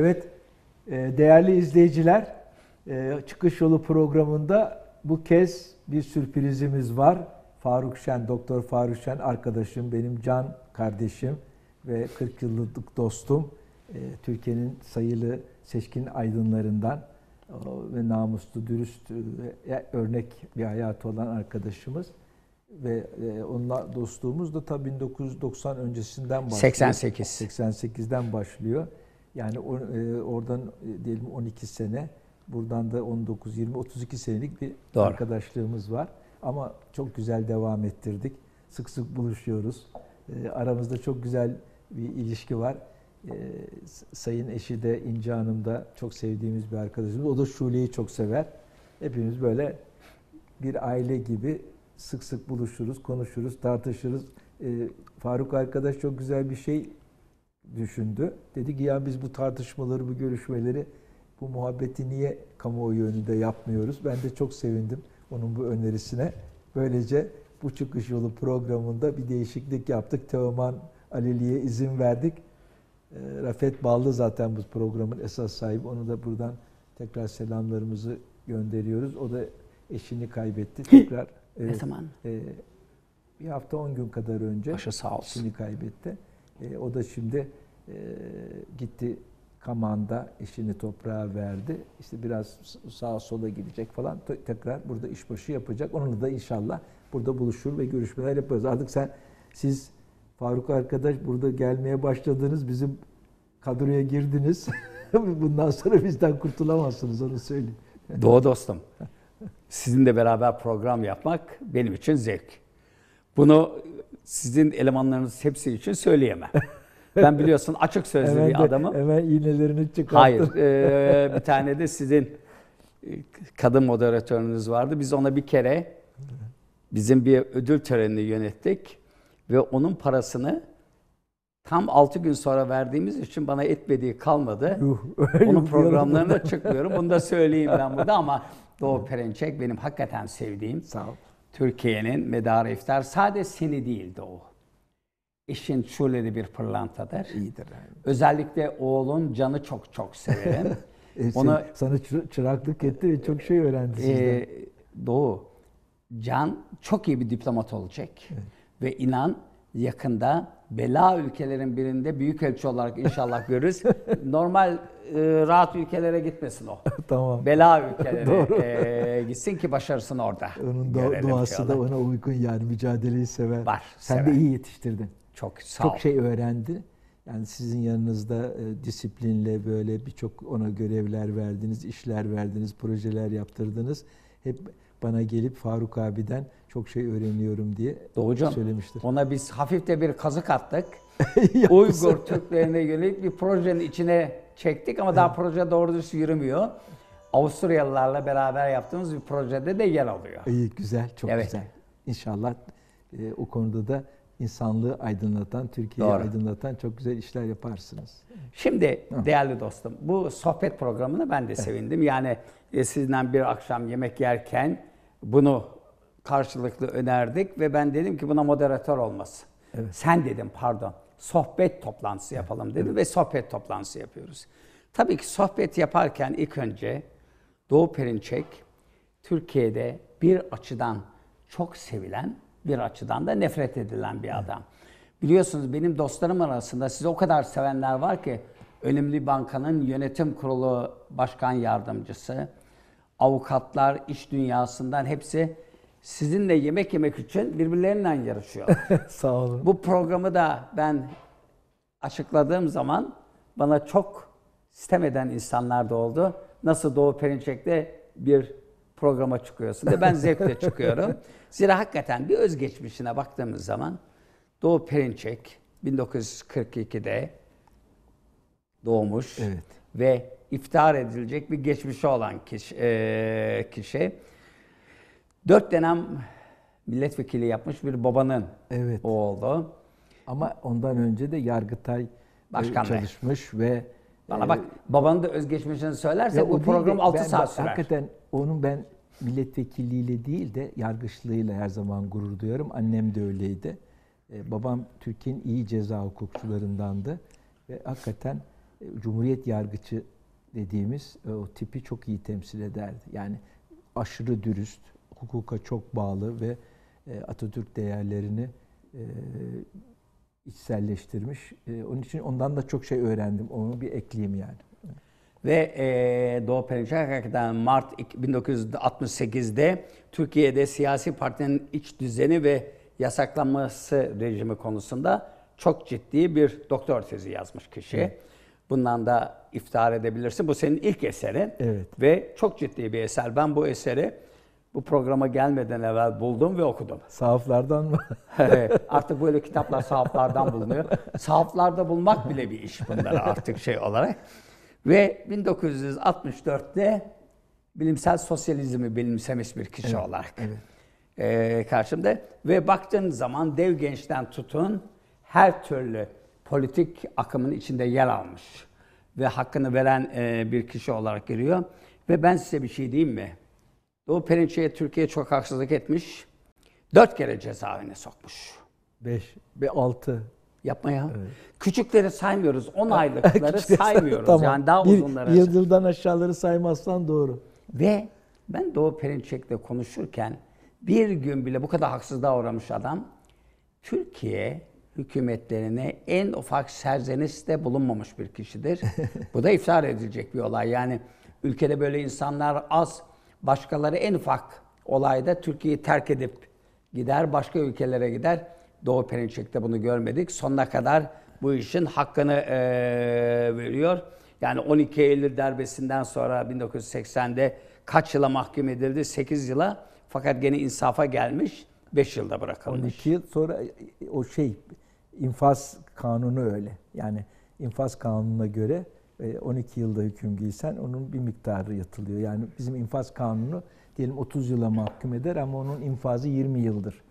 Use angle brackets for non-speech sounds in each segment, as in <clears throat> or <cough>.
Evet, e, değerli izleyiciler, e, Çıkış Yolu programında bu kez bir sürprizimiz var. Faruk Şen, Doktor Faruk Şen arkadaşım, benim can kardeşim ve 40 yıllık dostum. E, Türkiye'nin sayılı seçkin aydınlarından ve namuslu, dürüst ve örnek bir hayatı olan arkadaşımız. Ve onunla dostluğumuz da tabii 1990 öncesinden başlıyor. 88. 88'den başlıyor. Yani oradan diyelim 12 sene, buradan da 19, 20, 32 senelik bir Doğru. arkadaşlığımız var. Ama çok güzel devam ettirdik. Sık sık buluşuyoruz. Aramızda çok güzel bir ilişki var. Sayın eşi de İnce Hanım da çok sevdiğimiz bir arkadaşımız. O da Şule'yi çok sever. Hepimiz böyle bir aile gibi sık sık buluşuruz, konuşuruz, tartışırız. Faruk arkadaş çok güzel bir şey düşündü. Dedi ki ya biz bu tartışmaları, bu görüşmeleri, bu muhabbeti niye kamuoyu önünde yapmıyoruz? Ben de çok sevindim onun bu önerisine. Böylece bu çıkış yolu programında bir değişiklik yaptık. Teoman Alili'ye izin verdik. E, Rafet Ballı zaten bu programın esas sahibi. Onu da buradan tekrar selamlarımızı gönderiyoruz. O da eşini kaybetti. <laughs> Tekrar ne zaman? E, bir hafta on gün kadar önce Başı sağ olsun. eşini kaybetti. E, o da şimdi e, gitti Kaman'da eşini toprağa verdi. İşte biraz sağa sola gidecek falan. Tekrar burada işbaşı yapacak. Onunla da inşallah burada buluşur ve görüşmeler yaparız. Artık sen siz Faruk arkadaş burada gelmeye başladınız. Bizim kadroya girdiniz. <laughs> Bundan sonra bizden kurtulamazsınız onu söyleyeyim. Doğu dostum. Sizinle beraber program yapmak benim için zevk. Bunu sizin elemanlarınız hepsi için söyleyemem. <laughs> Ben biliyorsun açık sözlü hemen bir de, adamım. Hemen iğnelerini çıkarttın. Hayır. E, <laughs> bir tane de sizin e, kadın moderatörünüz vardı. Biz ona bir kere bizim bir ödül törenini yönettik. Ve onun parasını tam 6 gün sonra verdiğimiz için bana etmediği kalmadı. Yuh, onun <laughs> programlarına <laughs> çıkmıyorum. Bunu da söyleyeyim ben burada ama Doğu Perinçek benim hakikaten sevdiğim. Sağ ol. Türkiye'nin medarı iftar. Sadece seni değil Doğu. Eşin şöyle bir pırlantadır. İyidir. Yani. Özellikle oğlun Can'ı çok çok severim. <laughs> e, Onu sana çıraklık etti ve çok şey öğrendi sizden. E, Doğu, Can çok iyi bir diplomat olacak. Evet. Ve inan yakında bela ülkelerin birinde büyük ölçü olarak inşallah görürüz. <laughs> Normal e, rahat ülkelere gitmesin o. <laughs> tamam. Bela ülkelere e, gitsin ki başarısın orada. Onun do- duası da ona uygun yani mücadeleyi sever. Var. Sen sever. de iyi yetiştirdin. Çok sağ Çok şey öğrendi. Yani sizin yanınızda e, disiplinle böyle birçok ona görevler verdiniz, işler verdiniz, projeler yaptırdınız. Hep bana gelip Faruk abiden çok şey öğreniyorum diye Doğucan, söylemiştir. Ona biz hafif de bir kazık attık. <laughs> Uygur Türklerine yönelik bir projenin içine çektik ama daha proje doğru düz yürümüyor. Avusturyalılarla beraber yaptığımız bir projede de yer alıyor. İyi, güzel, çok evet. güzel. İnşallah e, o konuda da insanlığı aydınlatan, Türkiye'yi aydınlatan çok güzel işler yaparsınız. Şimdi Hı. değerli dostum, bu sohbet programını ben de sevindim. Yani e, sizden bir akşam yemek yerken bunu karşılıklı önerdik ve ben dedim ki buna moderatör olmasın. Evet. Sen dedim pardon. Sohbet toplantısı yapalım dedim evet. ve sohbet toplantısı yapıyoruz. Tabii ki sohbet yaparken ilk önce Doğu Perinçek Türkiye'de bir açıdan çok sevilen, bir açıdan da nefret edilen bir adam. Biliyorsunuz benim dostlarım arasında sizi o kadar sevenler var ki önemli bankanın yönetim kurulu başkan yardımcısı, avukatlar, iş dünyasından hepsi sizinle yemek yemek için birbirlerinden yarışıyor. <laughs> Sağ olun. Bu programı da ben açıkladığım zaman bana çok sistem eden insanlar da oldu. Nasıl Doğu Perinçek'te bir programa çıkıyorsun de ben zevkle çıkıyorum. <laughs> Zira hakikaten bir özgeçmişine baktığımız zaman Doğu Perinçek 1942'de doğmuş evet. ve iftihar edilecek bir geçmişi olan kişi. E, kişi. Dört dönem milletvekili yapmış bir babanın evet. oğlu. Ama ondan önce de Yargıtay Başkan çalışmış ve bana e, bak babanın da özgeçmişini söylerse bu program 6 saat sürer. Hakikaten onun ben milletvekilliğiyle değil de yargıçlığıyla her zaman gurur duyuyorum. Annem de öyleydi. Ee, babam Türkiye'nin iyi ceza hukukçularındandı ve hakikaten e, Cumhuriyet yargıcı dediğimiz e, o tipi çok iyi temsil ederdi. Yani aşırı dürüst, hukuka çok bağlı ve e, Atatürk değerlerini e, içselleştirmiş. E, onun için ondan da çok şey öğrendim. Onu bir ekleyeyim yani. Ve e, Doğu Perinçek hakikaten Mart 1968'de Türkiye'de siyasi partinin iç düzeni ve yasaklanması rejimi konusunda çok ciddi bir doktor tezi yazmış kişi. Evet. Bundan da iftihar edebilirsin. Bu senin ilk eserin. Evet. Ve çok ciddi bir eser. Ben bu eseri bu programa gelmeden evvel buldum ve okudum. Sahaflardan mı? <laughs> artık böyle kitaplar sahaflardan bulunuyor. Sahaflarda bulmak bile bir iş bunlar artık şey olarak. Ve 1964'te bilimsel sosyalizmi benimsemiş bir kişi evet, olarak evet. E, karşımda. Ve baktığın zaman dev gençten tutun her türlü politik akımın içinde yer almış ve hakkını veren e, bir kişi olarak giriyor. Ve ben size bir şey diyeyim mi? Doğu Perinçek'e Türkiye çok haksızlık etmiş. Dört kere cezaevine sokmuş. Beş ve altı. Yapma ya. Evet. Küçükleri saymıyoruz. 10 <laughs> aylıkları saymıyoruz. tamam. Yani daha bir uzunları. Yıldırdan aşağıları saymazsan doğru. Ve ben Doğu Perinçek'le konuşurken bir gün bile bu kadar haksızlığa uğramış adam Türkiye hükümetlerine en ufak serzenişte bulunmamış bir kişidir. <laughs> bu da iftar edilecek bir olay. Yani ülkede böyle insanlar az. Başkaları en ufak olayda Türkiye'yi terk edip gider, başka ülkelere gider. Doğu Perinçek'te bunu görmedik. Sonuna kadar bu işin hakkını e, veriyor. Yani 12 Eylül darbesinden sonra 1980'de kaç yıla mahkum edildi? 8 yıla. Fakat gene insafa gelmiş. 5 yılda bırakılmış. 12 yıl sonra o şey infaz kanunu öyle. Yani infaz kanununa göre 12 yılda hüküm giysen onun bir miktarı yatılıyor. Yani bizim infaz kanunu diyelim 30 yıla mahkum eder ama onun infazı 20 yıldır.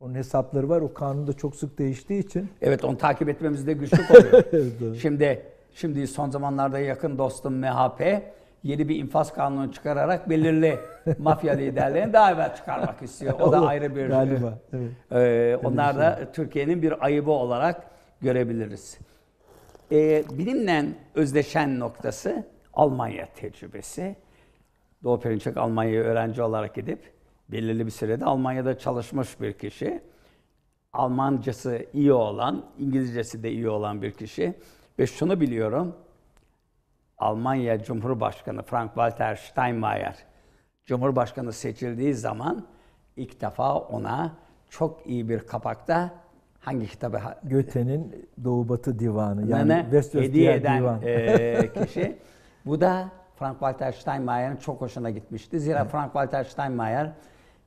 Onun hesapları var. O kanun da çok sık değiştiği için. Evet onu takip etmemizde güçlük oluyor. <laughs> evet, şimdi şimdi son zamanlarda yakın dostum MHP yeni bir infaz kanunu çıkararak belirli <laughs> mafya liderlerini daha evvel çıkarmak istiyor. O da <laughs> ayrı bir galiba. Evet. E, onlar da Türkiye'nin bir ayıbı olarak görebiliriz. E, bilimle özdeşen noktası Almanya tecrübesi. Doğu Perinçek Almanya'ya öğrenci olarak gidip belirli bir sürede Almanya'da çalışmış bir kişi. Almancası iyi olan, İngilizcesi de iyi olan bir kişi. Ve şunu biliyorum, Almanya Cumhurbaşkanı Frank-Walter Steinmeier Cumhurbaşkanı seçildiği zaman ilk defa ona çok iyi bir kapakta hangi kitabı? Göte'nin Doğu Batı Divanı yani West hediye eden divan. E, kişi. Bu da Frank-Walter Steinmeier'in çok hoşuna gitmişti. Zira evet. Frank-Walter Steinmeier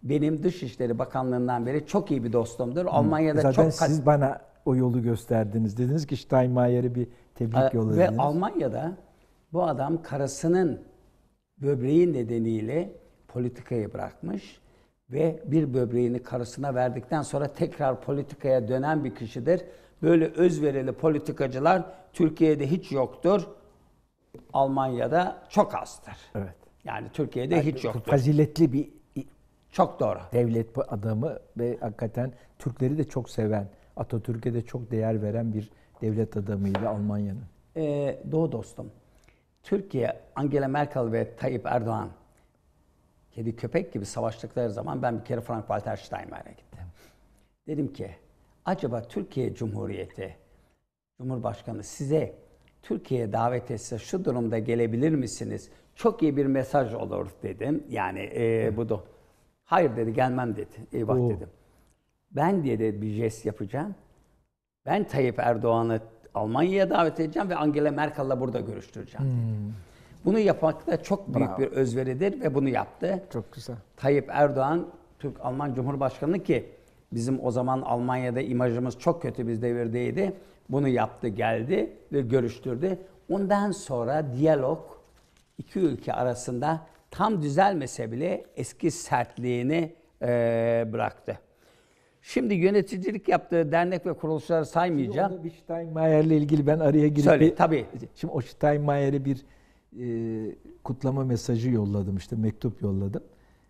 benim Dışişleri Bakanlığından beri çok iyi bir dostumdur. Hı. Almanya'da Zaten çok... siz bana o yolu gösterdiniz. Dediniz ki Steinmeier'e bir tebrik yolladınız. Ve Almanya'da bu adam karısının böbreği nedeniyle politikayı bırakmış ve bir böbreğini karısına verdikten sonra tekrar politikaya dönen bir kişidir. Böyle özverili politikacılar Türkiye'de hiç yoktur. Almanya'da çok azdır. Evet. Yani Türkiye'de yani hiç yoktur. Faziletli bir çok doğru. Devlet adamı ve hakikaten Türkleri de çok seven, Atatürk'e de çok değer veren bir devlet adamıydı Almanya'nın. Ee, Doğu dostum. Türkiye, Angela Merkel ve Tayyip Erdoğan kedi köpek gibi savaştıkları zaman ben bir kere Frank-Walter Steinmeier'e gittim. Dedim ki, acaba Türkiye Cumhuriyeti, Cumhurbaşkanı size Türkiye'ye davet etse şu durumda gelebilir misiniz? Çok iyi bir mesaj olur dedim. Yani e, bu da. Hayır dedi gelmem dedi. Eyvah Oo. dedim. Ben diye de bir jest yapacağım. Ben Tayyip Erdoğan'ı Almanya'ya davet edeceğim ve Angela Merkel'la burada görüştüreceğim. Hmm. Bunu yapmak da çok büyük Bravo. bir özveridir ve bunu yaptı. Çok güzel. Tayyip Erdoğan, Türk-Alman Cumhurbaşkanı ki bizim o zaman Almanya'da imajımız çok kötü bir devirdeydi. Bunu yaptı, geldi ve görüştürdü. Ondan sonra diyalog iki ülke arasında tam düzelmese bile eski sertliğini e, bıraktı. Şimdi yöneticilik yaptığı dernek ve kuruluşları saymayacağım. Şimdi bir Steinmeier'le ilgili ben araya girip... Söyle, bir, tabii. Şimdi o Steinmeier'e bir e, kutlama mesajı yolladım işte mektup yolladım.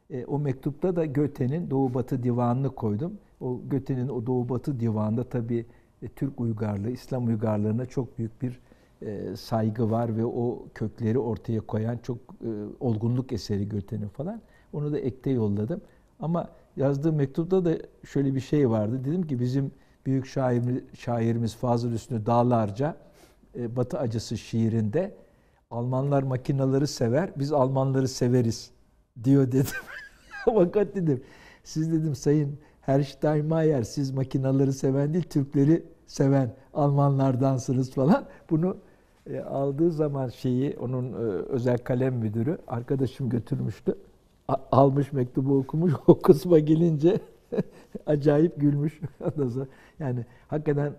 E, o mektupta da Göte'nin Doğu Batı Divanı'nı koydum. O Göte'nin o Doğu Batı Divanı'nda tabii e, Türk uygarlığı, İslam uygarlığına çok büyük bir e, saygı var ve o kökleri ortaya koyan çok e, olgunluk eseri Göte'nin falan. Onu da ekte yolladım. Ama yazdığım mektupta da şöyle bir şey vardı. Dedim ki bizim büyük şairimiz, şairimiz Fazıl Hüsnü Dağlarca e, Batı Acısı şiirinde Almanlar makinaları sever, biz Almanları severiz diyor dedim. <laughs> Fakat dedim, siz dedim Sayın Hersteinmeier, siz makinaları seven değil, Türkleri seven Almanlardansınız falan. Bunu e, aldığı zaman şeyi, onun e, özel kalem müdürü, arkadaşım götürmüştü. A, almış mektubu okumuş, <laughs> o kısma gelince <laughs> acayip gülmüş. <laughs> yani hakikaten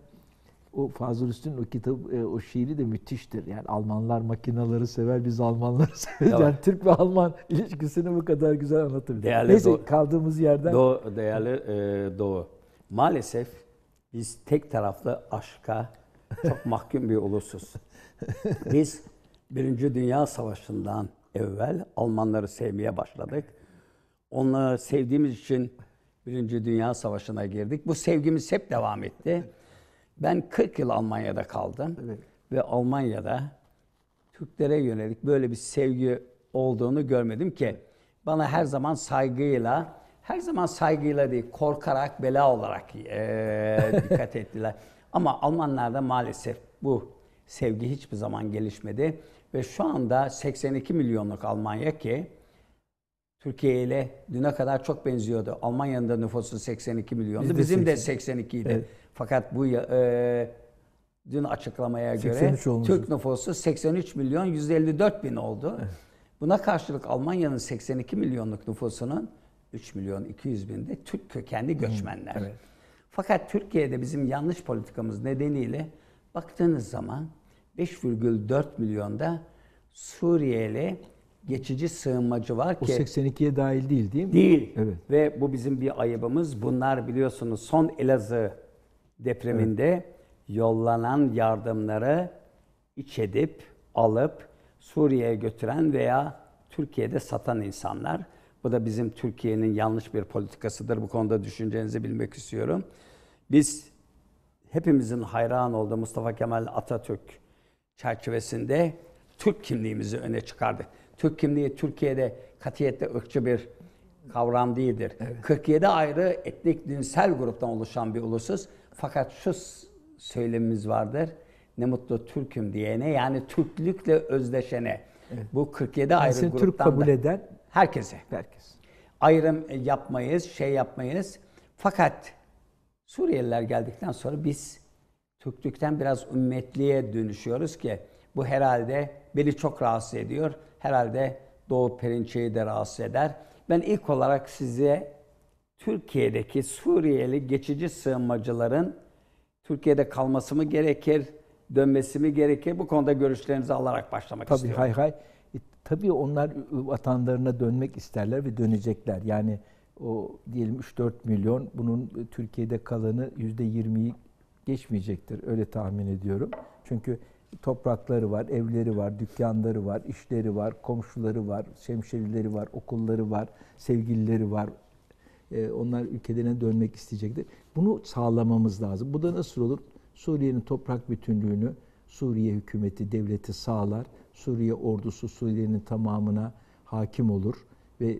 o Fazıl Üstün o kitap e, o şiiri de müthiştir. Yani Almanlar makinaları sever, biz Almanları severiz. Evet. Yani Türk ve Alman ilişkisini bu kadar güzel anlatabilir. Değerli Neyse Doğu, kaldığımız yerden. Doğu, değerli e, Doğu. Maalesef biz tek taraflı aşka çok mahkum bir ulusuz. <laughs> Biz Birinci Dünya Savaşı'ndan evvel Almanları sevmeye başladık. Onları sevdiğimiz için Birinci Dünya Savaşı'na girdik. Bu sevgimiz hep devam etti. Ben 40 yıl Almanya'da kaldım. Evet. Ve Almanya'da Türklere yönelik böyle bir sevgi olduğunu görmedim ki bana her zaman saygıyla, her zaman saygıyla değil, korkarak, bela olarak e, dikkat <laughs> ettiler. Ama Almanlarda maalesef bu sevgi hiçbir zaman gelişmedi. Ve şu anda 82 milyonluk Almanya ki Türkiye ile düne kadar çok benziyordu. Almanya'nın da nüfusu 82 milyondu. Biz Bizim 80. de 82 idi. Evet. Fakat bu e, dün açıklamaya göre Türk nüfusu 83 milyon 154 bin oldu. Evet. Buna karşılık Almanya'nın 82 milyonluk nüfusunun 3 milyon 200 binde Türk kökenli göçmenler. Evet. Fakat Türkiye'de bizim yanlış politikamız nedeniyle baktığınız zaman 5,4 milyonda Suriyeli geçici sığınmacı var ki... O 82'ye dahil değil değil mi? Değil. Evet. Ve bu bizim bir ayıbımız. Bunlar biliyorsunuz son Elazığ depreminde evet. yollanan yardımları iç edip, alıp Suriye'ye götüren veya Türkiye'de satan insanlar. Bu da bizim Türkiye'nin yanlış bir politikasıdır. Bu konuda düşüncenizi bilmek istiyorum. Biz hepimizin hayran olduğu Mustafa Kemal Atatürk çerçevesinde Türk kimliğimizi öne çıkardık. Türk kimliği Türkiye'de katiyetle ırkçı bir kavram değildir. Evet. 47 ayrı etnik dinsel gruptan oluşan bir ulusuz. Fakat şu söylemimiz vardır. Ne mutlu Türk'üm diyene yani Türklükle özdeşene. Evet. Bu 47 yani ayrı gruptan Türk kabul da, eden herkese. Herkes. Ayrım yapmayız, şey yapmayız. Fakat Suriyeliler geldikten sonra biz Türklükten biraz ümmetliğe dönüşüyoruz ki bu herhalde beni çok rahatsız ediyor. Herhalde Doğu Perinçe'yi de rahatsız eder. Ben ilk olarak size Türkiye'deki Suriyeli geçici sığınmacıların Türkiye'de kalması mı gerekir, dönmesi mi gerekir? Bu konuda görüşlerinizi alarak başlamak tabii, istiyorum. Tabii hay hay. E, tabii onlar vatanlarına dönmek isterler ve dönecekler. Yani o diyelim 3-4 milyon bunun Türkiye'de kalanı %20'yi geçmeyecektir. Öyle tahmin ediyorum. Çünkü toprakları var, evleri var, dükkanları var, işleri var, komşuları var, şemşerileri var, okulları var, sevgilileri var. Ee, onlar ülkelerine dönmek isteyecektir. Bunu sağlamamız lazım. Bu da nasıl olur? Suriye'nin toprak bütünlüğünü Suriye hükümeti, devleti sağlar. Suriye ordusu Suriye'nin tamamına hakim olur ve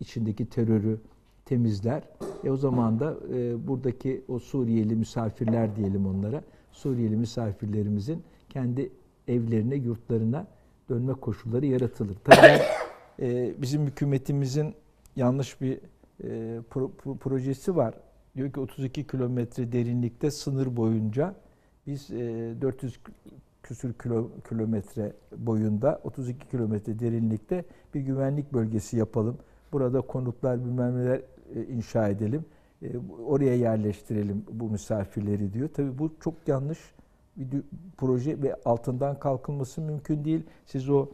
içindeki terörü temizler. E o zaman da e, buradaki o Suriyeli misafirler diyelim onlara. Suriyeli misafirlerimizin kendi evlerine, yurtlarına dönme koşulları yaratılır. Tabii e, bizim hükümetimizin yanlış bir e, pro, pro, projesi var. Diyor ki 32 kilometre derinlikte sınır boyunca biz e, 400 küsür kilo, kilometre boyunda 32 kilometre derinlikte bir güvenlik bölgesi yapalım. Burada konutlar bilmem neler inşa edelim. E, oraya yerleştirelim bu misafirleri diyor. Tabii bu çok yanlış bir proje ve altından kalkılması mümkün değil. Siz o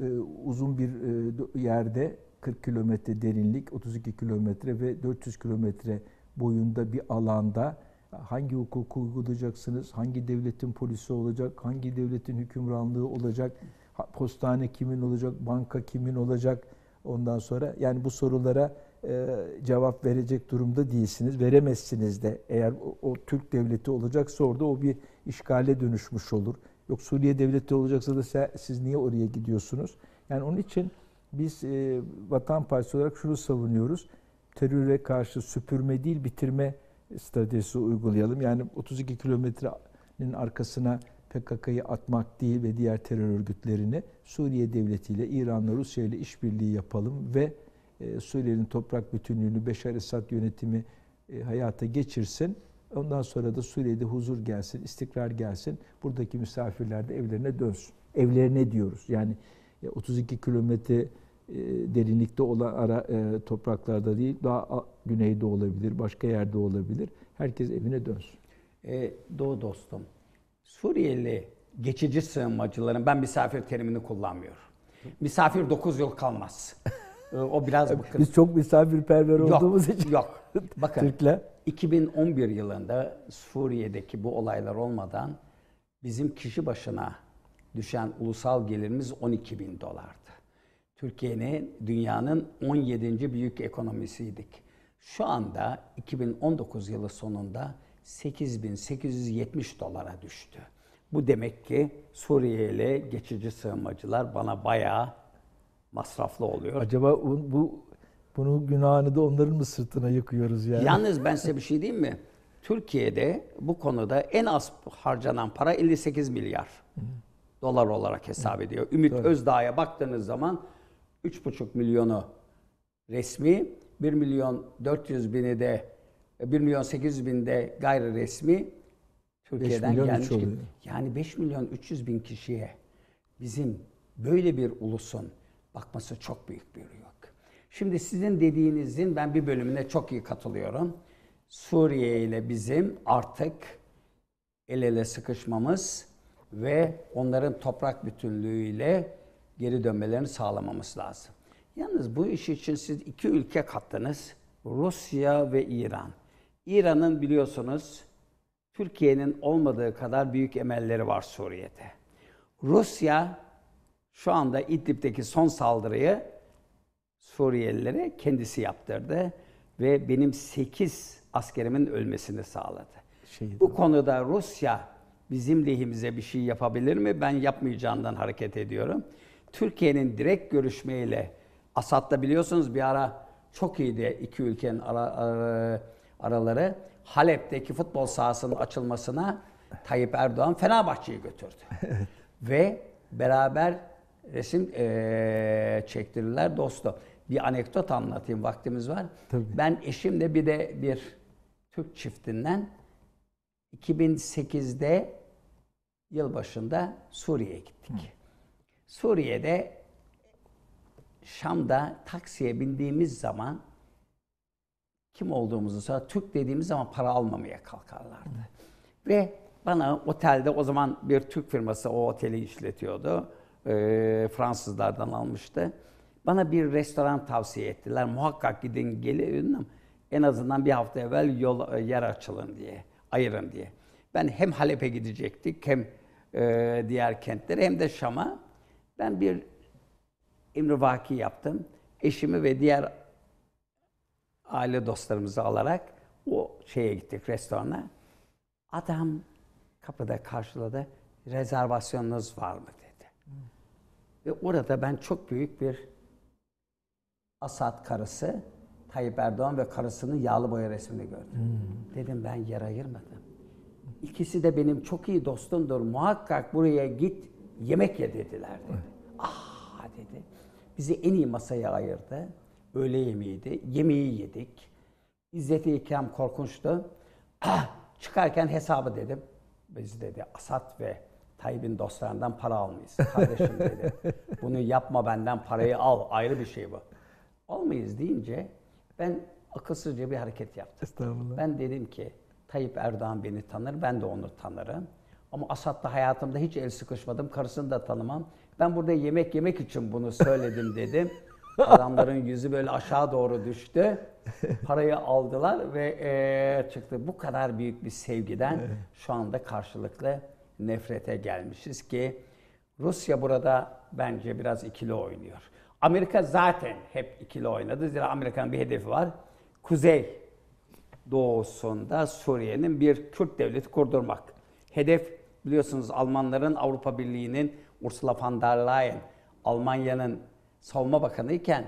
e, uzun bir e, yerde 40 kilometre derinlik, 32 kilometre ve 400 kilometre boyunda bir alanda hangi hukuku uygulayacaksınız, hangi devletin polisi olacak, hangi devletin hükümranlığı olacak, postane kimin olacak, banka kimin olacak ondan sonra yani bu sorulara e, cevap verecek durumda değilsiniz. Veremezsiniz de eğer o, o Türk devleti olacaksa orada o bir işgale dönüşmüş olur. Yok Suriye devleti olacaksa da se- siz niye oraya gidiyorsunuz? Yani onun için biz e, Vatan Partisi olarak şunu savunuyoruz. Teröre karşı süpürme değil bitirme stratejisi uygulayalım. Yani 32 kilometrenin arkasına PKK'yı atmak değil ve diğer terör örgütlerini Suriye devletiyle, İran'la, Rusya ile işbirliği yapalım ve e, Suriye'nin toprak bütünlüğünü Beşar Esad yönetimi e, hayata geçirsin. Ondan sonra da Suriye'de huzur gelsin, istikrar gelsin. Buradaki misafirler de evlerine dönsün. Evlerine diyoruz. Yani e, 32 kilometre e, derinlikte olan ara e, topraklarda değil, daha güneyde olabilir, başka yerde olabilir. Herkes evine dönsün. Ee, Doğu dostum, Suriyeli geçici sığınmacıların, ben misafir terimini kullanmıyorum. Misafir 9 yıl kalmaz. <laughs> Ee, o biraz bıkkın. Biz çok misafirperver olduğumuz Yok, için yok. Bakın, Türkler 2011 yılında Suriye'deki bu olaylar olmadan bizim kişi başına düşen ulusal gelirimiz 12 bin dolardı. Türkiye'nin dünyanın 17. büyük ekonomisiydik. Şu anda 2019 yılı sonunda 8870 dolara düştü. Bu demek ki Suriyeli geçici sığınmacılar bana bayağı masraflı oluyor. acaba bu, bu bunun günahını da onların mı sırtına yıkıyoruz yani? Yalnız ben size bir şey diyeyim mi? Türkiye'de bu konuda en az harcanan para 58 milyar dolar olarak hesap ediyor. Ümit Özdağ'a baktığınız zaman 3,5 milyonu resmi, 1 milyon 400 bini de 1 milyon 800 bin de gayri resmi Türkiye'den gelmiş. gibi. Yani 5 milyon 300 bin kişiye bizim böyle bir ulusun bakması çok büyük bir yok. Şimdi sizin dediğinizin ben bir bölümüne çok iyi katılıyorum. Suriye ile bizim artık el ele sıkışmamız ve onların toprak bütünlüğüyle geri dönmelerini sağlamamız lazım. Yalnız bu iş için siz iki ülke kattınız. Rusya ve İran. İran'ın biliyorsunuz Türkiye'nin olmadığı kadar büyük emelleri var Suriye'de. Rusya şu anda İdlib'deki son saldırıyı Suriyelilere kendisi yaptırdı ve benim 8 askerimin ölmesini sağladı. Şey- Bu konuda Rusya bizim lehimize bir şey yapabilir mi? Ben yapmayacağından hareket ediyorum. Türkiye'nin direkt görüşmeyle Asad'la biliyorsunuz bir ara çok iyiydi iki ülkenin ara, ara- araları. Halep'teki futbol sahasının açılmasına Tayyip Erdoğan Fenerbahçe'yi götürdü. <laughs> Ve beraber resim eee çektirdiler dostu. Bir anekdot anlatayım vaktimiz var. Tabii. Ben eşimle bir de bir Türk çiftinden 2008'de yılbaşında Suriye'ye gittik. Suriye'de Şam'da taksiye bindiğimiz zaman kim olduğumuzu sonra Türk dediğimiz zaman para almamaya kalkarlardı. Ve bana otelde o zaman bir Türk firması o oteli işletiyordu. Ee, Fransızlardan almıştı. Bana bir restoran tavsiye ettiler. Muhakkak gidin gelin en azından bir hafta evvel yol yer açılın diye, ayırın diye. Ben hem Halep'e gidecektik hem e, diğer kentlere hem de Şam'a. Ben bir emrivaki yaptım. Eşimi ve diğer aile dostlarımızı alarak o şeye gittik restorana. Adam kapıda karşıladı. Rezervasyonunuz var mı dedi. Ve orada ben çok büyük bir Asad karısı, Tayyip Erdoğan ve karısının yağlı boya resmini gördüm. Dedim ben yer ayırmadım. İkisi de benim çok iyi dostumdur. Muhakkak buraya git yemek ye dediler dedi. Ah dedi. Bizi en iyi masaya ayırdı. Öğle yemeğiydi. Yemeği yedik. İzzet-i İkram korkunçtu. Ah, <clears throat> çıkarken hesabı dedim. Biz dedi Asat ve Tayyip'in dostlarından para almayız. Kardeşim dedi. <laughs> Bunu yapma benden parayı al. Ayrı bir şey bu. Almayız deyince ben akılsızca bir hareket yaptım. Estağfurullah. Ben dedim ki Tayyip Erdoğan beni tanır, ben de onu tanırım. Ama Asad'la hayatımda hiç el sıkışmadım, karısını da tanımam. Ben burada yemek yemek için bunu söyledim dedim. <laughs> Adamların yüzü böyle aşağı doğru düştü. Parayı aldılar ve eee, çıktı. Bu kadar büyük bir sevgiden şu anda karşılıklı nefrete gelmişiz ki Rusya burada bence biraz ikili oynuyor. Amerika zaten hep ikili oynadı. Zira Amerika'nın bir hedefi var. Kuzey doğusunda Suriye'nin bir Kürt devleti kurdurmak. Hedef Biliyorsunuz Almanların Avrupa Birliği'nin Ursula von der Leyen Almanya'nın savunma bakanı iken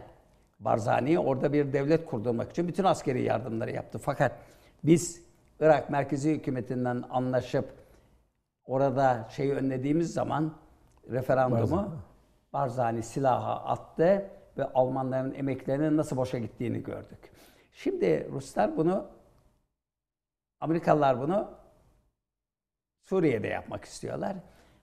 Barzani orada bir devlet kurdurmak için bütün askeri yardımları yaptı. Fakat biz Irak merkezi hükümetinden anlaşıp orada şeyi önlediğimiz zaman referandumu Barzani. Barzani silaha attı ve Almanların emeklerinin nasıl boşa gittiğini gördük. Şimdi Ruslar bunu Amerikalılar bunu Suriye'de yapmak istiyorlar.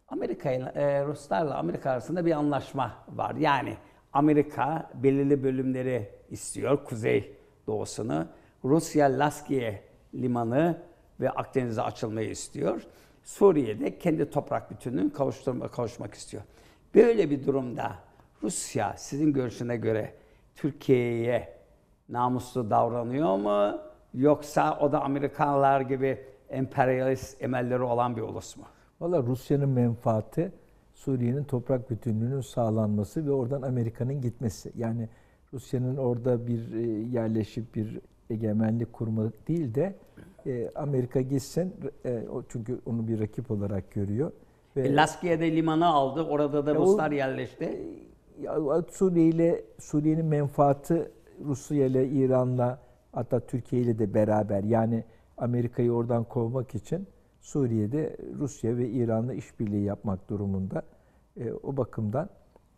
Amerika ile e, Ruslarla Amerika arasında bir anlaşma var. Yani Amerika belirli bölümleri istiyor, kuzey doğusunu. Rusya Laskiye limanı ve Akdeniz'e açılmayı istiyor. Suriye'de kendi toprak bütünlüğünü kavuşturma, kavuşmak istiyor. Böyle bir durumda Rusya sizin görüşüne göre Türkiye'ye namuslu davranıyor mu? Yoksa o da Amerikanlar gibi emperyalist emelleri olan bir ulus mu? Valla Rusya'nın menfaati Suriye'nin toprak bütünlüğünün sağlanması ve oradan Amerika'nın gitmesi. Yani Rusya'nın orada bir e, yerleşip bir egemenlik kurmak değil de e, Amerika gitsin e, çünkü onu bir rakip olarak görüyor. Ve e, Laskiye'de limanı aldı. Orada da Ruslar yerleşti. Suriye ile Suriye'nin menfaati Rusya ile İran'la hatta Türkiye ile de beraber yani Amerika'yı oradan kovmak için Suriye'de Rusya ve İran'la işbirliği yapmak durumunda. E, o bakımdan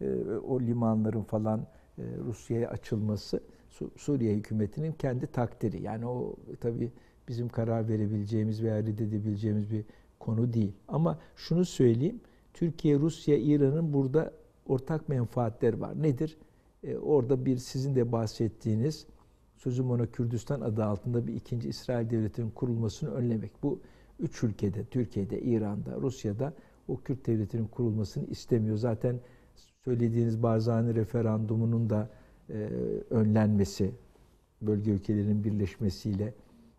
e, o limanların falan e, Rusya'ya açılması Su, Suriye hükümetinin kendi takdiri. Yani o tabii bizim karar verebileceğimiz veya reddedebileceğimiz bir konu değil. Ama şunu söyleyeyim. Türkiye, Rusya, İran'ın burada ortak menfaatleri var. Nedir? E, orada bir sizin de bahsettiğiniz sözüm ona Kürdistan adı altında bir ikinci İsrail devletinin kurulmasını önlemek. Bu üç ülkede, Türkiye'de, İran'da, Rusya'da o Kürt devletinin kurulmasını istemiyor. Zaten söylediğiniz Barzani referandumunun da e, önlenmesi, bölge ülkelerinin birleşmesiyle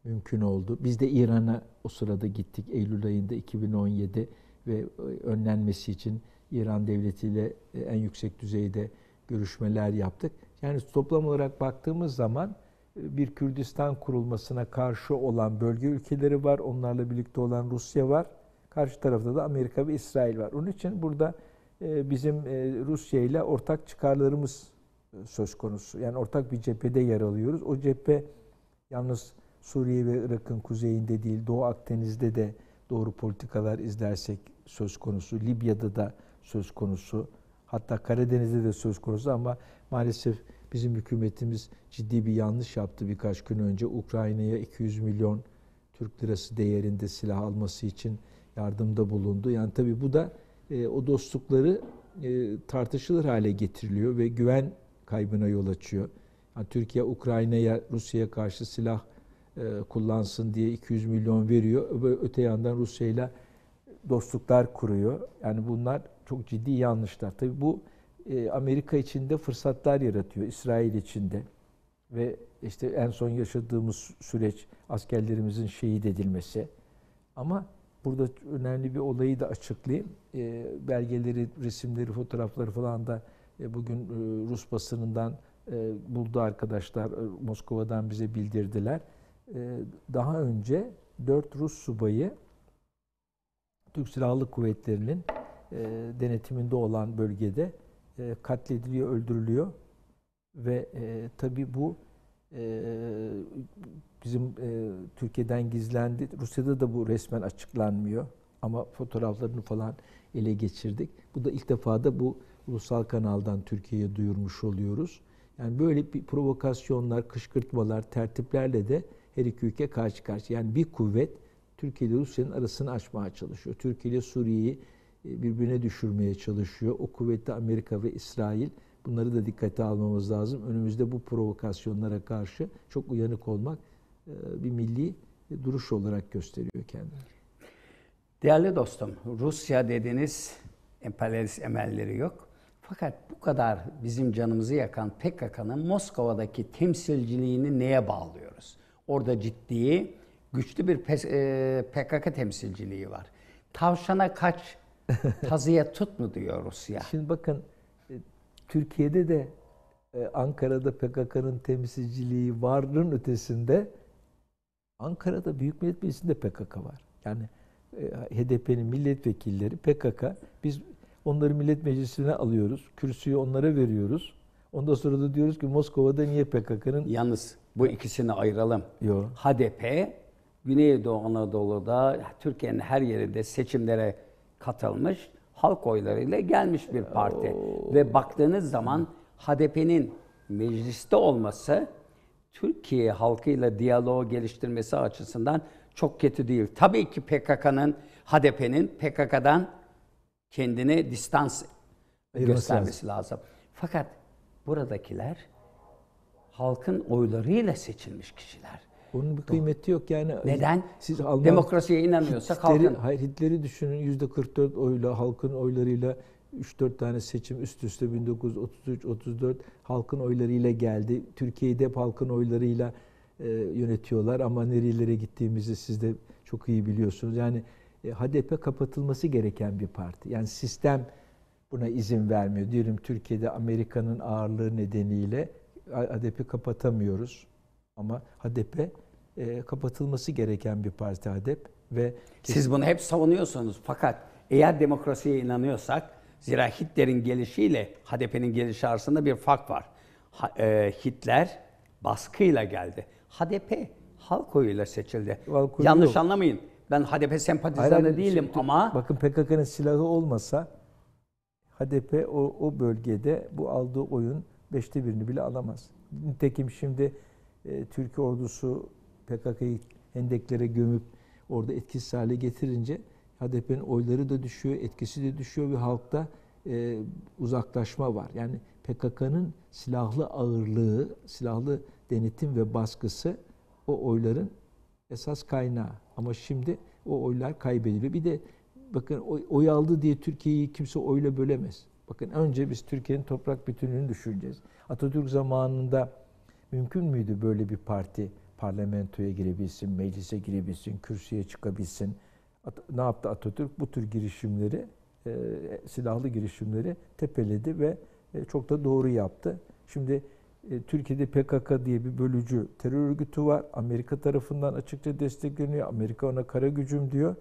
mümkün oldu. Biz de İran'a o sırada gittik Eylül ayında 2017 ve önlenmesi için İran devletiyle en yüksek düzeyde görüşmeler yaptık. Yani toplam olarak baktığımız zaman bir Kürdistan kurulmasına karşı olan bölge ülkeleri var. Onlarla birlikte olan Rusya var. Karşı tarafta da Amerika ve İsrail var. Onun için burada bizim Rusya ile ortak çıkarlarımız söz konusu. Yani ortak bir cephede yer alıyoruz. O cephe yalnız Suriye ve Irak'ın kuzeyinde değil, Doğu Akdeniz'de de doğru politikalar izlersek söz konusu. Libya'da da söz konusu. Hatta Karadeniz'de de söz konusu ama maalesef bizim hükümetimiz ciddi bir yanlış yaptı birkaç gün önce. Ukrayna'ya 200 milyon Türk lirası değerinde silah alması için yardımda bulundu. Yani tabii bu da e, o dostlukları e, tartışılır hale getiriliyor ve güven kaybına yol açıyor. Yani Türkiye Ukrayna'ya, Rusya'ya karşı silah kullansın diye 200 milyon veriyor. Ve öte yandan Rusya ile dostluklar kuruyor. Yani bunlar çok ciddi yanlışlar. Tabii bu e, Amerika için de fırsatlar yaratıyor. İsrail için de. Ve işte en son yaşadığımız süreç askerlerimizin şehit edilmesi. Ama burada önemli bir olayı da açıklayayım. E, belgeleri, resimleri, fotoğrafları falan da e, bugün e, Rus basınından e, buldu arkadaşlar. Moskova'dan bize bildirdiler. Daha önce dört Rus subayı Türk Silahlı Kuvvetleri'nin denetiminde olan bölgede katlediliyor, öldürülüyor. Ve tabi bu bizim Türkiye'den gizlendi. Rusya'da da bu resmen açıklanmıyor. Ama fotoğraflarını falan ele geçirdik. Bu da ilk defa da bu ulusal kanaldan Türkiye'ye duyurmuş oluyoruz. Yani böyle bir provokasyonlar, kışkırtmalar, tertiplerle de her iki ülke karşı karşı. Yani bir kuvvet Türkiye ile Rusya'nın arasını açmaya çalışıyor. Türkiye ile Suriye'yi e, birbirine düşürmeye çalışıyor. O kuvvette Amerika ve İsrail. Bunları da dikkate almamız lazım. Önümüzde bu provokasyonlara karşı çok uyanık olmak e, bir milli duruş olarak gösteriyor kendini. Değerli dostum, Rusya dediniz emperyalist emelleri yok. Fakat bu kadar bizim canımızı yakan PKK'nın Moskova'daki temsilciliğini neye bağlıyoruz? Orada ciddi, güçlü bir PKK e, temsilciliği var. Tavşana kaç, <laughs> tazıya tut mu diyor Rusya? Şimdi bakın, e, Türkiye'de de e, Ankara'da PKK'nın temsilciliği varlığın ötesinde Ankara'da Büyük Millet Meclisi'nde PKK var. Yani HDP'nin milletvekilleri PKK biz onları millet meclisine alıyoruz. Kürsüyü onlara veriyoruz. Ondan sonra da diyoruz ki Moskova'da niye PKK'nın Yalnız bu ikisini ayıralım. Yo. HDP Güneydoğu Anadolu'da Türkiye'nin her yerinde seçimlere katılmış halk oylarıyla gelmiş bir parti. Ve baktığınız zaman HDP'nin mecliste olması Türkiye halkıyla diyaloğu geliştirmesi açısından çok kötü değil. Tabii ki PKK'nın, HDP'nin PKK'dan kendine distans Ayırması göstermesi lazım. Fakat buradakiler halkın oylarıyla seçilmiş kişiler. Bunun bir kıymeti yok yani. Neden? Siz Alman Demokrasiye inanıyorsak Hitler'i, halkın hayır, Hitler'i düşünün yüzde 44 oyla halkın oylarıyla 3-4 tane seçim üst üste 1933-34 halkın oylarıyla geldi. Türkiye'de hep halkın oylarıyla e, yönetiyorlar ama nerelere gittiğimizi siz de çok iyi biliyorsunuz. Yani e, HDP kapatılması gereken bir parti. Yani sistem buna izin vermiyor. Diyelim Türkiye'de Amerika'nın ağırlığı nedeniyle HDP kapatamıyoruz. Ama HDP e, kapatılması gereken bir parti HDP ve Siz bunu hep savunuyorsunuz fakat eğer demokrasiye inanıyorsak zira Hitler'in gelişiyle HDP'nin gelişi arasında bir fark var. Ha- e, Hitler baskıyla geldi. HDP halk oyuyla seçildi. Halk oyu Yanlış yok. anlamayın. Ben HDP sempatizanı Hayır, değilim şimdi ama bakın PKK'nın silahı olmasa HDP o, o bölgede bu aldığı oyun beşte birini bile alamaz. Nitekim şimdi e, Türkiye ordusu PKK'yı hendeklere gömüp orada etkisiz hale getirince HDP'nin oyları da düşüyor, etkisi de düşüyor ve halkta e, uzaklaşma var. Yani PKK'nın silahlı ağırlığı, silahlı denetim ve baskısı o oyların esas kaynağı. Ama şimdi o oylar kaybediliyor. Bir de bakın oy, oy aldı diye Türkiye'yi kimse oyla bölemez. Bakın önce biz Türkiye'nin toprak bütünlüğünü düşüneceğiz. Atatürk zamanında mümkün müydü böyle bir parti parlamentoya girebilsin, meclise girebilsin, kürsüye çıkabilsin? At- ne yaptı Atatürk? Bu tür girişimleri, e, silahlı girişimleri tepeledi ve e, çok da doğru yaptı. Şimdi e, Türkiye'de PKK diye bir bölücü terör örgütü var. Amerika tarafından açıkça destekleniyor. Amerika ona kara gücüm diyor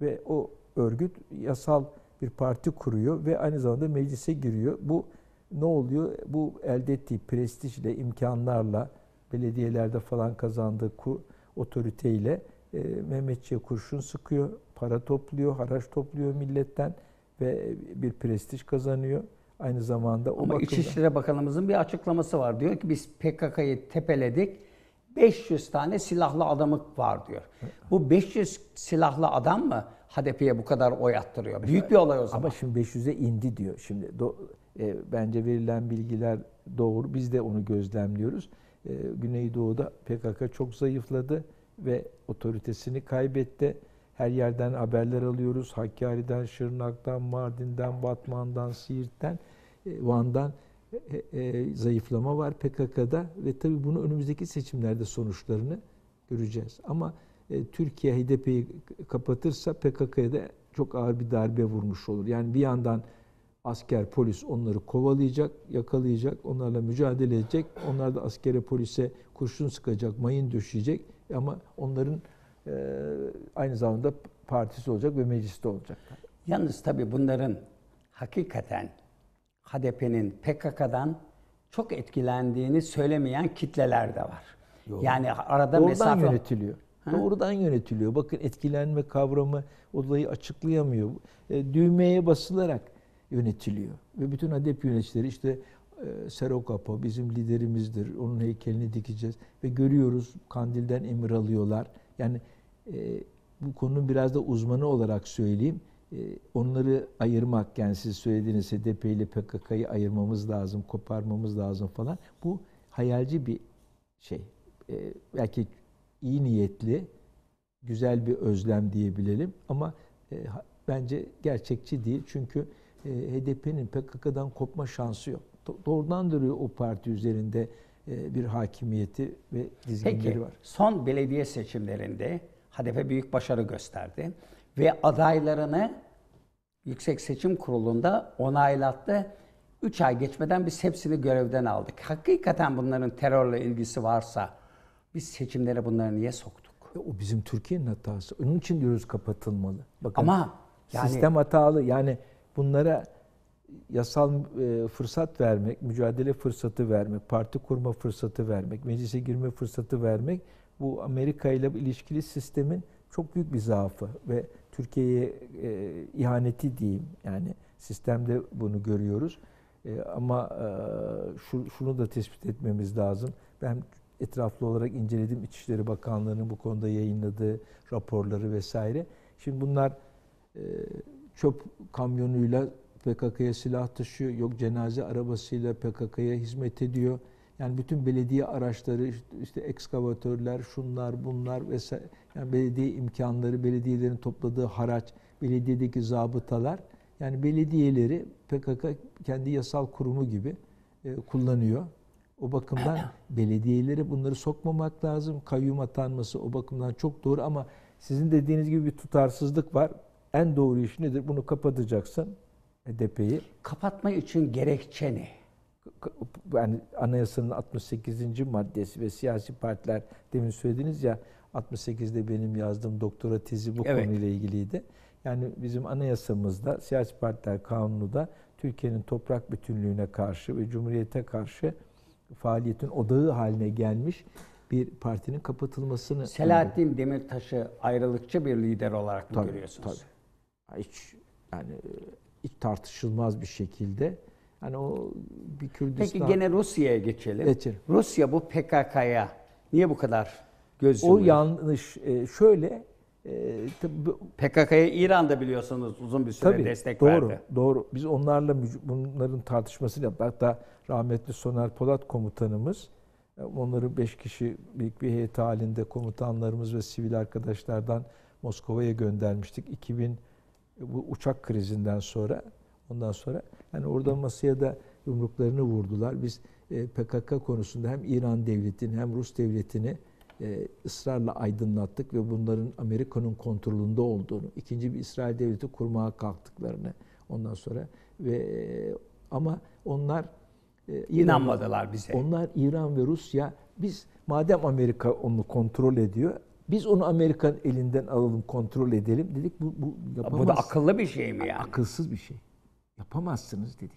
ve o örgüt yasal bir parti kuruyor ve aynı zamanda meclise giriyor. Bu ne oluyor? Bu elde ettiği prestijle, imkanlarla, belediyelerde falan kazandığı ku- otoriteyle e, Mehmetçiğe kurşun sıkıyor, para topluyor, haraç topluyor milletten ve bir prestij kazanıyor. Aynı zamanda o ama bakımdan- İçişleri Bakanımızın bir açıklaması var. Diyor ki biz PKK'yı tepeledik. 500 tane silahlı adamı var diyor. Bu 500 silahlı adam mı HDP'ye bu kadar oy attırıyor? Büyük bir olay o zaman. Ama şimdi 500'e indi diyor. Şimdi do- e, bence verilen bilgiler doğru. Biz de onu gözlemliyoruz. E, Güneydoğu'da PKK çok zayıfladı ve otoritesini kaybetti. Her yerden haberler alıyoruz. Hakkari'den, Şırnak'tan, Mardin'den, Batman'dan, Siirt'ten, e, Van'dan e, e, zayıflama var PKK'da ve tabii bunu önümüzdeki seçimlerde sonuçlarını göreceğiz. Ama e, Türkiye HDP'yi kapatırsa PKK'ya da çok ağır bir darbe vurmuş olur. Yani bir yandan asker, polis onları kovalayacak, yakalayacak, onlarla mücadele edecek. Onlar da askere, polise kurşun sıkacak, mayın döşeyecek. Ama onların e, aynı zamanda partisi olacak ve mecliste olacaklar. Yalnız tabii bunların hakikaten HDP'nin PKK'dan çok etkilendiğini söylemeyen kitleler de var. Yani arada Doğrudan mesafe yönetiliyor. Doğrudan yönetiliyor. Bakın etkilenme kavramı olayı açıklayamıyor. E, düğmeye basılarak yönetiliyor. Ve bütün HDP yöneticileri işte e, Serok Apo bizim liderimizdir. Onun heykelini dikeceğiz. Ve görüyoruz Kandil'den emir alıyorlar. Yani e, bu konunun biraz da uzmanı olarak söyleyeyim. E, onları ayırmak yani siz söylediğiniz HDP ile PKK'yı ayırmamız lazım, koparmamız lazım falan. Bu hayalci bir şey. E, belki iyi niyetli, güzel bir özlem diyebilelim ama e, bence gerçekçi değil. Çünkü e, HDP'nin PKK'dan kopma şansı yok. Do- Doğrudan duruyor o parti üzerinde e, bir hakimiyeti ve dizginleri var. son belediye seçimlerinde HDP büyük başarı gösterdi ve adaylarını Yüksek Seçim Kurulu'nda onaylattı. 3 ay geçmeden biz hepsini görevden aldık. Hakikaten bunların terörle ilgisi varsa biz seçimlere bunları niye soktuk? E, o bizim Türkiye'nin hatası. Onun için diyoruz kapatılmalı. Bakın, Ama yani sistem hatalı. Yani bunlara yasal e, fırsat vermek, mücadele fırsatı vermek, parti kurma fırsatı vermek, meclise girme fırsatı vermek bu Amerika ile ilişkili sistemin çok büyük bir zaafı ve Türkiye'ye e, ihaneti diyeyim. Yani sistemde bunu görüyoruz. E, ama e, şu, şunu da tespit etmemiz lazım. Ben etraflı olarak inceledim İçişleri Bakanlığı'nın bu konuda yayınladığı raporları vesaire. Şimdi bunlar e, çöp kamyonuyla PKK'ya silah taşıyor. Yok cenaze arabasıyla PKK'ya hizmet ediyor. Yani bütün belediye araçları, işte, ekskavatörler, şunlar, bunlar vesaire. Yani belediye imkanları, belediyelerin topladığı haraç, belediyedeki zabıtalar. Yani belediyeleri PKK kendi yasal kurumu gibi e, kullanıyor. O bakımdan <clears throat> belediyelere bunları sokmamak lazım. Kayyum atanması o bakımdan çok doğru ama sizin dediğiniz gibi bir tutarsızlık var. En doğru iş nedir? Bunu kapatacaksın. HDP'yi. kapatma için gerekçe ne? Yani anayasanın 68. maddesi ve siyasi partiler demin söylediniz ya 68'de benim yazdığım doktora tezi bu Evet. konuyla ilgiliydi. Yani bizim anayasamızda siyasi partiler kanunu da Türkiye'nin toprak bütünlüğüne karşı ve cumhuriyete karşı faaliyetin odağı haline gelmiş bir partinin kapatılmasını Selahattin Demirtaş'ı ayrılıkçı bir lider olarak mı Tabii, görüyorsunuz? tabii. Hiç yani e, hiç tartışılmaz bir şekilde. Hani o bir Kürdistan Peki gene Rusya'ya geçelim. Geçelim. Rusya bu PKK'ya niye bu kadar göz o yumuyor? yanlış. E, şöyle PKK'ya İran da biliyorsunuz uzun bir süre Tabii, destek doğru, verdi. Doğru. Biz onlarla bunların tartışmasını yaptık. Hatta rahmetli Soner Polat komutanımız, e, onları beş kişi büyük bir heyet halinde komutanlarımız ve sivil arkadaşlardan Moskova'ya göndermiştik. 2000 bu uçak krizinden sonra ondan sonra yani orada masaya da yumruklarını vurdular. Biz e, PKK konusunda hem İran devletini hem Rus devletini e, ısrarla aydınlattık ve bunların Amerika'nın kontrolünde olduğunu, ikinci bir İsrail devleti kurmaya kalktıklarını ondan sonra ve e, ama onlar e, İran- İnanmadılar bize. Onlar İran ve Rusya biz madem Amerika onu kontrol ediyor biz onu Amerika'nın elinden alalım kontrol edelim dedik bu bu yapamaz. Bu da akıllı bir şey mi yani? Akılsız bir şey. Yapamazsınız dedik.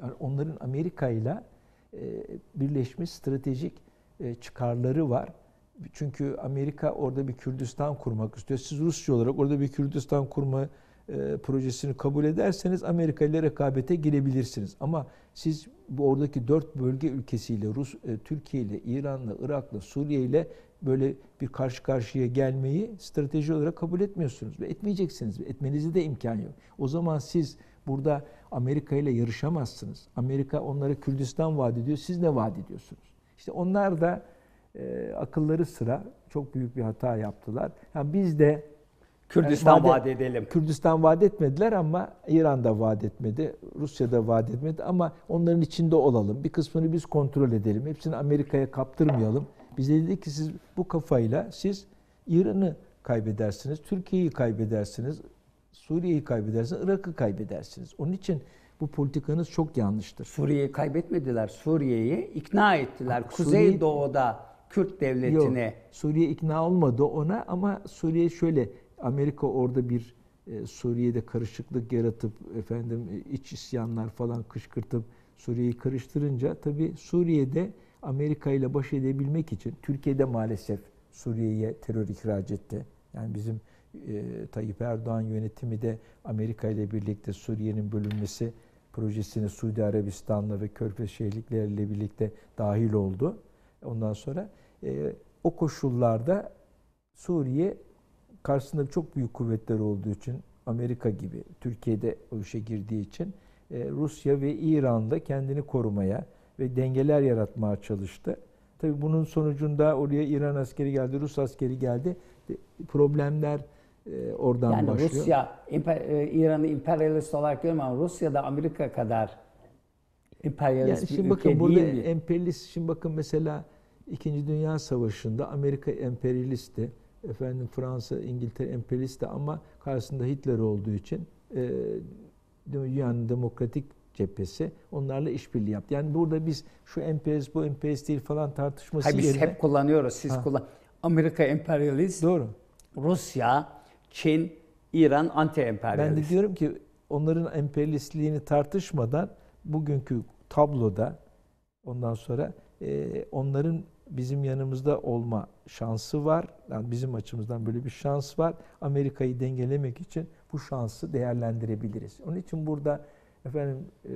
Yani onların Amerika ile birleşmiş stratejik e, çıkarları var. Çünkü Amerika orada bir Kürdistan kurmak istiyor. Siz Rusya olarak orada bir Kürdistan kurma e, projesini kabul ederseniz Amerika ile rekabete girebilirsiniz. Ama siz bu oradaki dört bölge ülkesiyle, Rus, e, Türkiye ile, İran'la, Irak'la, Suriye ile böyle bir karşı karşıya gelmeyi strateji olarak kabul etmiyorsunuz ve etmeyeceksiniz. Etmenize de imkan yok. O zaman siz burada Amerika ile yarışamazsınız. Amerika onlara Kürdistan vaat ediyor. Siz ne vaat ediyorsunuz? İşte onlar da e, akılları sıra çok büyük bir hata yaptılar. Yani biz de Kürdistan Yani vaat edelim. Kürdistan vaat etmediler ama İran da vaat etmedi, Rusya da vaat etmedi ama onların içinde olalım. Bir kısmını biz kontrol edelim. Hepsini Amerika'ya kaptırmayalım. Bize dedi ki siz bu kafayla siz İran'ı kaybedersiniz, Türkiye'yi kaybedersiniz, Suriye'yi kaybedersiniz, Irak'ı kaybedersiniz. Onun için bu politikanız çok yanlıştır. Suriye'yi kaybetmediler. Suriye'yi ikna ettiler. Bak, Kuzey Suriye- Doğu'da Kürt devletini Yok, Suriye ikna olmadı ona ama Suriye şöyle Amerika orada bir e, Suriye'de karışıklık yaratıp efendim e, iç isyanlar falan kışkırtıp Suriye'yi karıştırınca tabii Suriye'de Amerika ile baş edebilmek için Türkiye'de maalesef Suriye'ye terör ihraç etti. Yani bizim e, Tayyip Erdoğan yönetimi de Amerika ile birlikte Suriye'nin bölünmesi projesine Suudi Arabistan'la ve Körfez şehirlikleriyle birlikte dahil oldu. Ondan sonra e, o koşullarda Suriye karşısında çok büyük kuvvetler olduğu için Amerika gibi Türkiye'de o işe girdiği için e, Rusya ve İran'da kendini korumaya ve dengeler yaratmaya çalıştı. Tabii bunun sonucunda oraya İran askeri geldi, Rus askeri geldi. Problemler e, oradan yani başlıyor. Rusya emper- e, İran'ı emperyalist olarak görmüyor ama Rusya da Amerika kadar emperyalist Yani bir şimdi ülke bakın burada değil mi? emperyalist şimdi bakın mesela İkinci Dünya Savaşı'nda Amerika emperyalistti. Efendim Fransa, İngiltere emperyalistti ama karşısında Hitler olduğu için e, dünyanın demokratik cephesi onlarla işbirliği yaptı. Yani burada biz şu emperyalist bu emperyalist değil falan tartışması Hayır, biz yerine hep kullanıyoruz. Siz Ha. kullan. Amerika emperyalist, Doğru. Rusya, Çin, İran anti Ben emperyalist. de diyorum ki onların emperyalistliğini tartışmadan bugünkü tabloda ondan sonra e, onların bizim yanımızda olma şansı var. Yani bizim açımızdan böyle bir şans var. Amerika'yı dengelemek için bu şansı değerlendirebiliriz. Onun için burada efendim e,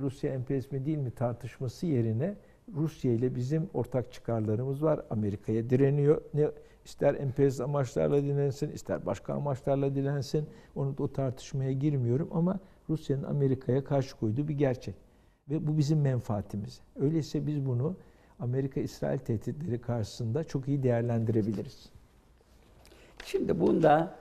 Rusya emperyalizmi değil mi tartışması yerine Rusya ile bizim ortak çıkarlarımız var. Amerika'ya direniyor. Ne ister emperyalist amaçlarla dilensin, ister başka amaçlarla dilensin. Onu o tartışmaya girmiyorum ama Rusya'nın Amerika'ya karşı koyduğu bir gerçek. Ve bu bizim menfaatimiz. Öyleyse biz bunu Amerika-İsrail tehditleri karşısında çok iyi değerlendirebiliriz. Şimdi bunda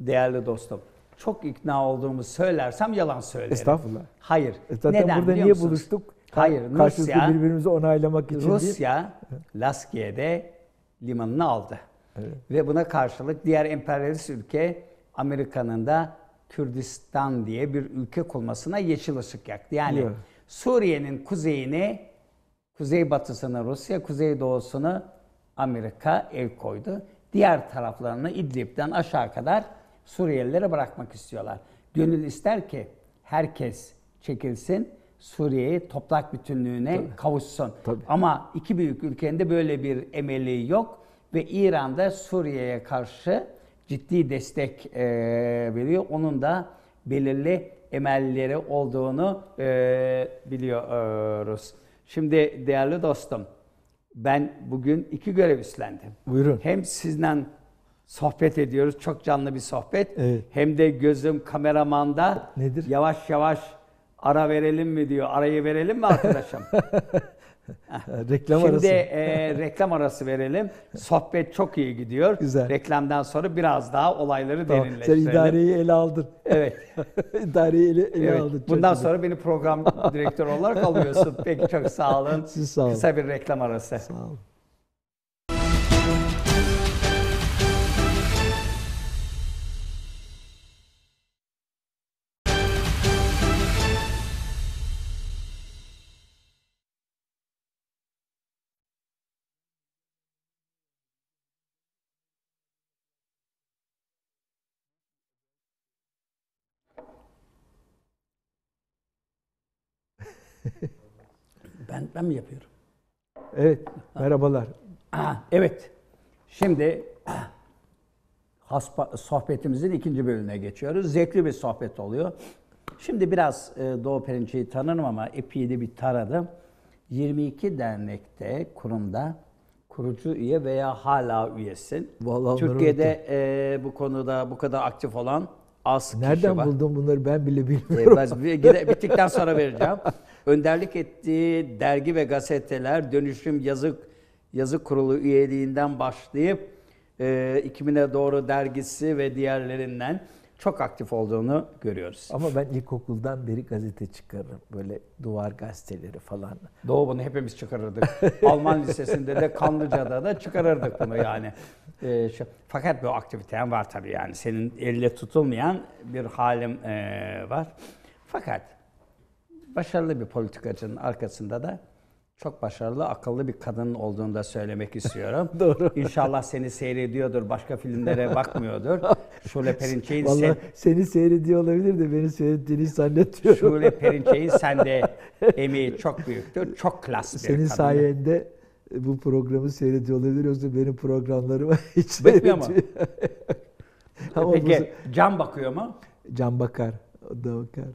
değerli dostum çok ikna olduğumu söylersem yalan söylerim. Estağfurullah. Hayır. E zaten Neden burada niye musunuz? buluştuk? Hayır, Karşılıklı Rusya- birbirimizi onaylamak için değil. Rusya Laskiye'de limanını aldı. Evet. Ve buna karşılık diğer emperyalist ülke Amerika'nın da Kürdistan diye bir ülke kurmasına yeşil ışık yaktı. Yani Yok. Suriye'nin kuzeyini, kuzeybatısını Rusya, kuzeydoğusunu Amerika el koydu. Diğer taraflarını İdlib'den aşağı kadar Suriyelilere bırakmak istiyorlar. Gönül ister ki herkes çekilsin, Suriye'yi toprak bütünlüğüne kavuşsun. Tabii. Ama iki büyük ülkenin de böyle bir emeli yok ve İran da Suriye'ye karşı ciddi destek e, veriyor. Onun da belirli emelleri olduğunu e, biliyoruz. Şimdi değerli dostum, ben bugün iki görev üstlendim. Buyurun. Hem sizden sohbet ediyoruz, çok canlı bir sohbet. Evet. Hem de gözüm kameramanda. Nedir? Yavaş yavaş ara verelim mi diyor. Arayı verelim mi arkadaşım? <laughs> <laughs> Reklam Şimdi arası. e, reklam arası verelim. Sohbet çok iyi gidiyor. Güzel. Reklamdan sonra biraz daha olayları Tamam. Sen derinleştirelim. idareyi ele aldın. Evet. <laughs> idareyi ele, ele evet. aldın. Çok Bundan güzel. sonra beni program <laughs> direktörü olarak alıyorsun. Peki çok sağ olun. Siz sağ olun. Kısa bir reklam arası. Sağ olun. <laughs> Ben, ben mi yapıyorum? Evet. Merhabalar. Evet. Şimdi <clears throat> haspa, sohbetimizin ikinci bölümüne geçiyoruz. Zevkli bir sohbet oluyor. Şimdi biraz e, Doğu Perinçe'yi tanırım ama epey de bir taradım. 22 dernekte, kurumda kurucu üye veya hala üyesin. Vallahi Türkiye'de e, bu konuda bu kadar aktif olan az kişi Nereden var. buldun bunları ben bile E, bilmiyorum. ben bir- gide- bittikten sonra vereceğim. <laughs> Önderlik ettiği dergi ve gazeteler dönüşüm yazı yazı kurulu üyeliğinden başlayıp e, 2000'e doğru dergisi ve diğerlerinden çok aktif olduğunu görüyoruz. Ama ben ilkokuldan beri gazete çıkarırım. Böyle duvar gazeteleri falan. Doğu bunu hepimiz çıkarırdık. <laughs> Alman lisesinde de Kanlıca'da da çıkarırdık bunu yani. E, şu- fakat bu aktiviten var tabii yani. Senin elle tutulmayan bir halim e, var. Fakat başarılı bir politikacının arkasında da çok başarılı, akıllı bir kadın olduğunu da söylemek <laughs> istiyorum. Doğru. İnşallah seni seyrediyordur, başka filmlere bakmıyordur. <laughs> Şule Perinçek'in Vallahi sen, seni seyrediyor olabilir de beni seyrettiğini zannetmiyorum. Şule Perinçek'in <laughs> sende emeği çok büyüktür. Çok klas bir Senin kadın. sayende bu programı seyrediyor olabilir yoksa benim programlarımı hiç Bakmıyor mu? Ama Peki Can bakıyor mu? bu Can Bakar.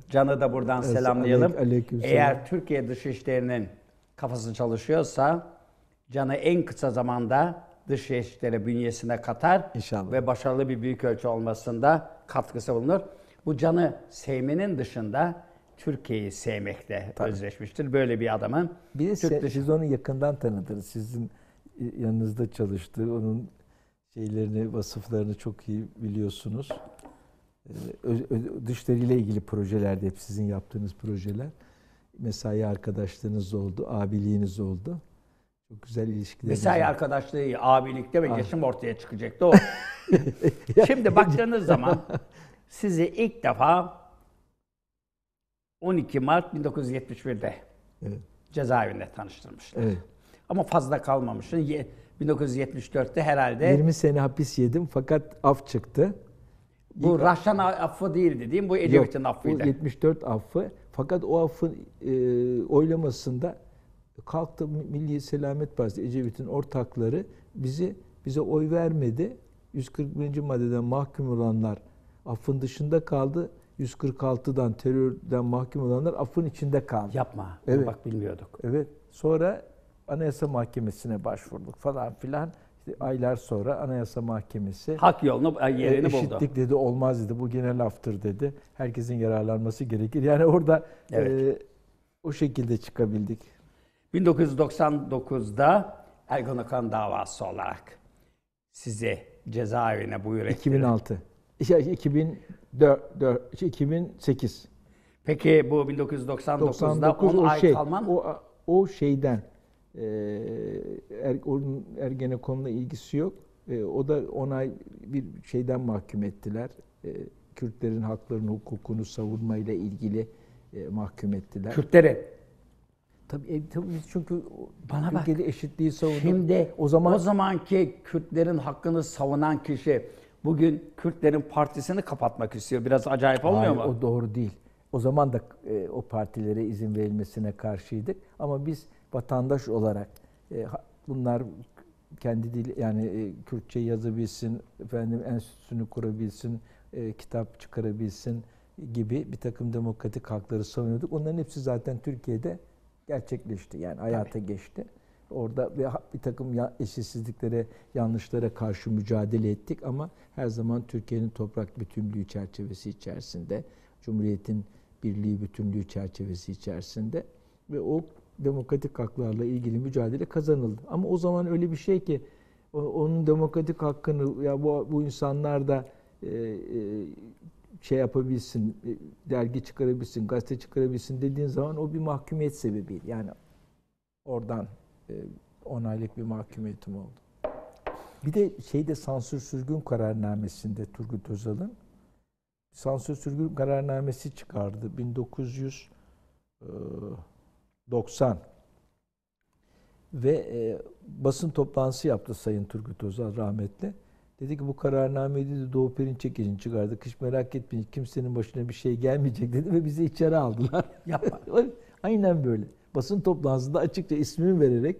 Can'ı da buradan selamlayalım. aleyküm-. Eğer Türkiye Dışişleri'nin kafası çalışıyorsa Can'ı en kısa zamanda Dışişleri bünyesine katar İnşallah. ve başarılı bir büyükelçi olmasında katkısı bulunur. Bu Can'ı sevmenin dışında Türkiye'yi sevmekle özleşmiştir. Böyle bir adamın Bir de Türk dışı- siz onu yakından tanıdınız. Sizin yanınızda çalıştı. Onun şeylerini, vasıflarını çok iyi biliyorsunuz. Ee, Dışlarıyla ilgili projelerde hep sizin yaptığınız projeler. Mesai arkadaşlığınız oldu, abiliğiniz oldu. Çok güzel ilişkileriniz Mesai arkadaşlığı, abilikte ve yaşım ortaya çıkacaktı o. <laughs> Şimdi baktığınız zaman sizi ilk defa 12 Mart 1971'de Evet. cezaevinde tanıştırmışlar. Evet. Ama fazla kalmamışsın. Ye- 1974'te herhalde 20 sene hapis yedim fakat af çıktı. Bu Raşan affı değildi değil mi? Bu Ecevit'in affıydı. Bu 74 affı. Fakat o affın e, oylamasında kalktı Milli Selamet Partisi Ecevit'in ortakları bizi bize oy vermedi. 141. maddeden mahkum olanlar affın dışında kaldı. 146'dan terörden mahkum olanlar affın içinde kaldı. Yapma. Evet. Bak bilmiyorduk. Evet. Sonra Anayasa Mahkemesi'ne başvurduk falan filan. İşte aylar sonra Anayasa Mahkemesi Hak yolunu e, yerini buldu. eşitlik dedi olmaz dedi. Bu genel laftır dedi. Herkesin yararlanması gerekir. Yani orada Evet. e, o şekilde çıkabildik. 1999'da Ergonokon davası olarak sizi cezaevine buyur ettiler. 2006. Şey, 2004, 4, 2008. Peki bu 1999'da 99 10 o ay şey. kalman O o şeyden er, onun Ergenekon'la ilgisi yok. E, o da 10 ay bir şeyden mahkum ettiler. E, Kürtlerin haklarını, hukukunu savunmayla ilgili e, mahkum ettiler. Kürtleri. Tabii, e, tabii biz çünkü Bana bak. eşitliği savunduk. Şimdi o zaman o zamanki Kürtlerin hakkını savunan kişi bugün Kürtlerin partisini kapatmak istiyor. Biraz acayip olmuyor Hayır, mu? O doğru değil. O zaman da e, o partilere izin verilmesine karşıydık. Ama biz vatandaş olarak e, bunlar kendi dil yani e, Kürtçe yazabilsin, efendim enstitüsünü kurabilsin, e, kitap çıkarabilsin gibi bir takım demokratik hakları savunuyorduk. Onların hepsi zaten Türkiye'de gerçekleşti. Yani hayata geçti. Orada bir, bir takım eşitsizliklere, yanlışlara karşı mücadele ettik ama her zaman Türkiye'nin toprak bütünlüğü çerçevesi içerisinde, Cumhuriyet'in birliği bütünlüğü çerçevesi içerisinde ve o demokratik haklarla ilgili mücadele kazanıldı. Ama o zaman öyle bir şey ki onun demokratik hakkını ya bu, bu insanlar da e, e, şey yapabilsin, e, dergi çıkarabilsin, gazete çıkarabilsin dediğin zaman o bir mahkumiyet sebebiydi. Yani oradan 10 aylık bir mahkumiyetim oldu. Bir de şeyde sansür sürgün kararnamesinde Turgut Özal'ın sansür sürgün kararnamesi çıkardı 1990 ve e, basın toplantısı yaptı Sayın Turgut Özal rahmetli. Dedi ki bu kararnameyi dedi Doğu Perinçek için çıkardı. Hiç merak etmeyin kimsenin başına bir şey gelmeyecek dedi ve bizi içeri aldılar. Yapma. <laughs> Aynen böyle. Basın toplantısında açıkça ismimi vererek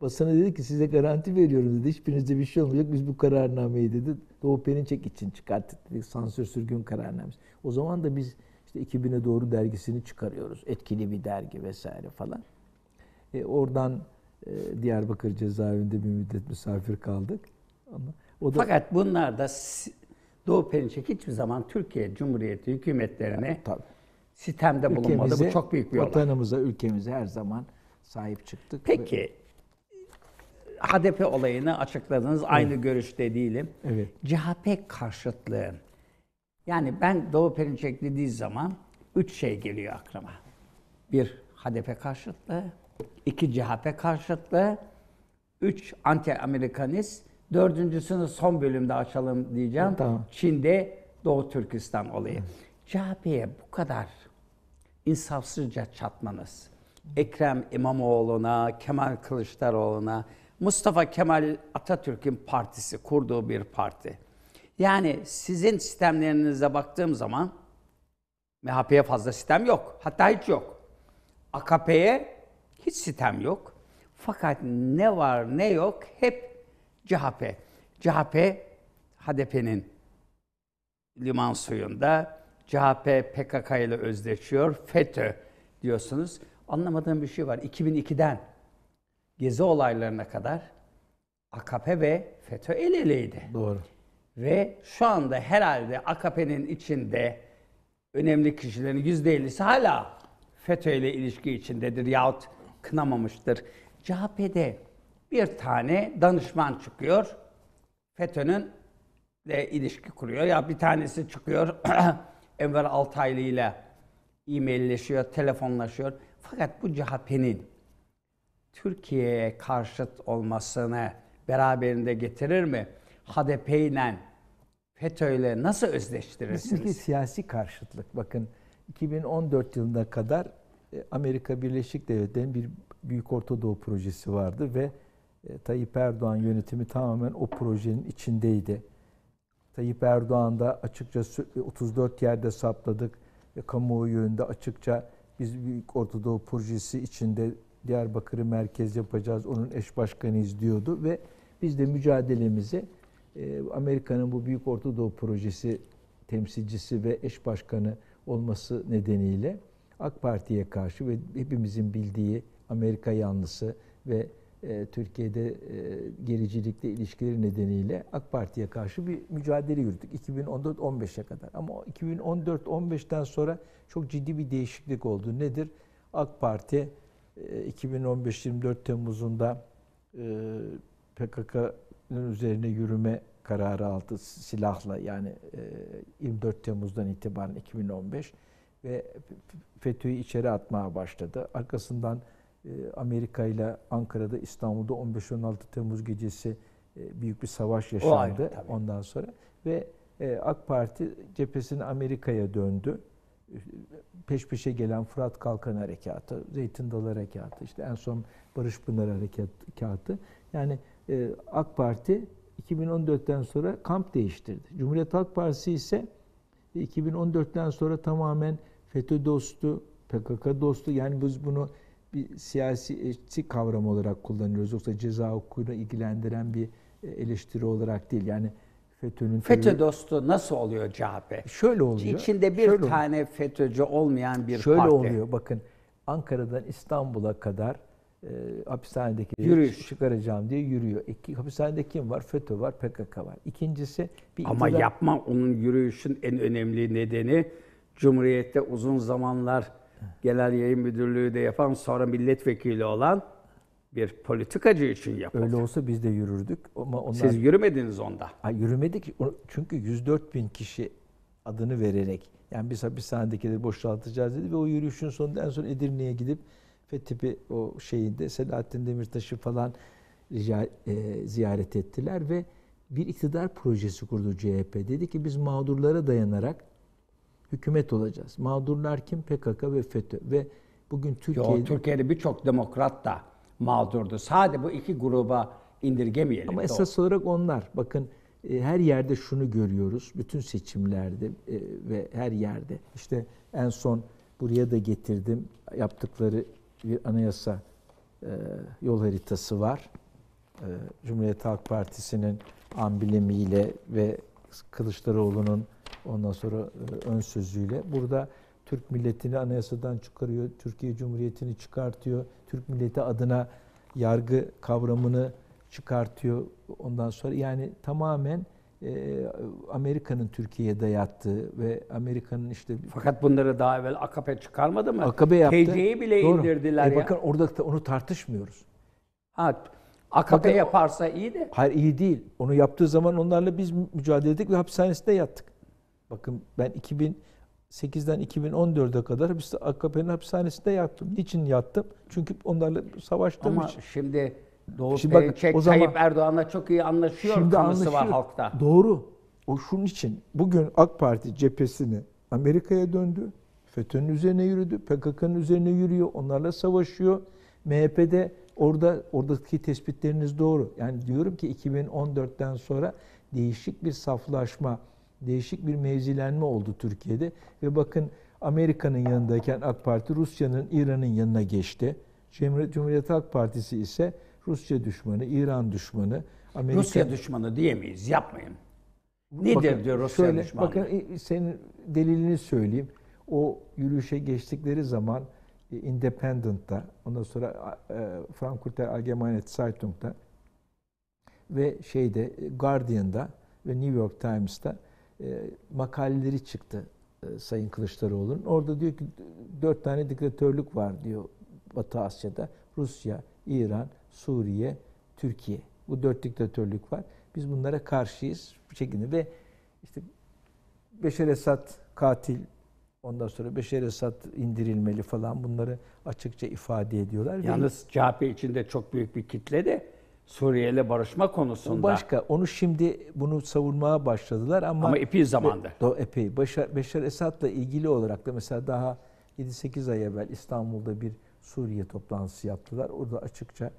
basına dedi ki size garanti veriyorum dedi. Hiçbirinize bir şey olmayacak. Biz bu kararnameyi dedi Doğu Perinçek için çıkarttık dedi. Sansür sürgün kararnamesi. O zaman da biz işte 2000'e doğru dergisini çıkarıyoruz. Etkili bir dergi vesaire falan. E, oradan e, Diyarbakır cezaevinde bir müddet misafir kaldık. Ama o da Fakat bunlar da Doğu Perinçek hiçbir zaman Türkiye Cumhuriyeti hükümetlerine tabii. sitemde bulunmadı. Bu Ülkemize, çok büyük bir olay. Vatanımıza, ülkemize her zaman sahip çıktık. Peki HDP olayını açıkladınız. Aynı görüşte değilim. Evet. CHP karşıtlığı. Yani ben Doğu Perinçek dediği zaman üç şey geliyor aklıma. Bir HDP karşıtlığı, iki CHP karşıtlığı, üç anti-Amerikanist, dördüncüsünü son bölümde açalım diyeceğim. Tamam. Çin'de Doğu Türkistan olayı. CHP'ye bu kadar insafsızca çatmanız, Ekrem İmamoğlu'na, Kemal Kılıçdaroğlu'na, Mustafa Kemal Atatürk'ün partisi, kurduğu bir parti. Yani sizin sistemlerinize baktığım zaman MHP'ye fazla sistem yok. Hatta hiç yok. AKP'ye hiç sistem yok. Fakat ne var ne yok hep CHP. CHP HDP'nin liman suyunda. CHP PKK ile özdeşiyor. FETÖ diyorsunuz. Anlamadığım bir şey var. 2002'den gezi olaylarına kadar AKP ve FETÖ el eleydi. Doğru. Ve şu anda herhalde AKP'nin içinde önemli kişilerin %50'si hala FETÖ ile ilişki içindedir yahut kınamamıştır. CHP'de bir tane danışman çıkıyor. FETÖ'nün ile ilişki kuruyor. Ya bir tanesi çıkıyor Enver Altaylı ile e-mailleşiyor, telefonlaşıyor. Fakat bu CHP'nin Türkiye'ye karşıt olmasını beraberinde getirir mi? HDP ile FETÖ ile nasıl özdeştirirsiniz? siyasi karşıtlık. Bakın 2014 yılına kadar e, Amerika Birleşik Devletleri'nin bir Büyük Orta Doğu projesi vardı ve e, Tayyip Erdoğan yönetimi tamamen o projenin içindeydi. Tayyip Erdoğan da açıkça sü- 34 yerde sapladık. E, kamuoyu yönünde açıkça biz Büyük Ortadoğu projesi içinde Diyarbakır'ı merkez yapacağız, onun eş başkanıyız diyordu ve biz de mücadelemizi e, Amerika'nın bu Büyük Ortadoğu projesi temsilcisi ve eş başkanı olması nedeniyle AK Parti'ye karşı ve hepimizin bildiği Amerika yanlısı ve e, Türkiye'de e, gericilikle ilişkileri nedeniyle AK Parti'ye karşı bir mücadele yürüttük 2014-15'e kadar. Ama o 2014-15'ten sonra çok ciddi bir değişiklik oldu. Nedir? AK Parti e, 2015-24 Temmuz'unda e, PKK'nın üzerine yürüme kararı aldı silahla yani e, 24 Temmuz'dan itibaren 2015 ve FETÖ'yü içeri atmaya başladı. Arkasından e, Amerika ile Ankara'da İstanbul'da 15-16 Temmuz gecesi e, büyük bir savaş ayrı, yaşandı tabii. ondan sonra ve e, AK Parti cephesini Amerika'ya döndü. E, Peş peşe gelen Fırat Kalkan Harekatı, Zeytin Dalı Harekatı, işte en son Barış Pınar Harekatı. Yani e, AK Parti 2014'ten sonra kamp değiştirdi. Cumhuriyet Halk Partisi ise 2014'ten sonra tamamen FETÖ dostu, PKK dostu yani biz bunu bir siyasi kavram olarak kullanıyoruz. Yoksa ceza hukukunu ilgilendiren bir e, eleştiri olarak değil. Yani FETÖ'nün FETÖ dostu nasıl oluyor CHP? şöyle oluyor. İçinde bir şöyle tane FETÖ'cü olmayan bir Şöyle parti. oluyor bakın Ankara'dan İstanbul'a kadar e, hapishanedeki Yürüyüş. çıkaracağım diye yürüyor. İki, hapishanede kim var? FETÖ var, PKK var. İkincisi bir Ama iktidar- yapma onun yürüyüşün en önemli nedeni Cumhuriyet'te uzun zamanlar genel yayın müdürlüğü de yapan sonra milletvekili olan bir politikacı için yapıldı. öyle olsa biz de yürürdük ama onlar Siz yürümediniz onda. Ay, yürümedik çünkü 104 bin kişi adını vererek yani biz hapishanedekileri boşaltacağız dedi ve o yürüyüşün sonunda en son Edirne'ye gidip Fethipi o şeyinde Selahattin Demirtaş'ı falan rica, e, ziyaret ettiler ve bir iktidar projesi kurdu CHP. Dedi ki biz mağdurlara dayanarak hükümet olacağız. Mağdurlar kim? PKK ve FETÖ ve bugün Yo, Türkiye Türkiye'de birçok demokrat da mağdurdu. Sadece bu iki gruba indirgemeyelim. Ama esas olarak onlar. Bakın e, her yerde şunu görüyoruz. Bütün seçimlerde e, ve her yerde. İşte en son buraya da getirdim. Yaptıkları bir anayasa e, yol haritası var. E, Cumhuriyet Halk Partisi'nin amblemiyle ve Kılıçdaroğlu'nun ondan sonra e, ön sözüyle burada Türk milletini anayasadan çıkarıyor, Türkiye Cumhuriyeti'ni çıkartıyor, Türk milleti adına yargı kavramını çıkartıyor ondan sonra yani tamamen e, Amerika'nın Türkiye'ye dayattığı ve Amerika'nın işte Fakat bunları daha evvel AKP çıkarmadı mı? AKP yaptı. TC'yi bile Doğru. indirdiler E ya. Bakın orada da onu tartışmıyoruz. Ha, AKP Bakın yaparsa iyi de. Hayır iyi değil. Onu yaptığı zaman onlarla biz mücadele ettik ve hapishanesinde yattık. Bakın ben 2008'den 2014'e kadar biz AKP'nin hapishanesinde yattım. Niçin yattım? Çünkü onlarla savaştığım Ama için. şimdi Doğu Şimdi bakın, Perinçek, o zaman- Tayyip Erdoğan'la çok iyi anlaşıyor Şimdi kanısı var halkta. Doğru. O şunun için bugün AK Parti cephesini Amerika'ya döndü. FETÖ'nün üzerine yürüdü. PKK'nın üzerine yürüyor. Onlarla savaşıyor. MHP'de orada oradaki tespitleriniz doğru. Yani diyorum ki 2014'ten sonra değişik bir saflaşma, değişik bir mevzilenme oldu Türkiye'de ve bakın Amerika'nın yanındayken AK Parti Rusya'nın İran'ın yanına geçti. Cumhuriyet Halk Partisi ise Rusya düşmanı, İran düşmanı, Amerika Rusya düşmanı diyemeyiz. Yapmayın. Nedir Bakın, diyor Rusya şöyle, düşmanlığı? Bakın senin delilini söyleyeyim. O yürüyüşe geçtikleri zaman Independent'ta, ondan sonra e, Frankfurter Allgemeine Zeitung'da ve şeyde e, Guardian'da ve New York Times'ta e, makaleleri çıktı Sayın Kılıçdaroğlu'nun. Orada diyor ki dört tane diktatörlük var diyor Batı Asya'da. Rusya, İran, Suriye, Türkiye. Bu dört diktatörlük var. Biz bunlara karşıyız bu şekilde ve işte Beşer Esad katil ondan sonra Beşer Esad indirilmeli falan bunları açıkça ifade ediyorlar. ve Yalnız CHP içinde çok büyük bir kitle de Suriye ile barışma o konusunda. başka. Onu şimdi bunu savunmaya başladılar ama Ama epey zamandır. Do epey. Beşer, Beşer Esad'la ilgili olarak da mesela daha 7-8 ay evvel İstanbul'da bir Suriye toplantısı yaptılar. Orada açıkça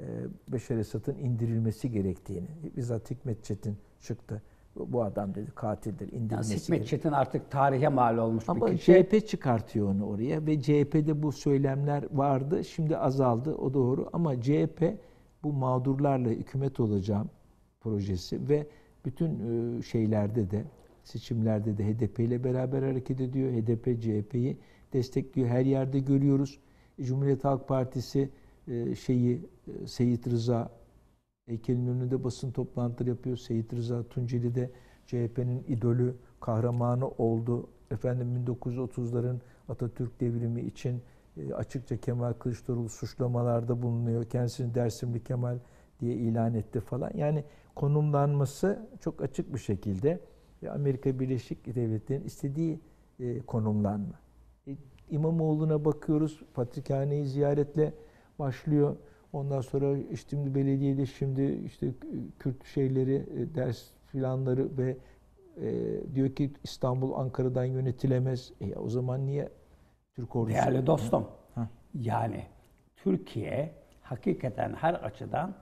e, Beşar Esad'ın indirilmesi gerektiğini. Bizzat Hikmet Çetin çıktı. Bu adam dedi katildir, Yani indirilmesi Hikmet gerekir. Çetin artık tarihe mal olmuş Ama bir kişi. CHP çıkartıyor onu oraya ve CHP'de bu söylemler vardı. Şimdi azaldı o doğru ama CHP bu mağdurlarla hükümet olacağım projesi ve bütün e, şeylerde de seçimlerde de HDP ile beraber hareket ediyor. HDP CHP'yi destekliyor. Her yerde görüyoruz. Cumhuriyet Halk Partisi şeyi e, Seyit Rıza heykelin önünde basın toplantıları yapıyor. Seyit Rıza Tunceli de CHP'nin idolü, kahramanı oldu. Efendim 1930'ların Atatürk devrimi için e, açıkça Kemal Kılıçdaroğlu suçlamalarda bulunuyor. Kendisini Dersimli Kemal diye ilan etti falan. Yani konumlanması çok açık bir şekilde Amerika Birleşik Devletleri'nin istediği e, konumlanma. E, İmamoğlu'na bakıyoruz. Patrikhaneyi ziyaretle başlıyor. Ondan sonra işte şimdi belediyede şimdi işte Kürt şeyleri, e, ders filanları ve e, diyor ki İstanbul Ankara'dan yönetilemez. E, o zaman niye Türk ordusu? Değerli dostum, Ha. yani Türkiye hakikaten her açıdan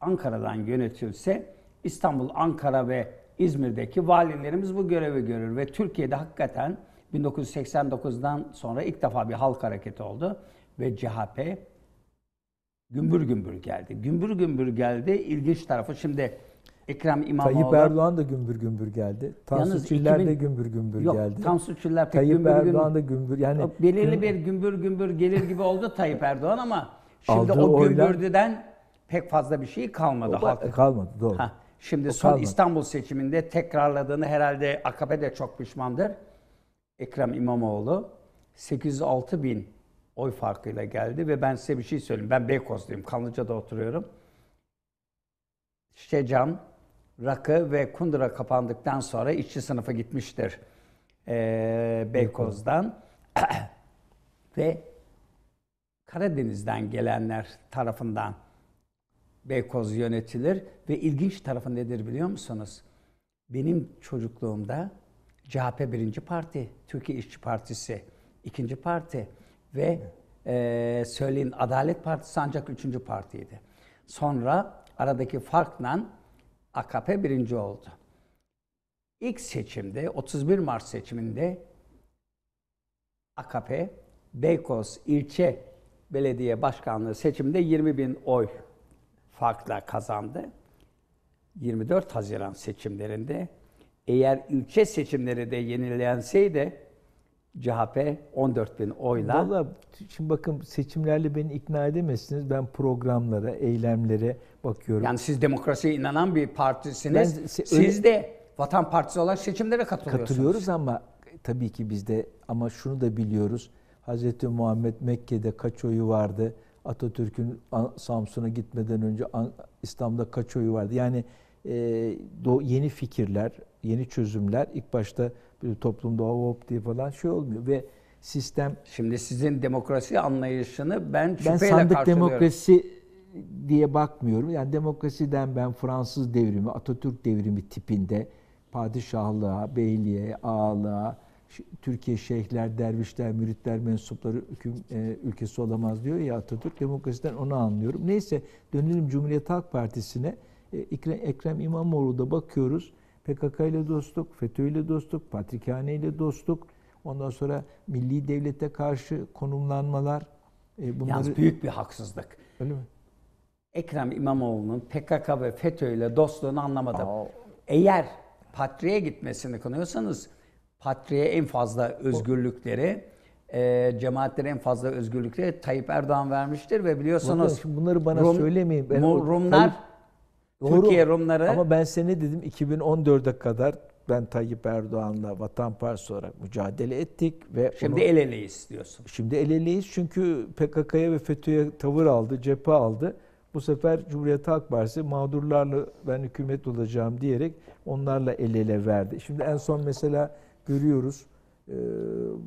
Ankara'dan yönetilse İstanbul, Ankara ve İzmir'deki valilerimiz bu görevi görür ve Türkiye'de hakikaten 1989'dan sonra ilk defa bir halk hareketi oldu ve CHP gümbür gümbür geldi. Gümbür gümbür geldi. İlginç tarafı şimdi Ekrem İmamoğlu Tayyip Erdoğan da gümbür gümbür geldi. Tansu Çiller de 2000 gümbür gümbür Yok, geldi. Tansu Çiller pek Tayyip gümbür gümbür Erdoğan da gümbür. Yani belirli bir gümbür gümbür gelir gibi oldu Tayyip Erdoğan ama şimdi Aldığı o oylar- gümbürdüden pek fazla bir şey kalmadı O- halkın. kalmadı doğru. Ha, şimdi O son kalmadı. İstanbul seçiminde tekrarladığını herhalde AKP de çok pişmandır. Ekrem İmamoğlu 806 bin oy farkıyla geldi ve ben size bir şey söyleyeyim. Ben Beykoz'dayım, Kanlıca'da oturuyorum. Şecam, Rakı ve Kundura kapandıktan sonra işçi sınıfı gitmiştir ee, Beykoz'dan. <clears throat> ve Karadeniz'den gelenler tarafından Beykoz yönetilir ve ilginç tarafı nedir biliyor musunuz? Benim çocukluğumda CHP birinci parti, Türkiye İşçi Partisi ikinci parti ve eee söyleyin Adalet Partisi ancak üçüncü partiydi. Sonra aradaki farkla AKP birinci oldu. İlk seçimde 31 Mart seçiminde AKP Beykoz ilçe belediye başkanlığı seçiminde 20 bin oy farkla kazandı. 24 Haziran seçimlerinde eğer ilçe seçimleri de yenilenseydi CHP 14 bin oyla Valla şimdi bakın seçimlerle beni ikna edemezsiniz. Ben programlara, eylemlere bakıyorum. yani siz demokrasiye inanan bir partisiniz. Ben se- siz de vatan partisi olarak seçimlere katılıyorsunuz. Katılıyoruz ama tabii ki biz de ama şunu da biliyoruz. Hazreti Muhammed Mekke'de kaç oyu vardı? Atatürk'ün Samsun'a gitmeden önce İslam'da kaç oyu vardı? Yani e, yeni fikirler, yeni çözümler ilk başta toplumda hop diye falan şey olmuyor ve sistem Şimdi sizin demokrasi anlayışını ben ben şüpheyle sandık karşılıyorum. demokrasi diye bakmıyorum. Yani demokrasiden ben Fransız devrimi, Atatürk devrimi tipinde padişahlığa, beyliğe, ağalığa, Türkiye şeyhler, dervişler, müritler mensupları hüküm e, ülkesi olamaz diyor ya Atatürk. Demokrasiden onu anlıyorum. Neyse dönelim Cumhuriyet Halk Partisi'ne. E, Ekrem, Ekrem İmamoğlu'da bakıyoruz. PKK ile dostluk, FETÖ ile dostluk, Patrikhane ile dostluk. Ondan sonra milli devlete karşı konumlanmalar. E, bunları Yalnız büyük bir haksızlık. öyle mi? Ekrem İmamoğlu'nun PKK ve FETÖ ile dostluğunu anlamadım. Aa. Eğer patriye gitmesini kınıyorsanız patriye en fazla özgürlükleri, e, cemaatlere en fazla özgürlükleri Tayyip Erdoğan vermiştir ve biliyorsunuz Bakın bunları bana Rum- söylemeyin. Ben Rumlar, Tayyip- Doğru. Türkiye Rumları Ama ben size ne dedim? 2014'e kadar ben Tayyip Erdoğan'la Vatan Partisi olarak mücadele ettik ve şimdi onu- el eleyiz diyorsun. şimdi el eleyiz çünkü PKK'ya ve FETÖ'ye tavır aldı, cephe aldı. Bu sefer Cumhuriyet Halk Partisi mağdurlarla ben hükümet olacağım diyerek onlarla el ele verdi. Şimdi en son mesela görüyoruz e,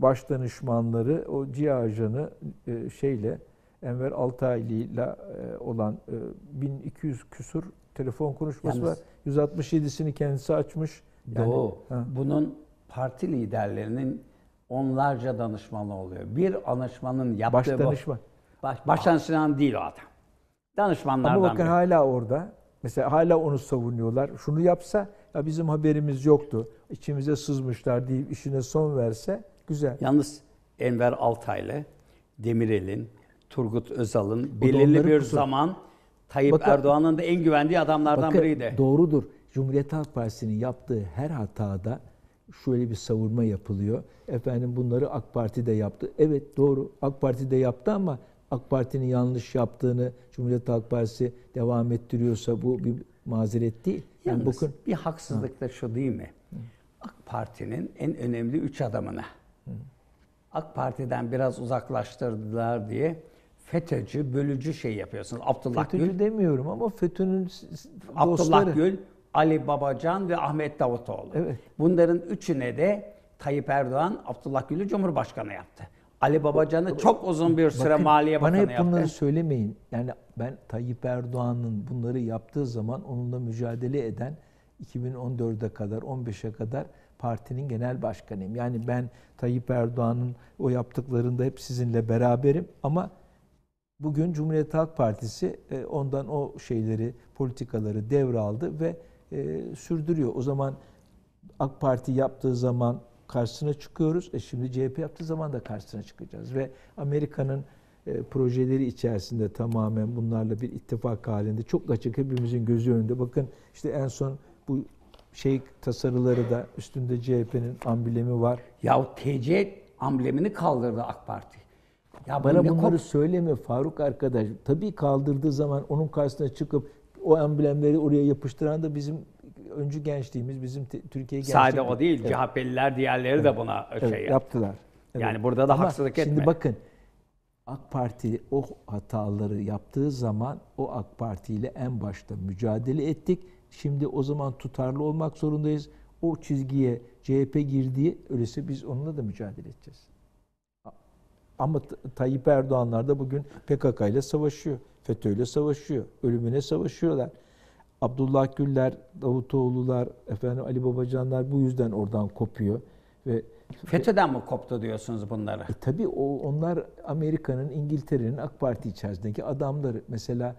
baş danışmanları o CIA ajanı e, şeyle Enver Altaylı ile e, olan e, 1200 küsur telefon konuşması Yalnız- var. 167'sini kendisi açmış. Yani- Doğu. Ha. Bunun parti liderlerinin onlarca danışmanı oluyor. Bir danışmanın yaptığı Baş bu- danışman. Baş, baş danışman değil o adam. Danışmanlardan Ama bakın biri. hala orada. Mesela hala onu savunuyorlar. Şunu yapsa ya bizim haberimiz yoktu. İçimize sızmışlar deyip işine son verse güzel. Yalnız Enver Altaylı, Demirel'in, Turgut Özal'ın belirli bir kusuru. zaman Tayyip Bakın- Erdoğan'ın da en güvendiği adamlardan Bakın biriydi. doğrudur. Cumhuriyet Halk Partisi'nin yaptığı her hatada şöyle bir savunma yapılıyor. Efendim bunları AK Parti de yaptı. Evet doğru AK Parti de yaptı ama AK Parti'nin yanlış yaptığını Cumhuriyet Halk Partisi devam ettiriyorsa bu bir mazeret değil. Yani Yalnız bakın bir haksızlık da şu değil mi? AK Parti'nin en önemli üç adamını AK Parti'den biraz uzaklaştırdılar diye FETÖ'cü, bölücü şey yapıyorsunuz. Abdullah FETÖ'cü Gül, demiyorum ama FETÖ'nün Abdullah dostları. Gül, Ali Babacan ve Ahmet Davutoğlu. Evet. Bunların üçüne de Tayyip Erdoğan Abdullah Gül'ü Cumhurbaşkanı yaptı. Ali Babacan'ı çok uzun bir süre Bakın, Maliye bana Bakanı hep bunları yaptı. söylemeyin. Yani ben Tayyip Erdoğan'ın bunları yaptığı zaman onunla mücadele eden 2014'e kadar 15'e kadar partinin genel başkanıyım. Yani ben Tayyip Erdoğan'ın o yaptıklarında hep sizinle beraberim ama bugün Cumhuriyet Halk Partisi e, ondan o şeyleri, politikaları devraldı ve e, sürdürüyor. O zaman AK Parti yaptığı zaman karşısına çıkıyoruz. E şimdi CHP yaptığı zaman da karşısına çıkacağız. Ve Amerika'nın e, projeleri içerisinde tamamen bunlarla bir ittifak halinde çok açık hepimizin gözü önünde. Bakın işte en son bu şey tasarıları da üstünde CHP'nin amblemi var. Yahu TC amblemini kaldırdı AK Parti. Ya Bana bunları kop- söyleme Faruk arkadaş. Tabii kaldırdığı zaman onun karşısına çıkıp o emblemleri oraya yapıştıran da bizim öncü gençliğimiz, bizim te- Türkiye gençliği. Sadece o değil, Evet. CHP'liler diğerleri de buna Evet, şey yaptı. yaptılar. Yani burada da Ama haksızlık şimdi etme. bakın AK Parti o hataları yaptığı zaman o AK Parti ile en başta mücadele ettik. Şimdi o zaman tutarlı olmak zorundayız. O çizgiye CHP girdiği öyleyse biz onunla da mücadele edeceğiz. Ama Tayyip Erdoğanlar da bugün PKK ile savaşıyor. FETÖ ile savaşıyor. Ölümüne savaşıyorlar. Abdullah Güller, Davutoğlu'lar, efendim Ali Babacanlar bu yüzden oradan kopuyor ve FETÖ'den mi koptu diyorsunuz bunları? e tabii o onlar Amerika'nın, İngiltere'nin AK Parti içerisindeki adamları. Mesela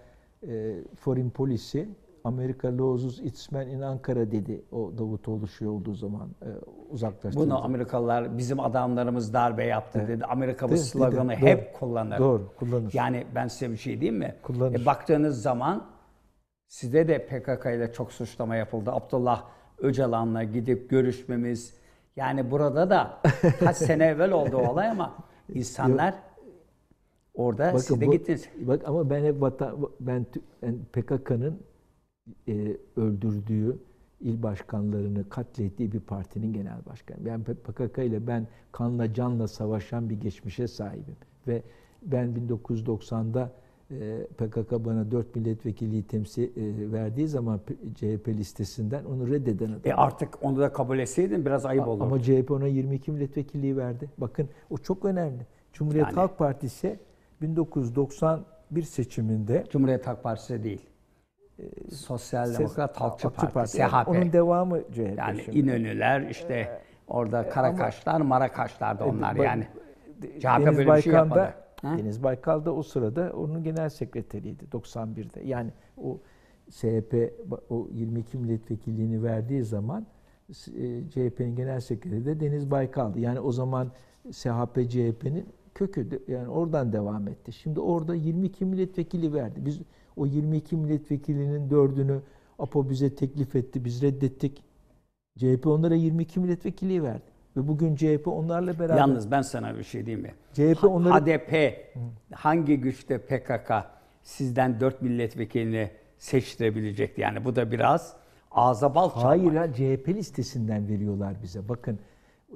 e, Foreign Policy, Amerika loses its men in Ankara dedi o Davutoğlu şey olduğu zaman e, uzaklaştırıldı. Bunu Amerikalılar bizim adamlarımız darbe yaptı dedi. Amerika bu sloganı dedi. hep Doğru. kullanır. Doğru, kullanır. Yani ben size bir şey diyeyim mi? Kullanır. E, baktığınız zaman size de PKK ile çok suçlama yapıldı. Abdullah Öcalan'la gidip görüşmemiz. Yani burada da <laughs> kaç sene evvel oldu o olay ama insanlar orada siz de bu- gittiniz. Bak ama ben hep vatan, ben, ben PKK'nın e, öldürdüğü il başkanlarını katlettiği bir partinin genel başkanı. Ben PKK ile ben kanla canla savaşan bir geçmişe sahibim. Ve ben 1990'da e, PKK bana 4 milletvekilliği temsil e, verdiği zaman CHP listesinden onu reddeden adam. E artık onu da kabul etseydin biraz ayıp olur. Ama CHP ona 22 milletvekilliği verdi. Bakın o çok önemli. Cumhuriyet Yani- Halk Partisi 1991 seçiminde Cumhuriyet Halk Partisi değil. Sosyal Demokrat Halkçı Halkçı Parti, SHP. Onun devamı CHP. Yani şimdi. İnönüler işte orada Karakaşlar, Marakaşlar da onlar E, yani. CHP Deniz böyle bir şey da yapmadı. Ha? Deniz Baykal da o sırada onun genel sekreteriydi 91'de. Yani o SHP o 22 milletvekilliğini verdiği zaman e, CHP'nin genel sekreteri de Deniz Baykal'dı. Yani o zaman SHP CHP'nin kökü de- yani oradan devam etti. Şimdi orada 22 milletvekili verdi. Biz o 22 milletvekilinin dördünü APO bize teklif etti. Biz reddettik. CHP onlara 22 milletvekili verdi. Ve bugün CHP onlarla beraber Yalnız ben sana bir şey diyeyim mi? CHP onları HDP hangi güçte PKK sizden 4 milletvekilini seçtirebilecekti? Yani bu da biraz ağza bal çalmak. Hayır ya CHP listesinden veriyorlar bize. Bakın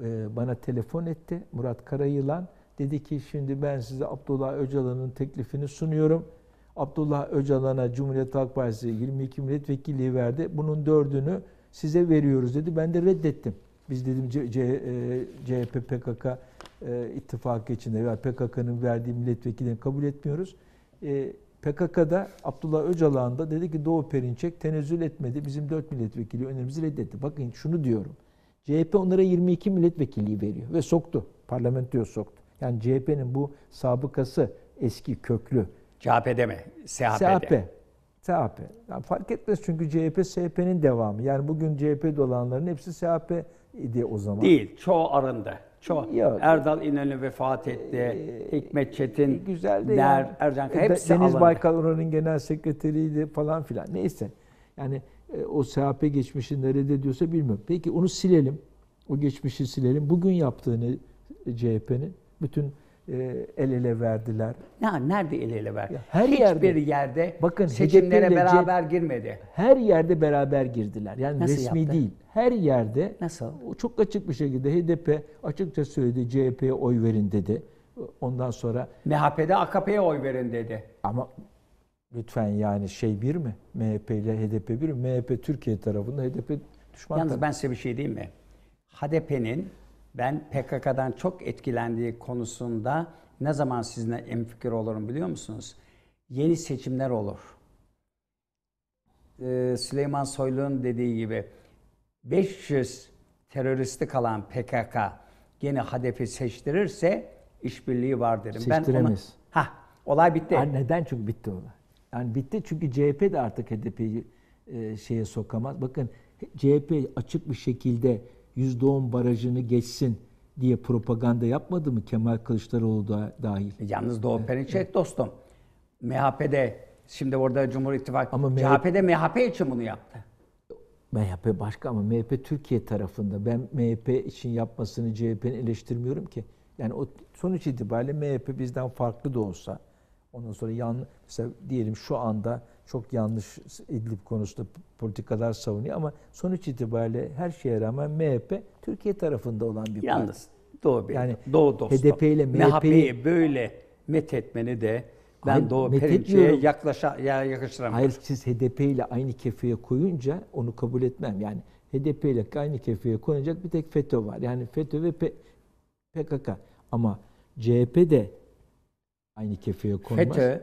e, bana telefon etti Murat Karayılan. Dedi ki şimdi ben size Abdullah Öcalan'ın teklifini sunuyorum. Abdullah Öcalan'a Cumhuriyet Halk Partisi 22 milletvekilliği verdi. Bunun dördünü size veriyoruz dedi. Ben de reddettim. Biz dedim e, CHP PKK e, ittifakı içinde veya PKK'nın verdiği milletvekillerini kabul etmiyoruz. E, PKK'da Abdullah Öcalan da dedi ki Doğu Perinçek tenezzül etmedi. Bizim 4 milletvekili önerimizi reddetti. Bakın şunu diyorum. CHP onlara 22 milletvekilliği veriyor ve soktu. Parlamentoya soktu. Yani CHP'nin bu sabıkası eski köklü. CHP'de mi? SHP'de. SHP. SHP. Yani fark etmez çünkü CHP SHP'nin devamı. Yani bugün CHP'de olanların hepsi SHP idi o zaman. Değil. Çoğu arındı. Çoğu. Yok. Erdal İnönü vefat etti. Hikmet Çetin, Güzel de Der, yani. Ercan E, hepsi Deniz alındı. Baykal oranın genel sekreteriydi falan filan. Neyse. Yani e, o SHP geçmişi nerede diyorsa bilmiyorum. Peki onu silelim. O geçmişi silelim. Bugün yaptığını e, CHP'nin bütün e, el ele verdiler. Ya nerede el ele ver? Ya her Hiçbir yerde. yerde Bakın, seçimlere beraber girmedi. Her yerde beraber girdiler. Yani Nasıl resmi yaptı? değil. Her yerde Nasıl? o çok açık bir şekilde HDP açıkça söyledi CHP'ye oy verin dedi. Ondan sonra MHP'de AKP'ye oy verin dedi. ama lütfen yani şey bir mi? MHP ile HDP bir mi? MHP Türkiye tarafında HDP düşman Yalnız tarafı. ben size bir şey diyeyim mi? HDP'nin ben PKK'dan çok etkilendiği konusunda ne zaman sizinle emfikir olurum biliyor musunuz? Yeni seçimler olur. Ee, Süleyman Soylu'nun dediği gibi 500 teröristi kalan PKK gene HDP'i seçtirirse işbirliği var derim. Ben Seçtiremez. Ha, olay bitti. Yani neden? Çünkü bitti o. Yani bitti çünkü CHP de artık HDP'yi e, şeye sokamaz. Bakın CHP açık bir şekilde %10 barajını geçsin diye propaganda yapmadı mı Kemal Kılıçdaroğlu da dahil? Yalnız Doğu Perinçek dostum. MHP'de şimdi orada Cumhur İttifakı Ama CHP'de MHP için bunu yaptı. MHP başka ama MHP Türkiye tarafında. Ben MHP için yapmasını CHP'nin eleştirmiyorum ki. Yani o sonuç itibariyle MHP bizden farklı da olsa ondan sonra yan mesela diyelim şu anda çok yanlış İdlib konusunda politikalar savunuyor ama sonuç itibariyle her şeye rağmen MHP Türkiye tarafında olan bir parti. Yalnız Doğu Bey, Yani Doğu dostum. HDP ile MHP 'yi MHP'yi böyle methetmeni de ben Hayır, Doğu. Perinçek'e yaklaşa, ya yakıştıramam. Hayır siz HDP ile aynı kefeye koyunca onu kabul etmem. Yani HDP ile aynı kefeye koyacak bir tek FETÖ var. Yani FETÖ ve P- PKK. Ama CHP de aynı kefeye konmaz. FETÖ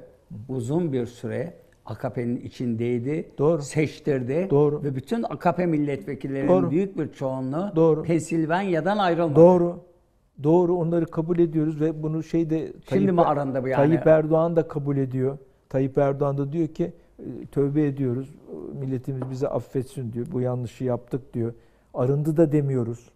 uzun bir süre AKP'nin içindeydi. Doğru. Seçtirdi. Doğru. Ve bütün AKP milletvekillerinin Doğru. büyük bir çoğunluğu Doğru. Pensilvanya'dan ayrılmadı. Doğru. Doğru onları kabul ediyoruz ve bunu şeyde Şimdi mi aranda bu yani? Tayyip Erdoğan da kabul ediyor. Tayyip Erdoğan da diyor ki e, tövbe ediyoruz. Milletimiz bizi affetsin diyor. Bu yanlışı yaptık diyor. Arındı da demiyoruz.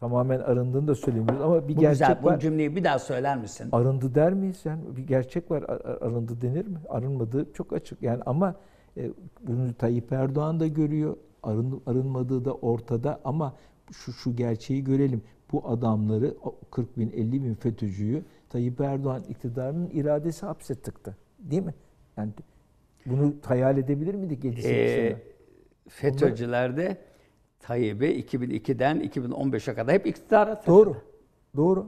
Tamamen arındığını da söylemiyoruz ama bir Bu gerçek güzel. var. Bu cümleyi bir daha söyler misin? Arındı der miyiz? Yani bir gerçek var. Ar- ar- Arındı denir mi? Arınmadığı çok açık. Yani ama e, bunu Tayyip Erdoğan da görüyor. Arın, arınmadığı da ortada ama şu şu gerçeği görelim. Bu adamları o 40 bin 50 bin FETÖ'cüyü Tayyip Erdoğan iktidarının iradesi hapse tıktı. Değil mi? Yani bunu hayal edebilir miydik 7 8 Ee, sene? FETÖ'cüler de Tayyip'i 2002'den 2015'e kadar hep iktidara taşıdı. Doğru. Doğru.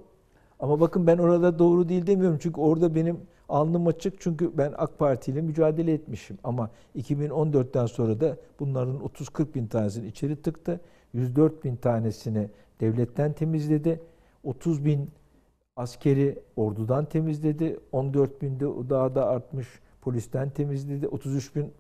Ama bakın ben orada doğru değil demiyorum. Çünkü orada benim alnım açık. Çünkü ben AK Parti ile mücadele etmişim. Ama 2014'ten sonra da bunların 30-40 bin tanesini içeri tıktı. 104 bin tanesini devletten temizledi. 30 bin askeri ordudan temizledi. 14 bin de daha da artmış polisten temizledi. 33 bin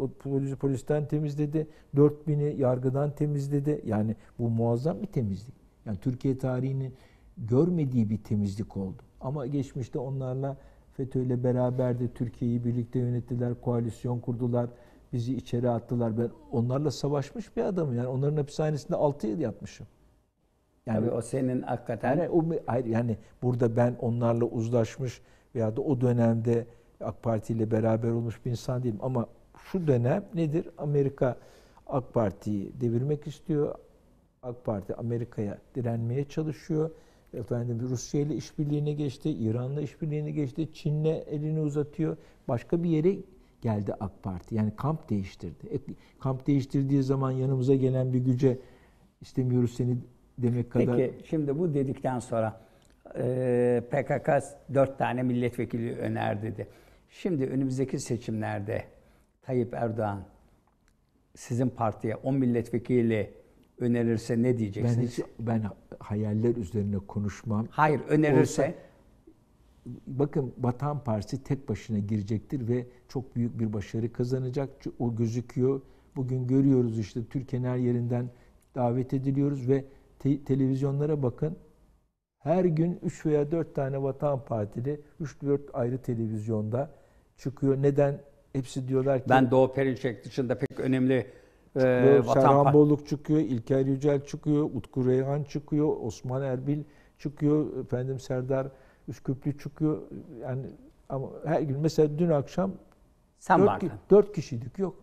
polisten temizledi. 4 bini yargıdan temizledi. Yani bu muazzam bir temizlik. Yani Türkiye tarihinin görmediği bir temizlik oldu. Ama geçmişte onlarla FETÖ ile beraber de Türkiye'yi birlikte yönettiler, koalisyon kurdular, bizi içeri attılar. Ben onlarla savaşmış bir adamım. Yani onların hapishanesinde 6 yıl yatmışım. Yani Tabii o senin hakikaten yani o hayır, yani burada ben onlarla uzlaşmış veya da o dönemde AK Parti ile beraber olmuş bir insan değilim ama şu dönem nedir? Amerika AK Parti'yi devirmek istiyor. AK Parti Amerika'ya direnmeye çalışıyor. Efendim Rusya ile işbirliğine geçti, İran'la işbirliğine geçti, Çin'le elini uzatıyor. Başka bir yere geldi AK Parti. Yani kamp değiştirdi. E, kamp değiştirdiği zaman yanımıza gelen bir güce istemiyoruz seni demek kadar Peki şimdi bu dedikten sonra e, PKK dört tane milletvekili öner dedi. Şimdi önümüzdeki seçimlerde Tayyip Erdoğan sizin partiye 10 milletvekili önerirse ne Ben diyeceksiniz? hiç ben hayaller üzerine konuşmam. Hayır önerirse Olsa- Bakın Vatan Partisi tek başına girecektir ve çok büyük bir başarı kazanacak. O gözüküyor. Bugün görüyoruz işte Türkiye'nin her yerinden davet ediliyoruz ve te- televizyonlara bakın. Her gün 3 veya 4 tane Vatan Partili 3-4 ayrı televizyonda çıkıyor. Neden? Hepsi diyorlar ki Ben Doğu Perinçek dışında pek önemli e, çıkıyor. vatan par- Bolluk çıkıyor, İlker Yücel çıkıyor, Utku Reyhan çıkıyor, Osman Erbil çıkıyor, efendim Serdar Üsküplü çıkıyor. Yani ama her gün mesela dün akşam Sen dört, vardın. dört kişiydik yok.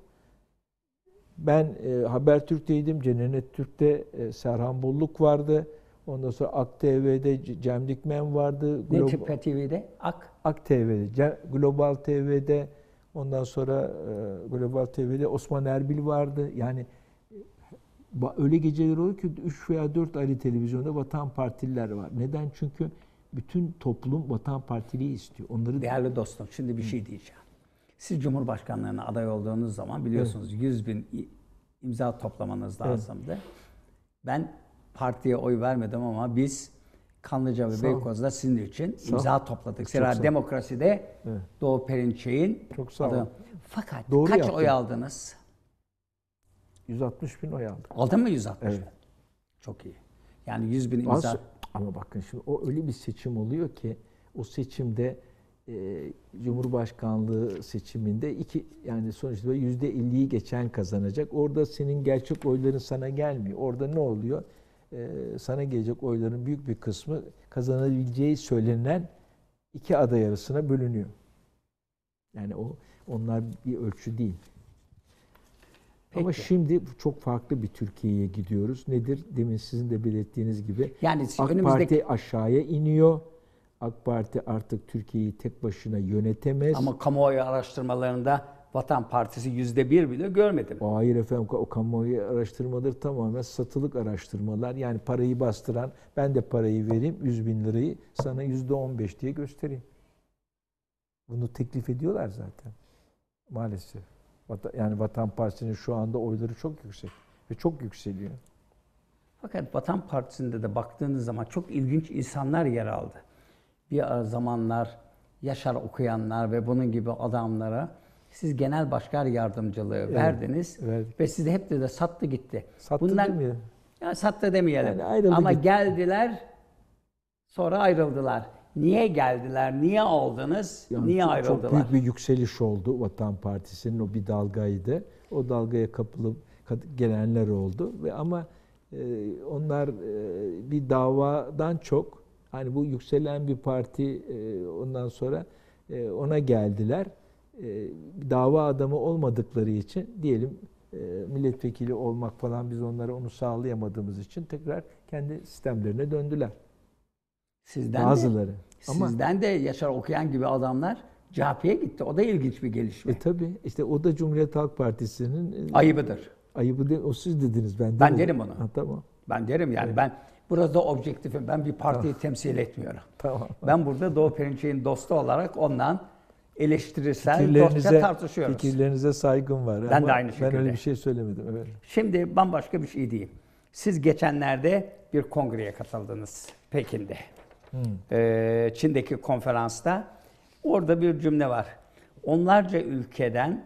Ben e, Habertürk'teydim, Cennet Türk'te e, Serhan Bolluk vardı. Ondan sonra Ak TV'de Cem Dikmen vardı. Ne Glo- Tüpe TV'de? Ak. Ak TV'de, Global TV'de, ondan sonra e, Global TV'de Osman Erbil vardı. Yani e, öyle geceler oluyor ki 3 veya 4 ayrı televizyonda Vatan Partililer var. Neden? Çünkü bütün toplum Vatan Partiliği istiyor. Onları Değerli dostum şimdi bir şey diyeceğim. Siz Cumhurbaşkanlığına aday olduğunuz zaman biliyorsunuz 100 bin imza toplamanız lazımdı. Ben partiye oy vermedim ama biz Kanlıca ve. Beykoz'da sizin için Sağ imza topladık. Zira demokraside Evet. Doğu Perinçek'in Çok sağ adı- Fakat Doğru kaç yaptın. oy aldınız? 160 bin oy aldık. Aldın mı 160 Evet. bin? Çok iyi. Yani 100 bin imza. ama bakın şimdi o öyle bir seçim oluyor ki o seçimde e, Cumhurbaşkanlığı seçiminde iki yani sonuçta yüzde 50'yi geçen kazanacak. Orada senin gerçek oyların sana gelmiyor. Orada ne oluyor? E, sana gelecek oyların büyük bir kısmı kazanabileceği söylenen iki aday arasına bölünüyor. Yani o onlar bir ölçü değil. Ama Peki. şimdi çok farklı bir Türkiye'ye gidiyoruz. Nedir? Demin sizin de belirttiğiniz gibi Yani AK önümüzdeki Parti aşağıya iniyor. AK Parti artık Türkiye'yi tek başına yönetemez. ama kamuoyu araştırmalarında Vatan Partisi yüzde bir bile görmedim. Hayır efendim o kamuoyu araştırmaları tamamen satılık araştırmalar. Yani parayı bastıran ben de parayı vereyim 100 bin lirayı sana yüzde 15 diye göstereyim. Bunu teklif ediyorlar zaten maalesef. Yani Vatan Partisi'nin şu anda oyları çok yüksek ve çok yükseliyor. Fakat Vatan Partisi'nde de baktığınız zaman çok ilginç insanlar yer aldı. Bir zamanlar Yaşar okuyanlar ve bunun gibi adamlara siz genel başkan yardımcılığı verdiniz verdik. ve sizi hep de, de sattı gitti. Sattı değil mi? Ya sattı demeyelim. Yani Ama gitti. geldiler sonra ayrıldılar. Niye geldiler? Niye aldınız? Yani niye çok, ayrıldılar? Çok büyük bir yükseliş oldu Vatan Partisi'nin o bir dalgaydı. O dalgaya kapılıp gelenler oldu ve ama e, onlar e, bir davadan çok hani bu yükselen bir parti e, ondan sonra e, ona geldiler. E, dava adamı olmadıkları için diyelim e, milletvekili olmak falan biz onlara onu sağlayamadığımız için tekrar kendi sistemlerine döndüler. Sizden Bazıları. de, Ama sizden de Yaşar okuyan gibi adamlar CHP'ye gitti. O da ilginç bir gelişme. E tabi işte o da Cumhuriyet Halk Partisi'nin e, Ayıbıdır. ayıbı değil. O siz dediniz ben Ben demedim. derim onu. Ha, tamam. Ben derim yani ben burada objektifim. Ben bir partiyi temsil etmiyorum. Tamam. Ben burada Doğu Perinçek'in dostu olarak ondan eleştirisel dostça tartışıyoruz. fikirlerinize saygım var. Ben Ama de aynı Ben şekilde. öyle bir şey söylemedim. Evet. Şimdi bambaşka bir şey diyeyim. Siz geçenlerde bir kongreye katıldınız Pekin'de. Ee, Çin'deki konferansta. Orada bir cümle var. Onlarca ülkeden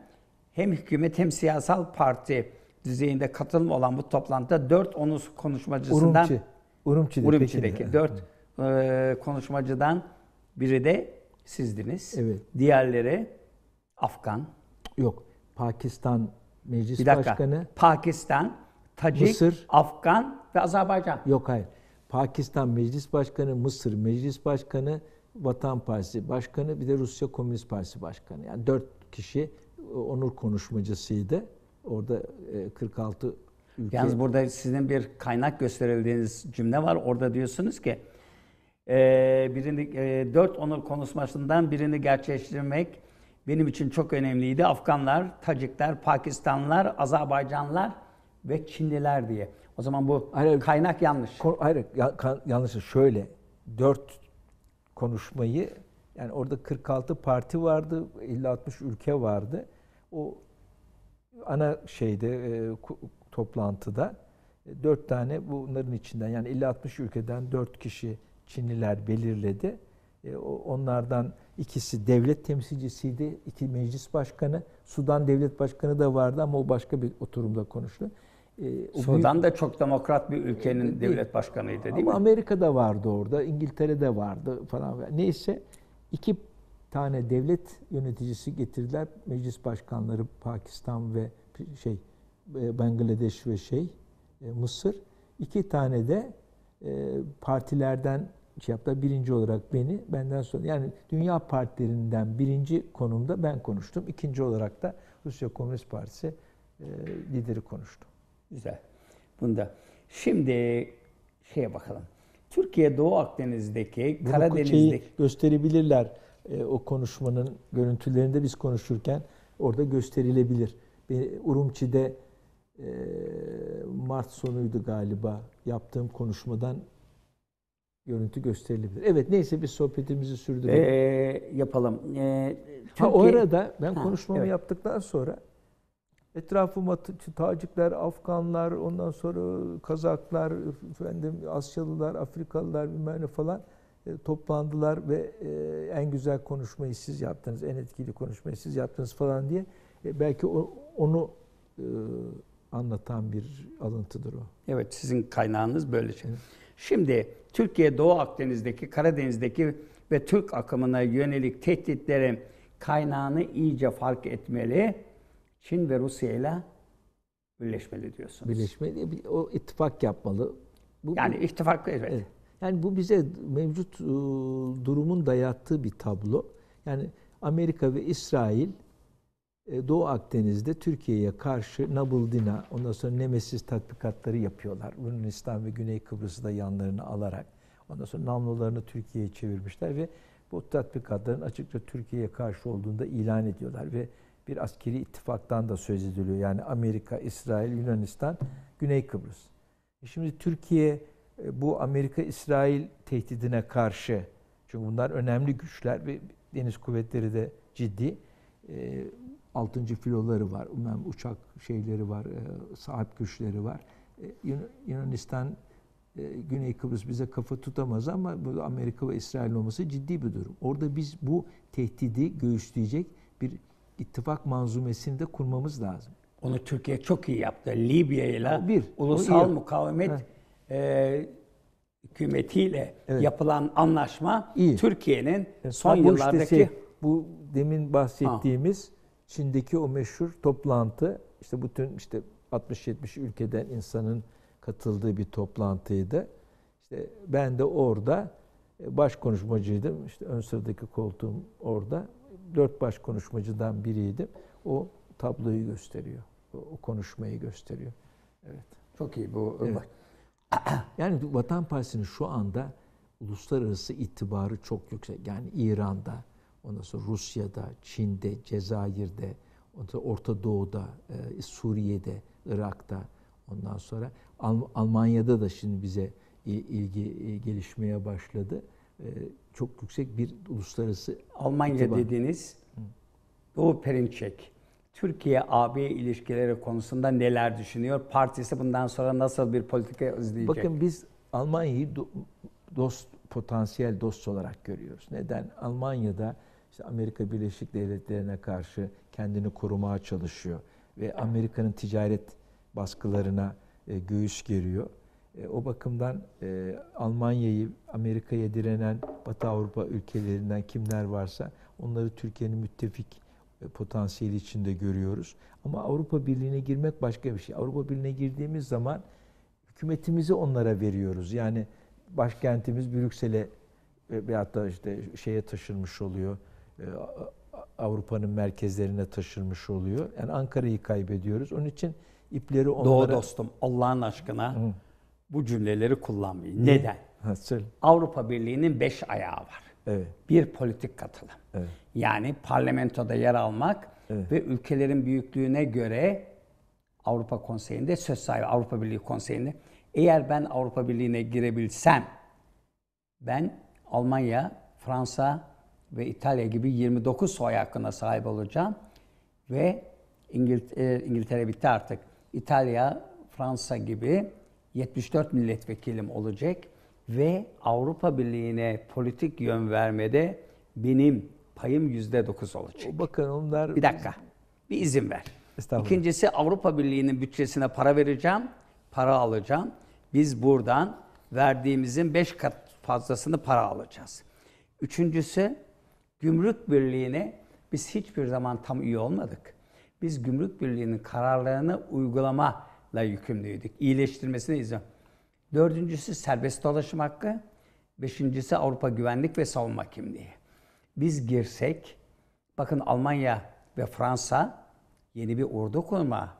hem hükümet hem siyasal parti düzeyinde katılım olan bu toplantıda dört onu konuşmacısından Urumçi. Urumçi'de. Urumçi'deki Pekin'de. dört e, konuşmacıdan biri de sizdiniz. Evet. Diğerleri Afgan, Yok. Pakistan Meclis bir dakika, Başkanı. Pakistan, Tacik, Mısır. Afgan ve Azerbaycan. Yok hayır. Pakistan Meclis Başkanı, Mısır Meclis Başkanı, Vatan Partisi Başkanı, bir de Rusya Komünist Partisi Başkanı. Yani dört kişi e, onur konuşmacısıydı. Orada e, 46 ülke. Yalnız burada sizin bir kaynak gösterildiğiniz cümle var. Orada diyorsunuz ki e, birini e, dört onur konuşmasından birini gerçekleştirmek benim için çok önemliydi. Afganlar, Tacikler, Pakistanlılar, Azerbaycanlılar ve Çinliler diye. O zaman bu Hayır. kaynak yanlış. Hayır, ya- ka- yanlış. Şöyle, dört konuşmayı, yani orada 46 parti vardı, 50-60 ülke vardı. O ana şeyde, e, toplantıda e, dört tane bunların içinden, yani 50-60 ülkeden dört kişi Çinliler belirledi. E, Onlardan ikisi devlet temsilcisiydi, iki meclis başkanı. Sudan devlet başkanı da vardı ama o başka bir oturumda konuştu. E, o büyük- Sudan da çok demokrat bir ülkenin Değil. devlet başkanıydı değil Ama mi? Amerika'da vardı orada, İngiltere'de vardı falan. Neyse iki tane devlet yöneticisi getirdiler. Meclis başkanları Pakistan ve şey e, Bangladeş ve şey e, Mısır. İki tane de e, partilerden şey yaptılar. Birinci olarak beni, benden sonra yani dünya partilerinden birinci konumda ben konuştum. İkinci olarak da Rusya Komünist Partisi lideri konuştu. Güzel. Bunda. Şimdi şeye bakalım. Türkiye Doğu Akdeniz'deki, Bunu Karadeniz'deki gösterebilirler. E, o konuşmanın görüntülerinde biz konuşurken orada gösterilebilir. Urumçi'de e, Mart sonuydu galiba yaptığım konuşmadan görüntü gösterilebilir. Evet neyse biz sohbetimizi sürdürelim. Ee, yapalım. Ee, Türkiye... Ha, o arada ben ha, konuşmamı evet. yaptıktan sonra etrafıma Tacikler, Afganlar, ondan sonra Kazaklar, efendim Asyalılar, Afrikalılar bilmem ne falan e, toplandılar ve e, en güzel konuşmayı siz yaptınız, en etkili konuşmayı siz yaptınız falan diye e, belki o, onu e, anlatan bir alıntıdır o. Evet, sizin kaynağınız böyle şey. Evet. Şimdi Türkiye Doğu Akdeniz'deki, Karadeniz'deki ve Türk akımına yönelik tehditlerin kaynağını iyice fark etmeli. Çin ve Rusya ile birleşmeli diyorsunuz. Birleşmeli, o ittifak yapmalı. Bu, yani ittifak evet. evet. Yani bu bize mevcut e, durumun dayattığı bir tablo. Yani Amerika ve İsrail Doğu Akdeniz'de Türkiye'ye karşı Nabuldina, ondan sonra Nemesis tatbikatları yapıyorlar. Yunanistan ve Güney Kıbrıs'ı da yanlarına alarak. Ondan sonra namlularını Türkiye'ye çevirmişler ve bu tatbikatların açıkça Türkiye'ye karşı olduğunda ilan ediyorlar ve bir askeri ittifaktan da söz ediliyor. Yani Amerika, İsrail, Yunanistan, Güney Kıbrıs. E şimdi Türkiye e, bu Amerika-İsrail tehdidine karşı, çünkü bunlar önemli güçler ve deniz kuvvetleri de ciddi. E, altıncı filoları var, uçak şeyleri var, e, sahip güçleri var. Yunanistan, Güney Kıbrıs bize kafa tutamaz ama bu Amerika ve İsrail olması ciddi bir durum. Orada biz bu tehdidi göğüsleyecek bir ittifak manzumesini de kurmamız lazım. Onu Türkiye çok iyi yaptı. Libya ile ulusal mukavemet e, hükümetiyle evet. yapılan anlaşma Türkiye'nin son bu yıllardaki şey, bu demin bahsettiğimiz. Çin'deki o meşhur toplantı işte bütün işte 60-70 ülkeden insanın katıldığı bir toplantıydı. İşte ben de orada e, baş konuşmacıydım. İşte ön sıradaki koltuğum orada. Dört baş konuşmacıdan biriydim. O tabloyu gösteriyor. O konuşmayı gösteriyor. Evet. Çok iyi bu. Evet. <clears throat> yani Vatan Partisi'nin şu anda uluslararası itibarı çok yüksek. Yani İran'da, ondan sonra Rusya'da, Çin'de, Cezayir'de, Orta Doğu'da, e, Suriye'de, Irak'ta, ondan sonra Almanya'da da şimdi bize ilgi gelişmeye başladı. E, çok yüksek bir uluslararası Almanya itibar. dediğiniz Doğu Perinçek Türkiye-AB ilişkileri konusunda neler düşünüyor? Partisi bundan sonra nasıl bir politika izleyecek? Bakın biz Almanya'yı dost potansiyel dost olarak görüyoruz. Neden? Almanya'da işte Amerika Birleşik Devletleri'ne karşı kendini korumaya çalışıyor ve Amerika'nın ticaret baskılarına e, göğüs geriyor. E, o bakımdan e, Almanya'yı Amerika'ya direnen Batı Avrupa ülkelerinden kimler varsa onları Türkiye'nin müttefik e, potansiyeli içinde görüyoruz. Ama Avrupa Birliği'ne girmek başka bir şey. Avrupa Birliği'ne girdiğimiz zaman hükümetimizi onlara veriyoruz. Yani başkentimiz Brüksel'e e, veyahut da işte şeye taşınmış oluyor. E, Avrupa'nın merkezlerine taşınmış oluyor. Yani Ankara'yı kaybediyoruz. Onun için ipleri onlara... Doğu dostum Allah'ın aşkına Hı. bu cümleleri kullanmayın. Neden? Ha, Avrupa Birliği'nin beş ayağı var. Evet. Bir politik katılım. Evet. Yani parlamentoda yer almak evet. ve ülkelerin büyüklüğüne göre Avrupa Konseyi'nde söz sahibi Avrupa Birliği Konseyi'nde eğer ben Avrupa Birliği'ne girebilsem ben Almanya, Fransa ve İtalya gibi 29 soy hakkına sahip olacağım ve İngiltere, İngiltere bitti artık. İtalya, Fransa gibi 74 milletvekilim olacak ve Avrupa Birliği'ne politik yön vermede benim payım yüzde dokuz olacak. Bakın onlar... Bir dakika. Bir izin ver. İkincisi Avrupa Birliği'nin bütçesine para vereceğim. Para alacağım. Biz buradan verdiğimizin beş kat fazlasını para alacağız. Üçüncüsü Gümrük Birliği'ne biz hiçbir zaman tam üye olmadık. Biz Gümrük Birliği'nin kararlarını uygulamayla yükümlüydük. İyileştirmesine izin. Dördüncüsü serbest dolaşım hakkı. Beşincisi Avrupa Güvenlik ve Savunma Kimliği. Biz girsek, bakın Almanya ve Fransa yeni bir ordu kurma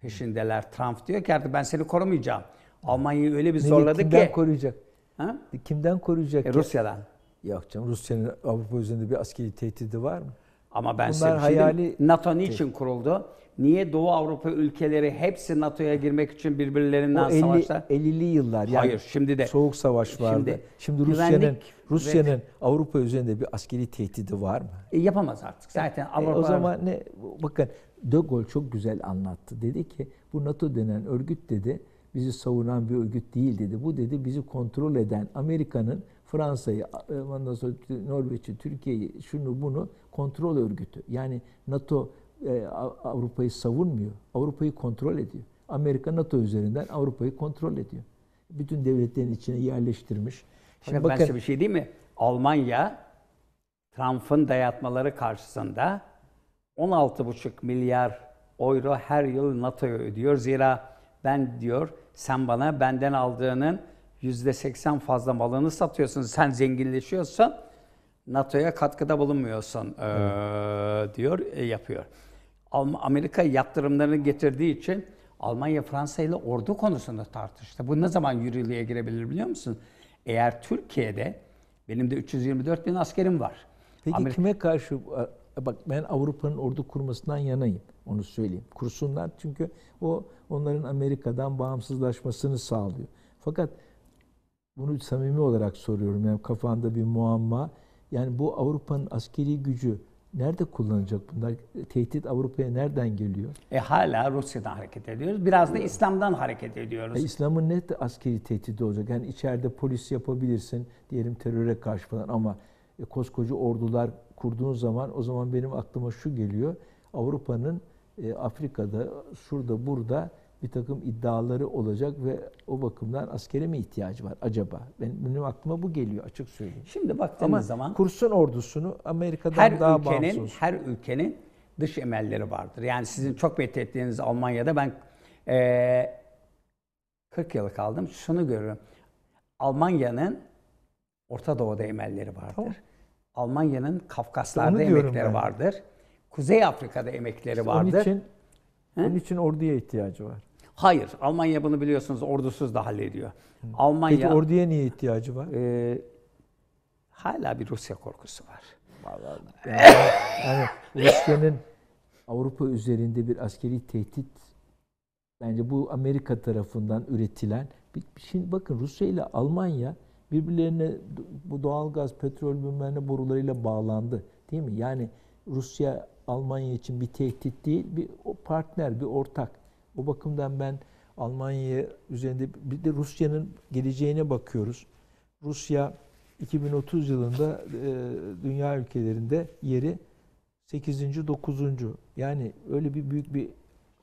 peşindeler. Trump diyor ki artık ben seni korumayacağım. Almanya'yı öyle bir zorladı kimden ki. koruyacak? Ha? Kimden koruyacak? E, ya? Rusya'dan. Yok canım Rusya'nın Avrupa üzerinde bir askeri tehdidi var mı? Ama ben Bunlar size şey hayali- NATO niçin kuruldu? Niye Doğu Avrupa ülkeleri hepsi NATO'ya girmek için O birbirlerinden 50, savaşlar? 50'li yıllar yani Hayır, şimdi de. soğuk savaş vardı. Şimdi Şimdi, güvenlik Rusya'nın ve- Rusya'nın Avrupa üzerinde bir askeri tehdidi var mı? E, yapamaz artık. Zaten E, Avrupa o zaman ne bakın De Gaulle çok güzel anlattı. Dedi ki bu NATO denen örgüt dedi bizi savunan bir örgüt değil dedi. Bu dedi bizi kontrol eden Amerika'nın Fransa'yı, e, ondan sonra Norveç'i, Türkiye'yi, şunu bunu kontrol örgütü. Yani NATO e, Av- Avrupa'yı savunmuyor. Avrupa'yı kontrol ediyor. Amerika NATO üzerinden Avrupa'yı kontrol ediyor. Bütün devletlerin içine yerleştirmiş. Şimdi ben size bir şey diyeyim mi? Almanya Trump'ın dayatmaları karşısında 16,5 milyar euro her yıl NATO'ya ödüyor. Zira ben diyor sen bana benden aldığının %80 fazla malını satıyorsun. Sen zenginleşiyorsun. NATO'ya katkıda bulunmuyorsun eee, diyor, e, yapıyor. Amerika yaptırımlarını getirdiği için Almanya Fransa ile ordu konusunda tartıştı. Bu ne zaman yürürlüğe girebilir biliyor musun? Eğer Türkiye'de benim de 324 bin askerim var. Peki Amerika- kime karşı bak ben Avrupa'nın ordu kurmasından yanayım. Onu söyleyeyim. Kursunlar çünkü o onların Amerika'dan bağımsızlaşmasını sağlıyor. Fakat bunu samimi olarak soruyorum. Yani kafanda bir muamma. Yani bu Avrupa'nın askeri gücü nerede kullanacak bunlar? Tehdit Avrupa'ya nereden geliyor? E hala Rusya'dan hareket ediyoruz. Biraz da İslam'dan hareket ediyoruz. E, İslam'ın ne askeri tehdidi olacak? Yani içeride polis yapabilirsin diyelim teröre karşı falan ama e, koskoca ordular kurduğun zaman o zaman benim aklıma şu geliyor. Avrupa'nın e, Afrika'da şurada burada bir takım iddiaları olacak ve o bakımdan askere mi ihtiyacı var acaba? Benim, benim aklıma bu geliyor açık söyleyeyim. Şimdi baktığımız Ama zaman kursun ordusunu Amerika'dan her daha ülkenin bağımsız olsun. her ülkenin dış emelleri vardır. Yani sizin çok methettiğiniz Almanya'da ben eee 40 yıl kaldım. Şunu görüyorum. Almanya'nın Orta Doğu'da emelleri vardır. Tamam. Almanya'nın Kafkaslar'da emekleri ben. vardır. Kuzey Afrika'da emekleri Onun vardır. için, onun için orduya ihtiyacı var. Hayır, Almanya bunu biliyorsunuz ordusuz da hallediyor. Almanya Peki orduya niye ihtiyacı var? eee, hala bir Rusya korkusu var. Yani, yani Rusya'nın Avrupa üzerinde bir askeri tehdit bence bu Amerika tarafından üretilen bir, şimdi bakın Rusya ile Almanya birbirlerine bu doğalgaz, petrol bilmem borularıyla bağlandı. Değil mi? Yani Rusya Almanya için bir tehdit değil, bir partner, bir ortak. O bakımdan ben Almanya üzerinde bir de Rusya'nın geleceğine bakıyoruz. Rusya 2030 yılında e, dünya ülkelerinde yeri 8. 9. Yani öyle bir büyük bir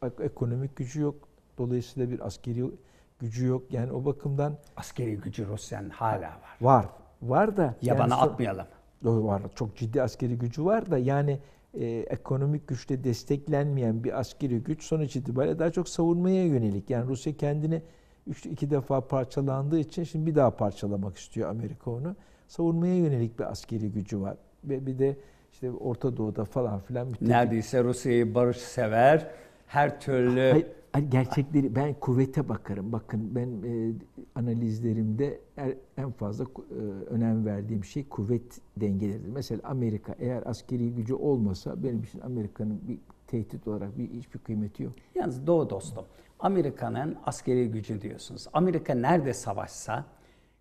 ek- ekonomik gücü yok. Dolayısıyla bir askeri gücü yok. Yani o bakımdan Askeri gücü Rusya'nın hala var. var. Var da Yabana yani atmayalım. Doğru var. Çok ciddi askeri gücü var da yani e, ekonomik güçle desteklenmeyen bir askeri güç sonuç itibariyle daha çok savunmaya yönelik. Yani Rusya kendini üç, iki defa parçalandığı için şimdi bir daha parçalamak istiyor Amerika onu. Savunmaya yönelik bir askeri gücü var. Ve bir de işte Orta Doğu'da falan filan Neredeyse Rusya'yı barış sever. Her türlü hayır, gerçekleri ben kuvvete bakarım. Bakın ben e, analizlerimde er- en fazla e, önem verdiğim şey kuvvet dengeleridir. Mesela Amerika eğer askeri gücü olmasa benim için Amerika'nın bir tehdit olarak bir hiçbir kıymeti yok. Yalnız Doğu dostum, Amerika'nın askeri gücü diyorsunuz. Amerika nerede savaşsa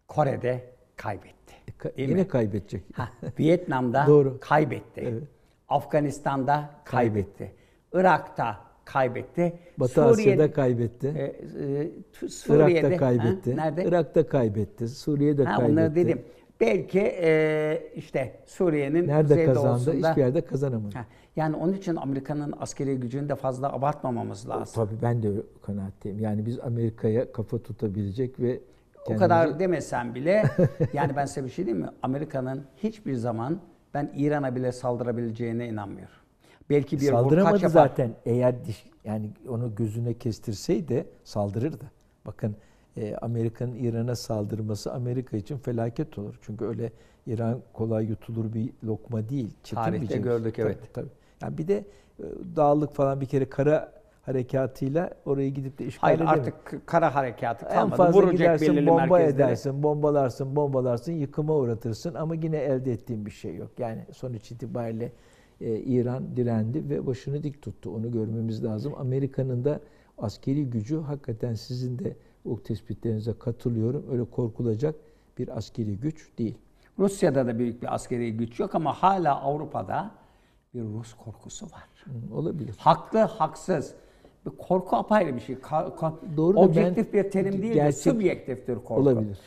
Kore'de kaybetti. E, ka- yine mi? kaybedecek. Ha, Vietnam'da <laughs> Doğru. kaybetti. Evet. Afganistan'da kaybetti. Irak'ta kaybetti. Batı Suriye'de- Asya'da kaybetti. e, e, Suriye'de Irak'ta kaybetti. Ha, nerede? Irak'ta kaybetti. Suriye'de Ha, kaybetti. onları dedim. Belki e, işte Suriye'nin Nerede kazandı? Hiçbir yerde kazanamadı. Ha, Yani onun için Amerika'nın askeri gücünü de fazla abartmamamız lazım. Tabii ben de kanaatteyim. Yani biz Amerika'ya kafa tutabilecek ve O kadar <laughs> demesem bile yani ben size bir şey diyeyim mi? Amerika'nın hiçbir zaman ben İran'a bile saldırabileceğine inanmıyorum. Belki bir Saldıramadı yapar. zaten. Eğer diş, yani onu gözüne kestirseydi saldırırdı. Bakın e, Amerika'nın İran'a saldırması Amerika için felaket olur. Çünkü öyle İran kolay yutulur bir lokma değil. Çetin Tarihte bir gördük, Tabii, evet. Tabii. Yani bir de e, dağlık falan bir kere kara harekatıyla orayı gidip de işgal Hayır artık kara harekatı En kalmadı. fazla Vuracak gidersin bomba merkezleri. edersin, bombalarsın, bombalarsın, yıkıma uğratırsın ama yine elde ettiğin bir şey yok. Yani sonuç itibariyle e, İran direndi ve başını dik tuttu. Onu görmemiz lazım. Amerika'nın da askeri gücü hakikaten sizin de o tespitlerinize katılıyorum. Öyle korkulacak bir askeri güç değil. Rusya'da da büyük bir askeri güç yok ama hala Avrupa'da bir Rus korkusu var. Hı, Olabilir. Haklı, haksız. Bir korku apayrı bir şey. Doğru Objektif ben bir terim değil, gerçek- subjektiftir korku. Olabilir.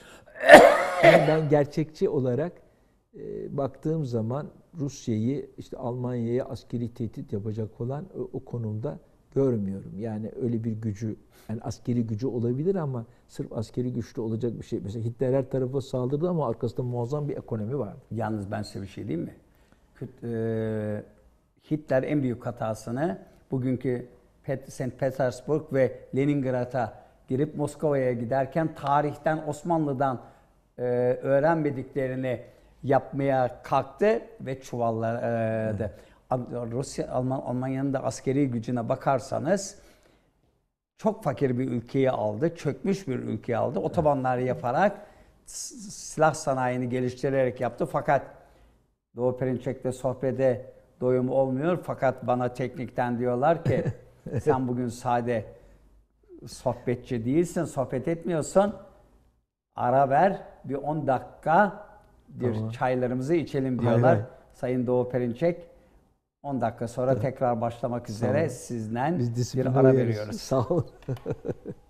<laughs> Ama ben gerçekçi olarak e, baktığım zaman Rusya'yı işte Almanya'ya askeri tehdit yapacak olan o, o konumda görmüyorum. Yani öyle bir gücü yani askeri gücü olabilir ama sırf askeri güçlü olacak bir şey. Mesela Hitler her tarafa saldırdı ama arkasında muazzam bir ekonomi vardı. Yalnız ben size bir şey diyeyim mi? E, Hitler en büyük hatasını bugünkü Pet- St. Petersburg ve Leningrad'a girip Moskova'ya giderken tarihten Osmanlı'dan e, öğrenmediklerini yapmaya kalktı ve çuvalladı. Al- Rusya, Alman, Almanya'nın da askeri gücüne bakarsanız çok fakir bir ülkeyi aldı, çökmüş bir ülkeyi aldı. Otobanları yaparak silah sanayini geliştirerek yaptı. Fakat Doğu Perinçek'te sohbede doyum olmuyor. Fakat bana teknikten diyorlar ki <laughs> sen bugün sade sohbetçi değilsin, sohbet etmiyorsun. Ara ver bir 10 dakika bir Tamam. çaylarımızı içelim diyorlar. hay. Sayın Doğu Perinçek 10 dakika sonra tekrar başlamak üzere sizden bir ara veriyoruz. <laughs> Sağ olun. <laughs>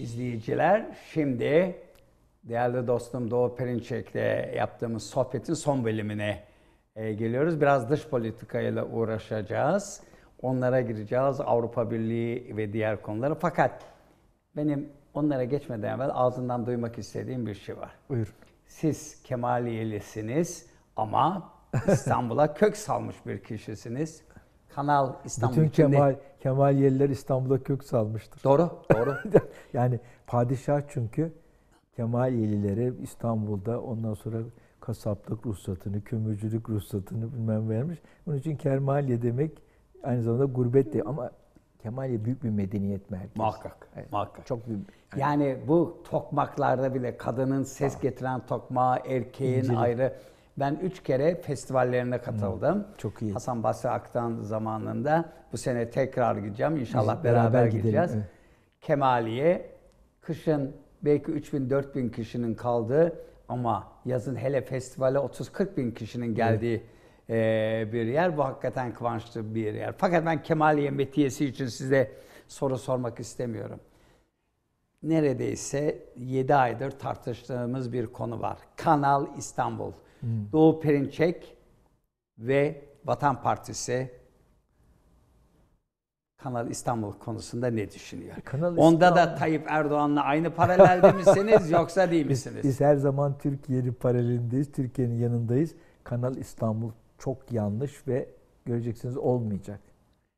izleyiciler, şimdi değerli dostum Doğu Perinçek'le yaptığımız sohbetin son bölümüne e, geliyoruz. Biraz dış politikayla uğraşacağız. Onlara gireceğiz, Avrupa Birliği ve diğer konuları. Fakat benim onlara geçmeden evvel ağzından duymak istediğim bir şey var. Buyurun. Siz Kemaliyelisiniz ama İstanbul'a <laughs> kök salmış bir kişisiniz. Kanal İstanbul Bütün içinde- Kemal Kemaliyeliler İstanbul'a kök salmıştır. Doğru, doğru. <laughs> yani padişah çünkü Kemaliyelilere İstanbul'da ondan sonra kasaplık ruhsatını, kömürcülük ruhsatını bilmem vermiş. Onun için Kemaliye demek aynı zamanda gurbet de ama Kemaliye büyük bir medeniyet merkezi. Muhakkak, Evet, muhakkak. Çok büyük. Yani bu tokmaklarda bile kadının ses getiren tokmağı, erkeğin İncili. ayrı. Ben üç kere festivallerine katıldım. çok iyi. Hasan Basri Aktan zamanında. Bu sene tekrar gideceğim. İnşallah Biz beraber, beraber gidelim, gideceğiz. evet. Kemaliye, kışın belki 3000 4000 kişinin kaldığı ama yazın hele festivale 30-40 bin kişinin geldiği eee, bir yer. Bu hakikaten kıvançlı bir yer. Fakat ben Kemaliye metiyesi için size soru sormak istemiyorum neredeyse 7 aydır tartıştığımız bir konu var. Kanal İstanbul. Doğu Perinçek ve Vatan Partisi Kanal İstanbul konusunda ne düşünüyor? Kanal Onda da İstanbul- Tayyip Erdoğan'la aynı paralelde misiniz <laughs> yoksa değil Biz, misiniz? biz her zaman Türkiye'nin paralelindeyiz, Türkiye'nin yanındayız. Kanal İstanbul çok yanlış ve göreceksiniz olmayacak.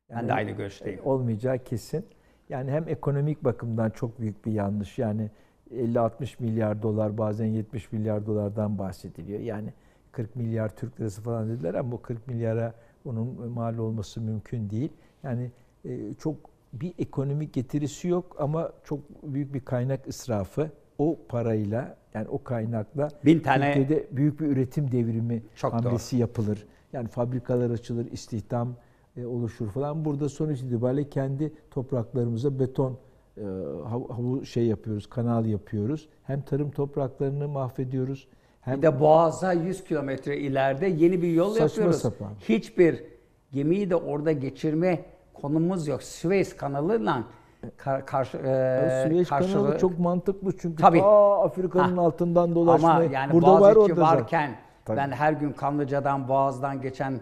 ben de aynı görüşteyim. olmayacağı kesin. Yani hem ekonomik bakımdan çok büyük bir yanlış. Yani 50-60 milyar dolar bazen 70 milyar dolardan bahsediliyor. Yani 40 milyar Türk lirası falan dediler ama bu 40 milyara bunun mal olması mümkün değil. Yani e, çok bir ekonomik getirisi yok ama çok büyük bir kaynak israfı. O parayla yani o kaynakla Bin tane- Türkiye'de büyük bir üretim devrimi Çok hamlesi yapılır. Yani fabrikalar açılır, istihdam e, oluşur falan. Burada sonuç itibariyle kendi topraklarımıza beton havu şey yapıyoruz, kanal yapıyoruz. Hem tarım topraklarını mahvediyoruz. Hem Bir de Boğaz'a 100 kilometre ileride yeni bir yol Saçma yapıyoruz. sapan. Hiçbir gemiyi de orada geçirme konumuz yok. Süveyş kanalıyla kar, karşı, e, Süveyş karşılığı- kanalı çok mantıklı çünkü Tabii. ta Afrika'nın Ha. altından dolaşmayı. Ama yani Burada var orada varken Tabii. ben her gün Kanlıca'dan Boğaz'dan geçen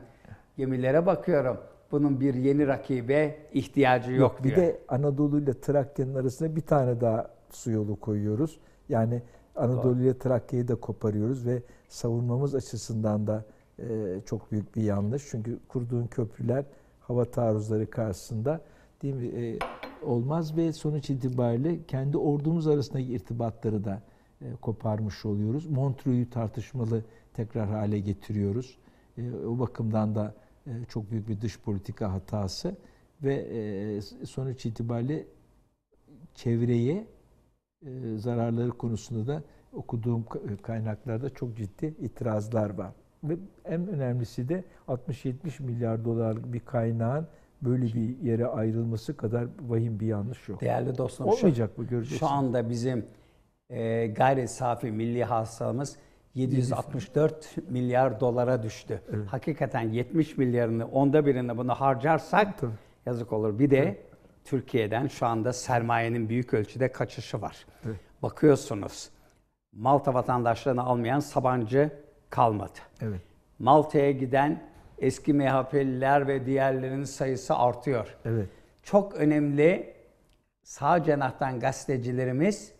gemilere bakıyorum. Bunun bir yeni rakibe ihtiyacı yok, Yok, bir diyor. de Anadolu ile Trakya'nın arasına bir tane daha su yolu koyuyoruz. Yani Anadolu ile Trakya'yı da koparıyoruz ve savunmamız açısından da e, çok büyük bir yanlış. Çünkü kurduğun köprüler hava taarruzları karşısında değil mi, e, olmaz ve sonuç itibariyle kendi ordumuz arasındaki irtibatları da e, koparmış oluyoruz. Montreux'u tartışmalı tekrar hale getiriyoruz. E, o bakımdan da çok büyük bir dış politika hatası ve e, sonuç itibariyle çevreye e, zararları konusunda da okuduğum ka- kaynaklarda çok ciddi itirazlar var. Ve en önemlisi de 60-70 milyar dolarlık bir kaynağın böyle bir yere ayrılması kadar vahim bir yanlış yok. Değerli dostum şu- Olmayacak mı göreceksiniz? Şu anda bizim e, gayri safi milli hasılamız 764 milyar dolara düştü. Hakikaten 70 milyarını, onda birini bunu harcarsak Tabii. yazık olur. Bir de Türkiye'den şu anda sermayenin büyük ölçüde kaçışı var. Evet. Bakıyorsunuz Malta vatandaşlarını almayan Sabancı kalmadı. Evet. Malta'ya giden eski MHP'liler ve diğerlerinin sayısı artıyor. Evet. Çok önemli sağ cenahtan gazetecilerimiz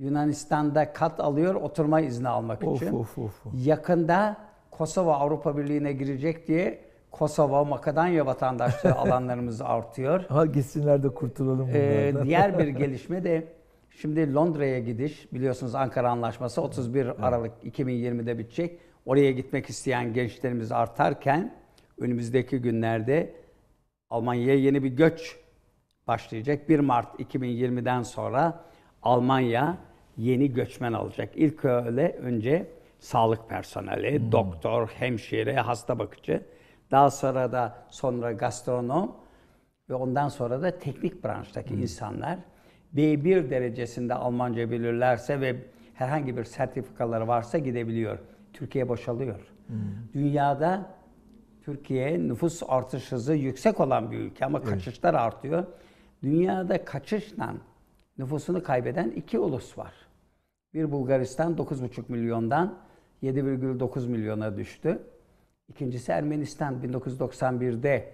Yunanistan'da kat alıyor oturma izni almak Of için. of of. of. Yakında Kosova Avrupa Birliği'ne girecek diye Kosova, Makedonya vatandaşlığı <laughs> alanlarımız artıyor. Ha gitsinler de kurtulalım Ee, bunlardan. diğer bir <laughs> gelişme de şimdi Londra'ya gidiş biliyorsunuz Ankara Anlaşması 31 Aralık 2020'de bitecek. Oraya gitmek isteyen gençlerimiz artarken önümüzdeki günlerde Almanya'ya yeni bir göç başlayacak. 1 Mart 2020'den sonra Almanya yeni göçmen alacak. İlk öyle önce sağlık personeli, doktor, hemşire, hasta bakıcı. Daha sonra da sonra gastronom ve ondan sonra da teknik branştaki insanlar B1 derecesinde Almanca bilirlerse ve herhangi bir sertifikaları varsa gidebiliyor. Türkiye boşalıyor. Dünyada Türkiye nüfus artış hızı yüksek olan bir ülke ama kaçışlar artıyor. Dünyada kaçışla nüfusunu kaybeden iki ulus var. Bir Bulgaristan 9,5 milyondan 7,9 milyona düştü. İkincisi Ermenistan 1991'de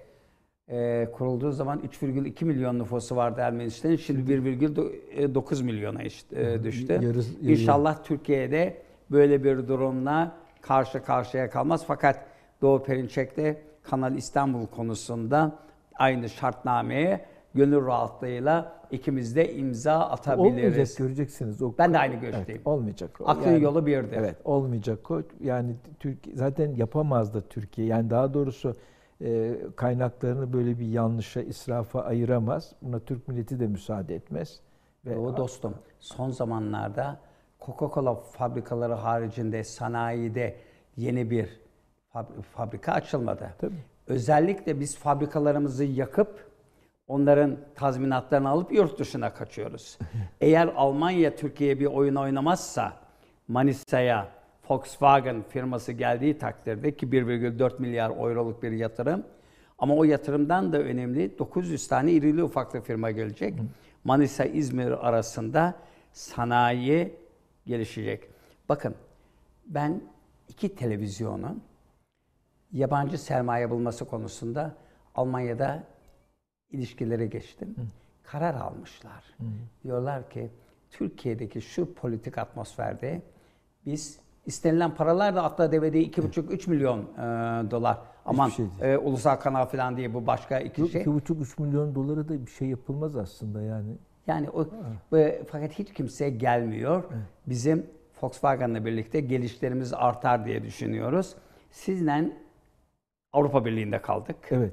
e, kurulduğu zaman 3,2 milyon nüfusu vardı Ermenistan'ın. Şimdi 1,9 milyona e, düştü. Yarı- yarı- İnşallah Türkiye'de böyle bir durumla karşı karşıya kalmaz. Fakat Doğu Perinçek de Kanal İstanbul konusunda aynı şartnameye gönül rahatlığıyla ikimiz de imza atabiliriz. Olmayacak göreceksiniz. O, Ben de aynı görüşteyim. Evet, olmayacak. o. Aklın yolu birdir. Evet olmayacak o. Yani Türkiye zaten yapamazdı Türkiye. Yani daha doğrusu e, kaynaklarını böyle bir yanlışa, israfa ayıramaz. Buna Türk milleti de müsaade etmez. Ve O dostum son zamanlarda Coca-Cola fabrikaları haricinde sanayide yeni bir fab- fabrika açılmadı. Tabii. Özellikle biz fabrikalarımızı yakıp onların tazminatlarını alıp yurt dışına kaçıyoruz. <laughs> Eğer Almanya Türkiye'ye bir oyun oynamazsa Manisa'ya Volkswagen firması geldiği takdirde ki 1,4 milyar euroluk bir yatırım ama o yatırımdan da önemli 900 tane irili ufaklı firma gelecek. Manisa İzmir arasında sanayi gelişecek. Bakın ben iki televizyonun yabancı sermaye bulması konusunda Almanya'da ilişkilere geçtim. Karar almışlar. Diyorlar ki Türkiye'deki şu politik atmosferde biz istenilen paralar da atla devede 2,5-3 milyon e, dolar. Aman şey değil. e, ulusal kanal falan diye bu başka iki Yok şey. 2,5-3 milyon dolara da bir şey yapılmaz aslında yani. Yani o ve- fakat hiç kimse gelmiyor. Bizim Volkswagen'la birlikte gelişlerimiz artar diye düşünüyoruz. Sizle Avrupa Birliği'nde kaldık. Evet.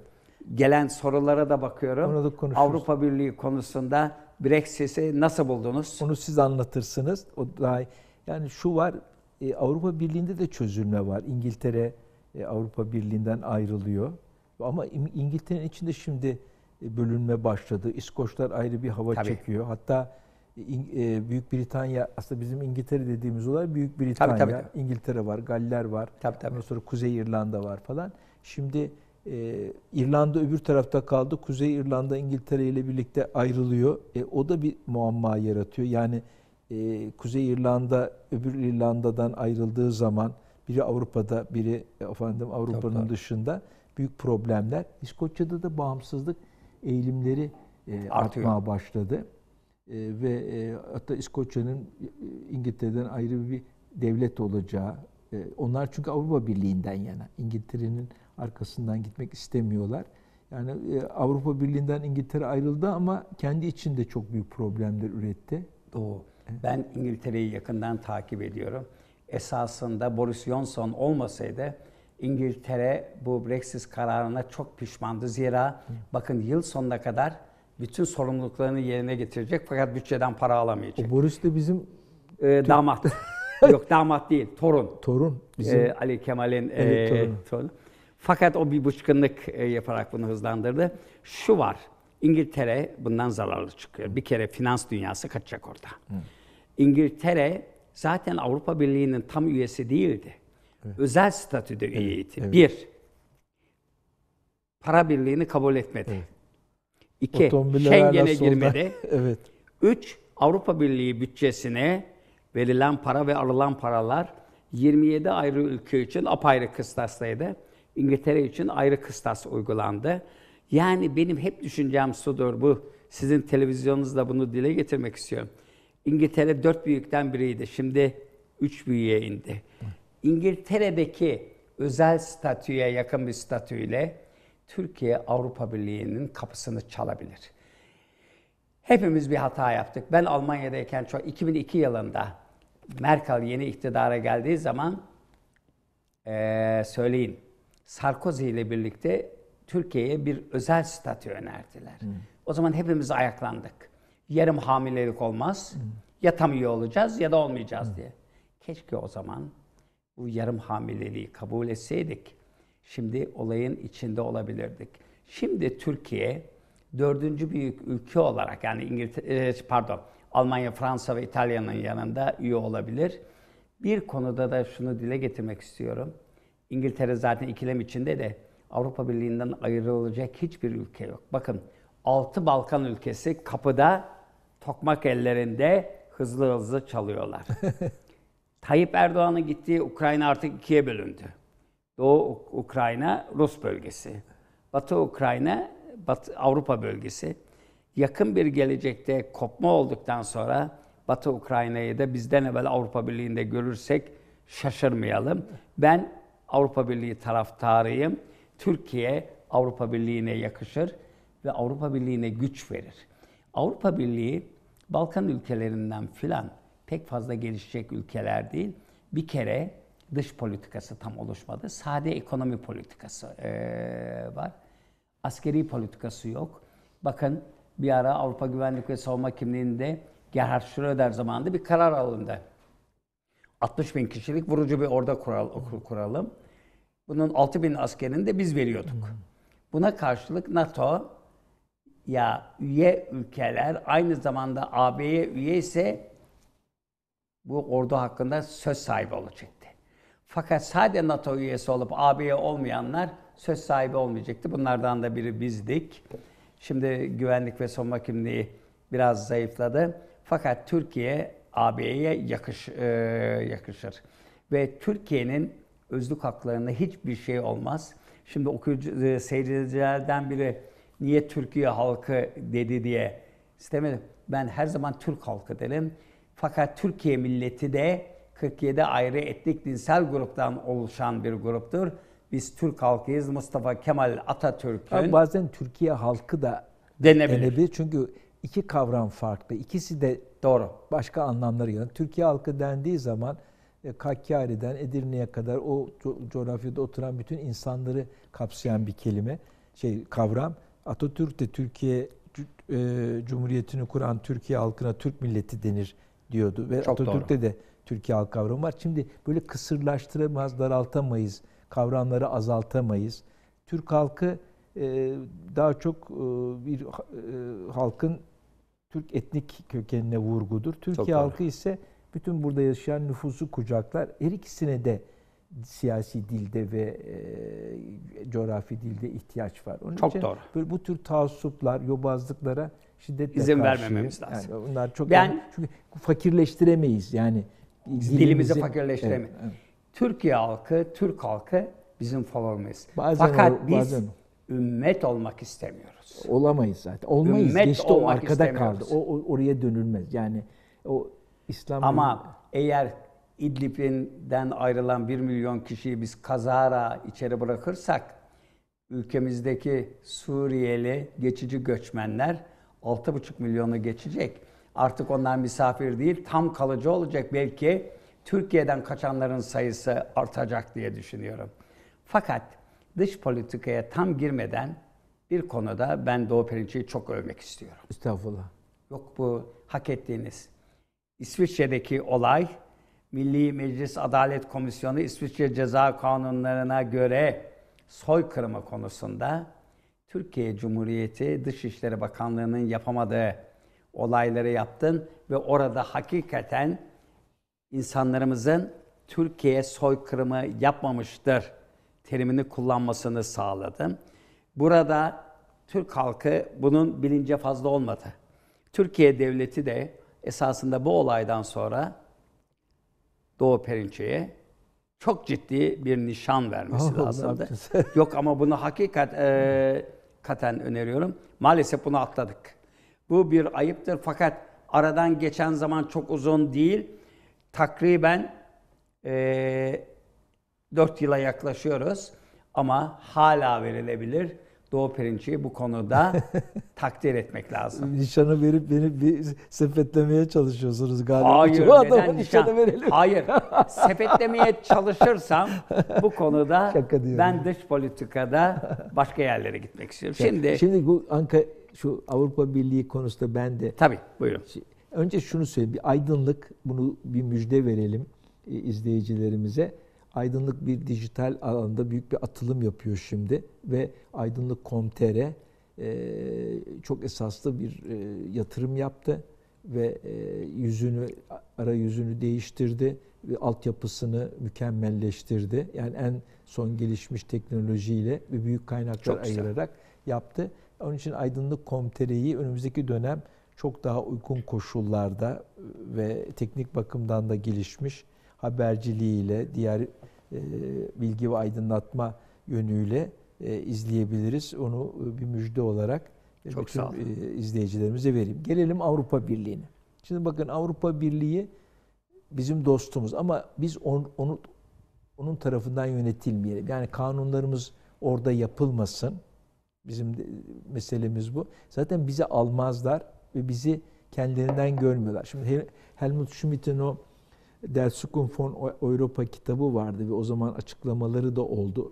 Gelen sorulara da bakıyorum. Ona da konuşuruz. Avrupa Birliği konusunda Brexit'i nasıl buldunuz? Onu siz anlatırsınız. O daha yani şu var e, Avrupa Birliği'nde de çözülme var. İngiltere e, Avrupa Birliği'nden ayrılıyor. Ama İng- İngiltere'nin içinde şimdi e, bölünme başladı. İskoçlar ayrı bir hava Tabii. çekiyor. Hatta e, Büyük Britanya aslında bizim İngiltere dediğimiz olay Büyük Britanya, tabii, tabii. İngiltere var, Galler var. Tabii, tabii. Ondan sonra Kuzey İrlanda var falan. Şimdi e, İrlanda öbür tarafta kaldı. Kuzey İrlanda İngiltere ile birlikte ayrılıyor. E, o da bir muamma yaratıyor. Yani e, Kuzey İrlanda öbür İrlanda'dan ayrıldığı zaman biri Avrupa'da, biri e, efendim Avrupa'nın dışında büyük problemler. İskoçya'da da bağımsızlık eğilimleri e, Artıyor. artmaya başladı. E, ve e, hatta İskoçya'nın e, İngiltere'den ayrı bir devlet olacağı. e, onlar çünkü Avrupa Birliği'nden yana. İngiltere'nin arkasından gitmek istemiyorlar. Yani e, Avrupa Birliği'nden İngiltere ayrıldı ama kendi içinde çok büyük problemler üretti. Doğu. Ben İngiltere'yi yakından takip ediyorum. Esasında Boris Johnson olmasaydı İngiltere bu Brexit kararına çok pişmandı. Zira bakın yıl sonuna kadar bütün sorumluluklarını yerine getirecek fakat bütçeden para alamayacak. O Boris de bizim Ee, damat. <laughs> Yok damat değil, torun. torun. Bizim Ee, Ali Kemal'in Evet, e, torunu. torunu. Fakat o bir bıçkınlık e, yaparak bunu hızlandırdı. Şu var, İngiltere bundan zararlı çıkıyor. Bir kere finans dünyası kaçacak orada. İngiltere zaten Avrupa Birliği'nin tam üyesi değildi. Özel statüde üyeydi. evet. Bir, para birliğini kabul etmedi. İki, Schengen'e girmedi. <laughs> evet. Üç, Avrupa Birliği bütçesine verilen para ve alınan paralar 27 ayrı ülke için apayrı kıstastaydı. İngiltere için ayrı kıstas uygulandı. Yani benim hep düşüncem sudur bu. Sizin televizyonunuzda bunu dile getirmek istiyorum. İngiltere dört büyükten biriydi. Şimdi üç büyüğe indi. İngiltere'deki özel statüye yakın bir statüyle Türkiye Avrupa Birliği'nin kapısını çalabilir. Hepimiz bir hata yaptık. Ben Almanya'dayken çok 2002 yılında Merkel yeni iktidara geldiği zaman eee söyleyin Sarkozy ile birlikte Türkiye'ye bir özel statü önerdiler. O zaman hepimiz ayaklandık. Yarım hamilelik olmaz. Ya tam üye olacağız ya da olmayacağız diye. Keşke o zaman bu yarım hamileliği kabul etseydik. Şimdi olayın içinde olabilirdik. Şimdi Türkiye dördüncü büyük ülke olarak yani İngiltere, e, pardon Almanya, Fransa ve İtalya'nın yanında üye olabilir. Bir konuda da şunu dile getirmek istiyorum. İngiltere zaten ikilem içinde de Avrupa Birliği'nden ayrılacak hiçbir ülke yok. Bakın 6 Balkan ülkesi kapıda tokmak ellerinde hızlı hızlı çalıyorlar. <laughs> Tayyip Erdoğan'ın gittiği Ukrayna artık ikiye bölündü. Doğu Ukrayna Rus bölgesi. Batı Ukrayna Batı Avrupa bölgesi. Yakın bir gelecekte kopma olduktan sonra Batı Ukrayna'yı da bizden evvel Avrupa Birliği'nde görürsek şaşırmayalım. Ben Avrupa Birliği taraftarıyım. Türkiye Avrupa Birliği'ne yakışır ve Avrupa Birliği'ne güç verir. Avrupa Birliği Balkan ülkelerinden filan pek fazla gelişecek ülkeler değil. Bir kere dış politikası tam oluşmadı. Sade ekonomi politikası ee, var. Askeri politikası yok. Bakın bir ara Avrupa Güvenlik ve Savunma Kimliği'nde Gerhard Schröder zamanında bir karar alındı. 60 bin kişilik vurucu bir orada kural, kuralım. Bunun 6 bin askerini de biz veriyorduk. Buna karşılık NATO ya üye ülkeler aynı zamanda AB'ye üye ise bu ordu hakkında söz sahibi olacaktı. Fakat sadece NATO üyesi olup AB'ye olmayanlar söz sahibi olmayacaktı. Bunlardan da biri bizdik. Şimdi güvenlik ve savunma kimliği biraz zayıfladı. Fakat Türkiye AB'ye yakış, e, yakışır. Ve Türkiye'nin özlük haklarında hiçbir şey olmaz. Şimdi okuyucu, e, seyircilerden biri niye Türkiye halkı dedi diye istemedim. Ben her zaman Türk halkı derim. Fakat Türkiye milleti de 47 ayrı etnik dinsel gruptan oluşan bir gruptur. Biz Türk halkıyız. Mustafa Kemal Atatürk'ün bazen Türkiye halkı da denebilir. denebilir. Çünkü iki kavram farklı. İkisi de Doğru. başka anlamları yani. Türkiye halkı dendiği zaman e, Hakkari'den Edirne'ye kadar o co- coğrafyada oturan bütün insanları kapsayan bir kelime, şey kavram. Atatürk de Türkiye e, Cumhuriyeti'ni kuran Türkiye halkına Türk milleti denir diyordu ve Çok Atatürk'te de Türkiye halk kavramı var. Şimdi böyle kısırlaştıramaz, daraltamayız, kavramları azaltamayız. Türk halkı e, daha çok e, bir e, halkın Türk etnik kökenine vurgudur. Türkiye halkı ise bütün burada yaşayan nüfusu kucaklar. Her ikisine de siyasi dilde ve e, coğrafi dilde ihtiyaç var. Onun Çok için doğru. Böyle bu tür taassuplar, yobazlıklara şiddetle İzin karşıyım. vermememiz lazım. Yani bunlar çok Ben- önemli. çünkü fakirleştiremeyiz yani. Dilimizi dilimizi- fakirleştiremeyiz. Evet, evet. Türkiye halkı, Türk halkı bizim favorimiz. Bazen Fakat o- biz bazen ümmet olmak istemiyoruz. Olamayız zaten. Olmayız. Ümmet Geçti o arkada kaldı. O, o- oraya dönülmez. Yani o İslam Ama eğer İdlib'den ayrılan 1 milyon kişiyi biz kazara içeri bırakırsak ülkemizdeki Suriyeli geçici göçmenler 6,5 milyonu geçecek. Artık onlar misafir değil, tam kalıcı olacak. Belki Türkiye'den kaçanların sayısı artacak diye düşünüyorum. Fakat dış politikaya tam girmeden bir konuda ben Doğu Perinçek'i çok övmek istiyorum. estağfurullah. Yok bu hak ettiğiniz. İsviçre'deki olay Milli Meclis Adalet Komisyonu İsviçre Ceza Kanunlarına göre soykırımı konusunda Türkiye Cumhuriyeti Dışişleri Bakanlığı'nın yapamadığı olayları yaptın ve orada hakikaten insanlarımızın Türkiye soykırımı yapmamıştır terimini kullanmasını sağladım. Burada Türk halkı bunun bilince fazla olmadı. Türkiye devleti de esasında bu olaydan sonra Doğu Perinçek'e çok ciddi bir nişan vermesi Oh, lazımdı. <laughs> Yok ama bunu hakikat e, katen öneriyorum. Maalesef bunu atladık. Bu bir ayıptır fakat aradan geçen zaman çok uzun değil. Takriben e, 4 yıla yaklaşıyoruz ama hala verilebilir. Doğu Perinçek'i bu konuda <laughs> takdir etmek lazım. Nişanı verip beni bir sepetlemeye çalışıyorsunuz galiba. Hayır, Bu neden nişanı nişan? verelim. Hayır. Sepetlemeye çalışırsam bu konuda <laughs> ben dış politikada başka yerlere gitmek istiyorum. Şimdi, Şimdi bu Anka şu Avrupa Birliği konusunda ben de tabii buyurun. önce şunu söyleyeyim. Bir aydınlık bunu bir müjde verelim e, izleyicilerimize. Aydınlık bir dijital alanda büyük bir atılım yapıyor şimdi ve aydınlık.com.tr e, çok esaslı bir e, yatırım yaptı ve e, yüzünü arayüzünü değiştirdi ve altyapısını mükemmelleştirdi. Yani en son gelişmiş teknolojiyle ve büyük kaynaklar Çok güzel. ayırarak yaptı. Onun için aydınlık.com.tr'yi önümüzdeki dönem çok daha uygun koşullarda ve teknik bakımdan da gelişmiş haberciliğiyle, diğer bilgi ve aydınlatma yönüyle e, izleyebiliriz. Onu e, bir müjde olarak e, Çok bütün sağ e, izleyicilerimize vereyim. Gelelim Avrupa Birliği'ne. Şimdi bakın Avrupa Birliği bizim dostumuz ama biz on, onu onun tarafından yönetilmeyelim. Yani kanunlarımız orada yapılmasın. Bizim de, meselemiz bu. Zaten bizi almazlar ve bizi kendilerinden görmüyorlar. Şimdi Hel- Helmut Schmidt'in o Der Zukunft von Europa kitabı vardı ve o zaman açıklamaları da oldu.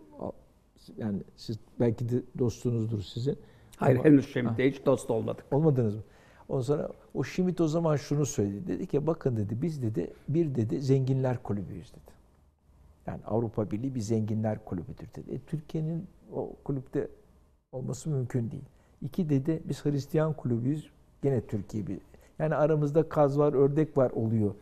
Yani siz belki de dostunuzdur sizin. Hayır Ama- henüz şimdi hiç dost olmadık. Olmadınız mı? Ondan sonra o Schmidt o zaman şunu söyledi. Dedi ki bakın dedi biz dedi bir dedi zenginler kulübüyüz dedi. Yani Avrupa Birliği bir zenginler kulübüdür dedi. E, Türkiye'nin o kulüpte olması mümkün değil. İki dedi biz Hristiyan kulübüyüz. Gene Türkiye bir. Yani aramızda kaz var, ördek var oluyor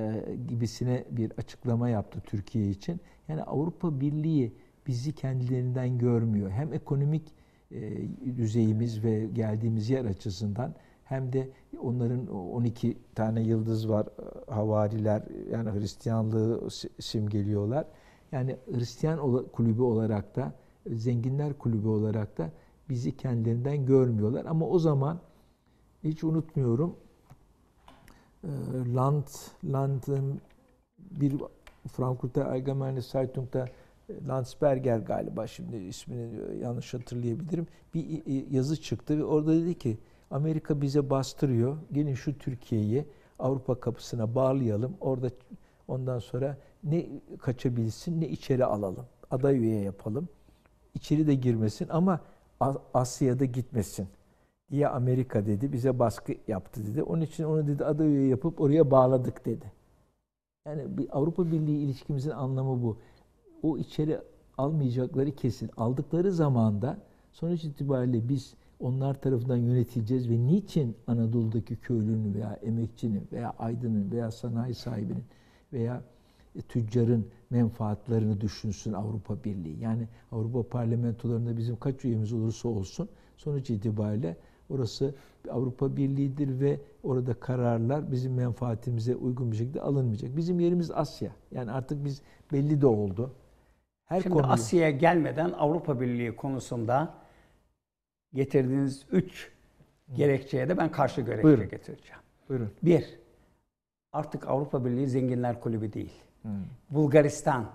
e, gibisine bir açıklama yaptı Türkiye için. Yani Avrupa Birliği bizi kendilerinden görmüyor. Hem ekonomik e, düzeyimiz ve geldiğimiz yer açısından hem de onların o 12 tane yıldız var havariler yani Hristiyanlığı si- simgeliyorlar. Yani Hristiyan kulübü olarak da zenginler kulübü olarak da bizi kendilerinden görmüyorlar ama o zaman hiç unutmuyorum Land Land'ın bir Frankfurter Allgemeine Zeitung'da e, Landsberger galiba şimdi ismini yanlış hatırlayabilirim. Bir e, yazı çıktı ve orada dedi ki Amerika bize bastırıyor. Gelin şu Türkiye'yi Avrupa kapısına bağlayalım. Orada ondan sonra ne kaçabilsin ne içeri alalım. Aday üye yapalım. İçeri de girmesin ama Asya'da gitmesin diye Amerika dedi. Bize baskı yaptı dedi. Onun için onu dedi aday üye yapıp oraya bağladık dedi. Yani bir Avrupa Birliği ilişkimizin anlamı bu. O içeri almayacakları kesin. Aldıkları zaman da sonuç itibariyle biz onlar tarafından yönetileceğiz ve niçin Anadolu'daki köylünün veya emekçinin veya aydının veya sanayi sahibinin veya tüccarın menfaatlerini düşünsün Avrupa Birliği. Yani Avrupa parlamentolarında bizim kaç üyemiz olursa olsun sonuç itibariyle orası Avrupa Birliği'dir ve orada kararlar bizim menfaatimize uygun bir şekilde alınmayacak. Bizim yerimiz Asya. Yani artık biz belli de oldu. Her Şimdi konuyu- Asya'ya gelmeden Avrupa Birliği konusunda getirdiğiniz üç gerekçeye de ben karşı gerekçe Buyurun. getireceğim. Buyurun. Bir, artık Avrupa Birliği Zenginler Kulübü değil. Hmm. Bulgaristan,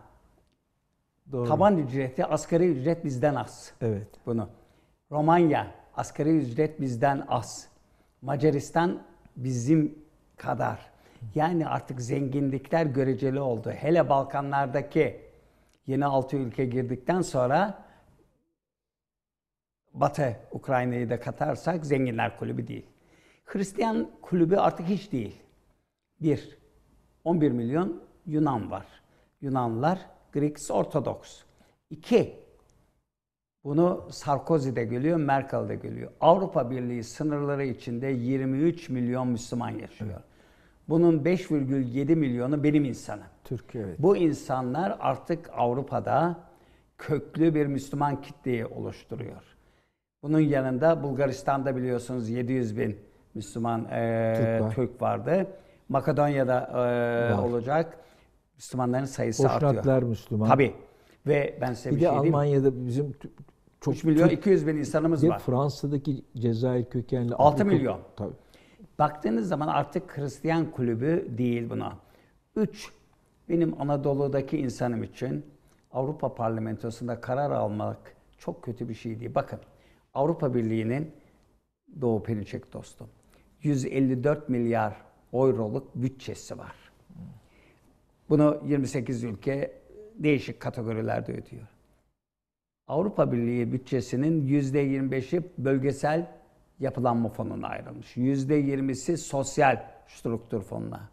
Doğru. taban ücreti, asgari ücret bizden az. Evet. bunu. Romanya asgari ücret bizden az. Macaristan bizim kadar. Yani artık zenginlikler göreceli oldu. Hele Balkanlardaki yeni altı ülke girdikten sonra Batı Ukrayna'yı da katarsak zenginler kulübü değil. Hristiyan kulübü artık hiç değil. Bir, 11 milyon Yunan var. Yunanlar Greeks Ortodoks. İki, bunu Sarkozy de görüyor, Merkel de görüyor. Avrupa Birliği sınırları içinde 23 milyon Müslüman yaşıyor. Bunun 5,7 milyonu benim insanım. Türkiye evet. Bu insanlar artık Avrupa'da köklü bir Müslüman kitleyi oluşturuyor. Bunun yanında Bulgaristan'da biliyorsunuz 700 bin Müslüman e, Türk var. Türk vardı. Makedonya'da e, Var. olacak. Müslümanların sayısı artıyor. Boşnaklar Müslüman. Tabii. Ve ben size Bir bir, de şey? Almanya'da bizim çok 3 milyon Türk- 200 bin insanımız var. Fransa'daki Cezayir kökenli Altı Afrika- milyon. Tabii. Baktığınız zaman artık Hristiyan kulübü değil buna. Üç, benim Anadolu'daki insanım için Avrupa Parlamentosu'nda karar almak çok kötü bir şey değil. Bakın Avrupa Birliği'nin Doğu Perinçek dostum 154 milyar euroluk bütçesi var. Bunu 28 ülke değişik kategorilerde ödüyor. Avrupa Birliği bütçesinin %25'i bölgesel yapılanma fonuna ayrılmış. %20'si sosyal struktur fonuna.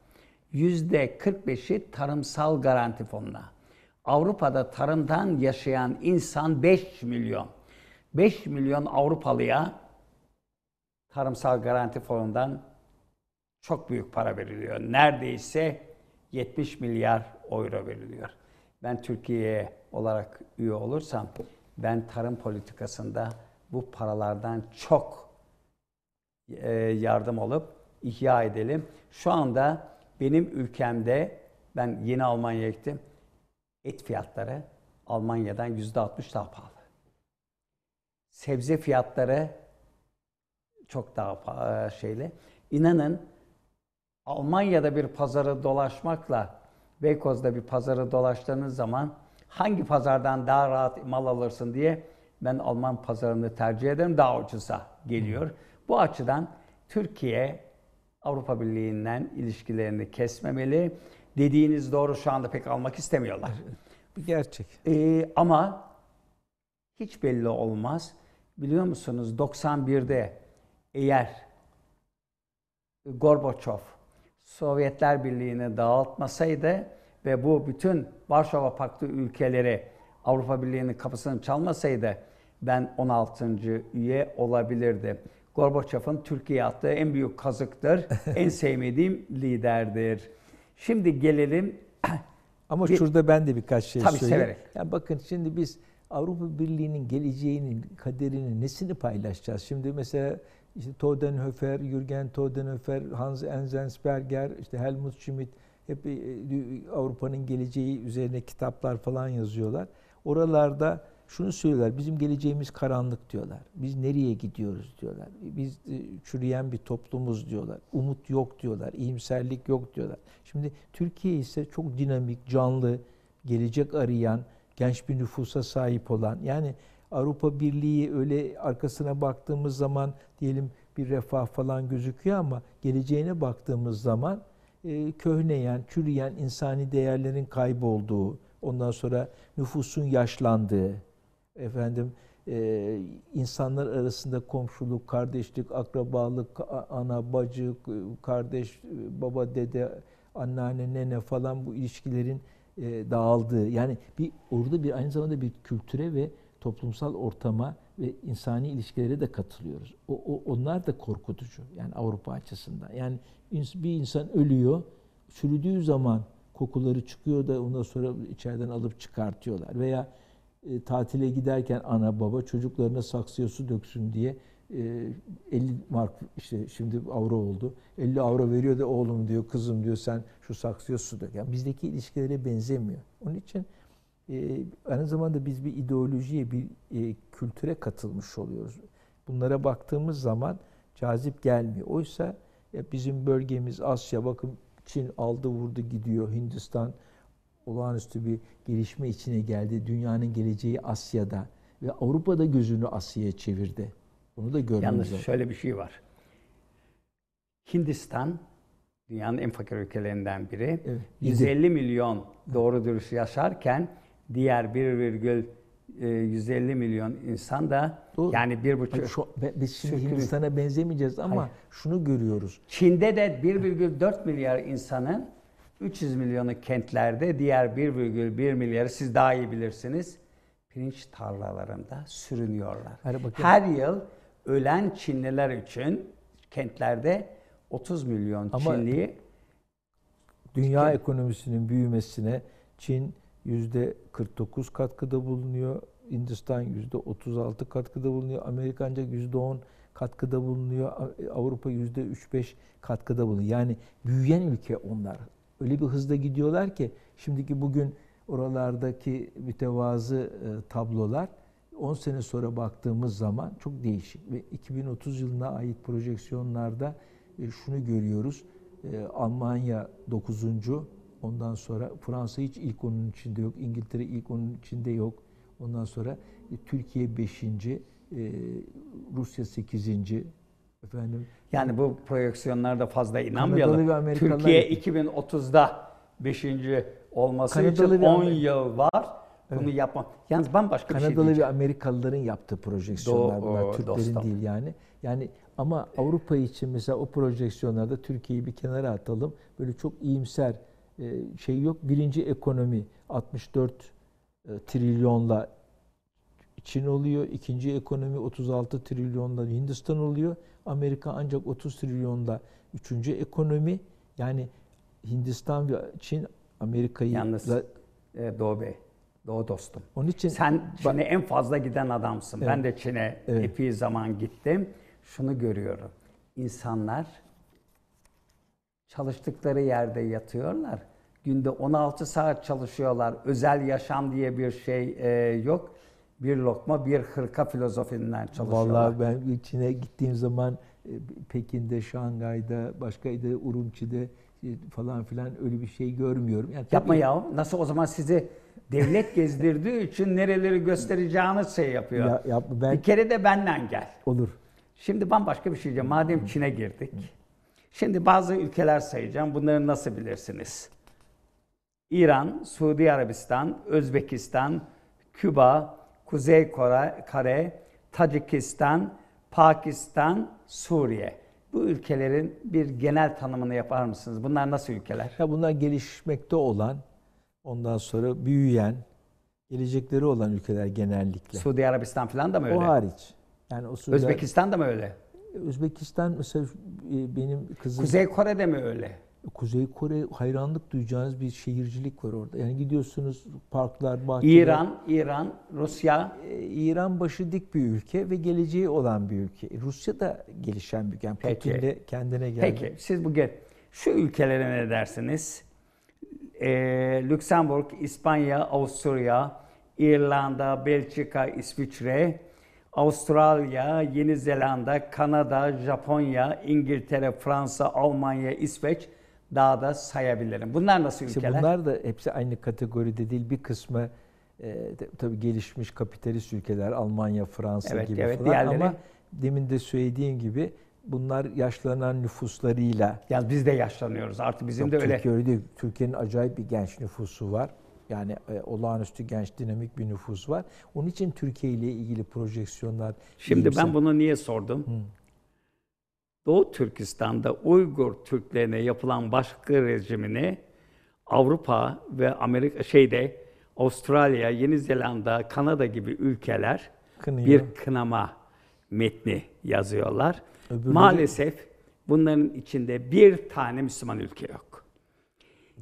%45'i tarımsal garanti fonuna. Avrupa'da tarımdan yaşayan insan 5 milyon. 5 milyon Avrupalıya tarımsal garanti fonundan çok büyük para veriliyor. Neredeyse 70 milyar euro veriliyor. Ben Türkiye olarak üye olursam ben tarım politikasında bu paralardan çok e, yardım olup ihya edelim. Şu anda benim ülkemde ben yeni Almanya'ya gittim. Et fiyatları Almanya'dan yüzde 60 daha pahalı. Sebze fiyatları çok daha pa- şeyli. İnanın Almanya'da bir pazarı dolaşmakla Beykoz'da bir pazarı dolaştığınız zaman hangi pazardan daha rahat mal alırsın diye ben Alman pazarını tercih ederim. Daha ucuza geliyor. Bu açıdan Türkiye Avrupa Birliği'nden ilişkilerini kesmemeli. Dediğiniz doğru şu anda pek almak istemiyorlar. Bir gerçek. Ee, ama hiç belli olmaz. Biliyor musunuz 91'de eğer Gorbaçov Sovyetler Birliği'ni dağıtmasaydı ve bu bütün Varşova Paktı ülkeleri Avrupa Birliği'nin kapısını çalmasaydı ben 16. üye olabilirdim. Gorbaçov'un Türkiye'ye attığı en büyük kazıktır. <laughs> en sevmediğim liderdir. Şimdi gelelim <clears throat> Ama Bir- şurada ben de birkaç şey Tabii, söyleyeyim. severek. Ya bakın şimdi biz Avrupa Birliği'nin geleceğinin kaderini nesini paylaşacağız? Şimdi mesela işte Todenhofer, Jürgen Todenhofer, Hans Enzensberger, işte Helmut Schmidt hep e, Avrupa'nın geleceği üzerine kitaplar falan yazıyorlar. Oralarda şunu söylüyorlar. Bizim geleceğimiz karanlık diyorlar. Biz nereye gidiyoruz diyorlar. Biz e, çürüyen bir toplumuz diyorlar. Umut yok diyorlar. İyimserlik yok diyorlar. Şimdi Türkiye ise çok dinamik, canlı, gelecek arayan, genç bir nüfusa sahip olan. Yani Avrupa Birliği öyle arkasına baktığımız zaman diyelim bir refah falan gözüküyor ama geleceğine baktığımız zaman e, köhneyen, çürüyen insani değerlerin kaybolduğu, ondan sonra nüfusun yaşlandığı, efendim e, insanlar arasında komşuluk, kardeşlik, akrabalık, ana, bacı, kardeş, baba, dede, anneanne, nene falan bu ilişkilerin e, dağıldığı. Yani bir orada bir aynı zamanda bir kültüre ve toplumsal ortama ve insani ilişkilere de katılıyoruz. O, o onlar da korkutucu. Yani Avrupa açısından. Yani bir insan ölüyor, çürüdüğü zaman kokuları çıkıyor da ondan sonra içeriden alıp çıkartıyorlar. Veya e, tatile giderken ana baba çocuklarına saksıya su döksün diye e, 50 mark işte şimdi avro oldu. 50 avro veriyor da oğlum diyor kızım diyor sen şu saksıya su dök. Yani bizdeki ilişkilere benzemiyor. Onun için e, aynı zamanda biz bir ideolojiye, bir e, kültüre katılmış oluyoruz. Bunlara baktığımız zaman cazip gelmiyor. Oysa ya bizim bölgemiz Asya bakın Çin aldı vurdu gidiyor. Hindistan olağanüstü bir gelişme içine geldi. Dünyanın geleceği Asya'da ve Avrupa'da gözünü Asya'ya çevirdi. Bunu da görmemiz Yalnız lazım. şöyle bir şey var. Hindistan dünyanın en fakir ülkelerinden biri. Evet, 150 milyon doğru dürüst yaşarken diğer 1, e, 150 milyon insan da Doğru. yani bir buçuk. Şu, biz şimdi Sürkülü. Hindistan'a benzemeyeceğiz ama Hayır. şunu görüyoruz. Çin'de de 1,4 milyar insanın 300 milyonu kentlerde, diğer 1,1 milyarı siz daha iyi bilirsiniz. Pirinç tarlalarında sürünüyorlar. Her yıl ölen Çinliler için kentlerde 30 milyon Ama- Dünya ekonomisinin büyümesine Çin 49 katkıda bulunuyor. Hindistan yüzde 36 katkıda bulunuyor. Amerika ancak yüzde 10 katkıda bulunuyor. Avrupa yüzde 3-5 katkıda bulunuyor. Yani büyüyen ülke onlar. Öyle bir hızda gidiyorlar ki şimdiki bugün oralardaki mütevazı e, tablolar 10 sene sonra baktığımız zaman çok değişik. Ve 2030 yılına ait projeksiyonlarda e, şunu görüyoruz. E, Almanya 9. Ondan sonra Fransa hiç ilk onun içinde yok. İngiltere ilk onun içinde yok. Ondan sonra e, Türkiye 5. Rusya 8. Efendim yani bu projeksiyonlarda fazla Kanadalı inanmayalım. Türkiye yapıyor. 2030'da 5. olması Kanadalı için ve 10 Amer- yıl var. Bunu yapma. Yalnız bambaşka bir şey Kanadalı ve Amerikalıların yaptığı projeksiyonlar Doğru, bunlar. Türklerin dostum. değil yani. Yani ama Avrupa için mesela o projeksiyonlarda Türkiye'yi bir kenara atalım. Böyle çok iyimser e, şey yok. Birinci ekonomi 64 e, trilyonla Çin oluyor. İkinci ekonomi 36 trilyonla Hindistan oluyor. Amerika ancak 30 trilyonla üçüncü ekonomi. Yani Hindistan ve Çin Amerika'yı Yalnız e, Doğu Bey, Doğu dostum. onun için Sen Çin'e en fazla giden adamsın. Ben de Çin'e Evet. epey zaman gittim. Şunu görüyorum. insanlar çalıştıkları yerde yatıyorlar. Günde 16 saat çalışıyorlar. Özel yaşam diye bir şey e, yok. Bir lokma, bir hırka filozofinden çalışıyorlar. Vallahi ben Çin'e gittiğim zaman e, Pekin'de, Şangay'da, başka da Urumçi'de e, falan filan öyle bir şey görmüyorum. Yani Yapma ya. Nasıl o zaman sizi devlet gezdirdiği için nereleri göstereceğini şey yapıyor. Ya, yapma ben Bir kere de benden gel. olur. Şimdi bambaşka bir şey diyeceğim. Madem Çin'e girdik. Şimdi bazı ülkeler sayacağım. Bunları nasıl bilirsiniz? İran, Suudi Arabistan, Özbekistan, Küba, Kuzey Kore, Kore, Tacikistan, Pakistan, Suriye. Bu ülkelerin bir genel tanımını yapar mısınız? Bunlar nasıl ülkeler? Ya bunlar gelişmekte olan, ondan sonra büyüyen, gelecekleri olan ülkeler genellikle. Suudi Arabistan falan da mı öyle? O hariç. Yani o Suudi- Özbekistan da mı öyle? Özbekistan mesela e, benim kızım Kuzey Kore'de mi öyle? Kuzey Kore hayranlık duyacağınız bir şehircilik var orada. Yani gidiyorsunuz parklar, bahçeler. İran, İran, Rusya, E, İran başı dik bir ülke ve geleceği olan bir ülke. E, Rusya da gelişen bir ülke. Yani Peki. Putin de kendine geldi. Peki siz bu ge- şu ülkelere ne dersiniz? Ee, Lüksemburg, İspanya, Avusturya, İrlanda, Belçika, İsviçre, Avustralya, Yeni Zelanda, Kanada, Japonya, İngiltere, Fransa, Almanya, İsveç daha da sayabilirim. Bunlar nasıl İşte ülkeler? bunlar da hepsi aynı kategoride değil. Bir kısmı e, tabii gelişmiş kapitalist ülkeler, Almanya, Fransa Evet, gibi evet, falan. diğerleri- Ama demin de söylediğim gibi bunlar yaşlanan nüfuslarıyla Yani biz de yaşlanıyoruz. Artık bizim Yok, de öyle. Türkiye öyle değil. Türkiye'nin acayip bir genç nüfusu var. Yani e, olağanüstü genç, dinamik bir nüfus var. Onun için Türkiye ile ilgili projeksiyonlar... Şimdi iyimser. ben bunu niye sordum? Doğu Türkistan'da Uygur Türklerine yapılan baskı rejimini Avrupa ve Amerika şeyde Avustralya, Yeni Zelanda, Kanada gibi ülkeler Kınıyor. bir kınama metni yazıyorlar. Öbürleri- Maalesef bunların içinde bir tane Müslüman ülke yok.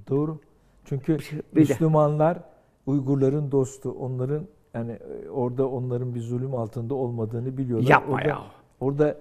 Doğru. Çünkü bir de- Müslümanlar Uygurların dostu. Onların yani e, orada onların bir zulüm altında olmadığını biliyorlar. Yapma orada, ya. Orada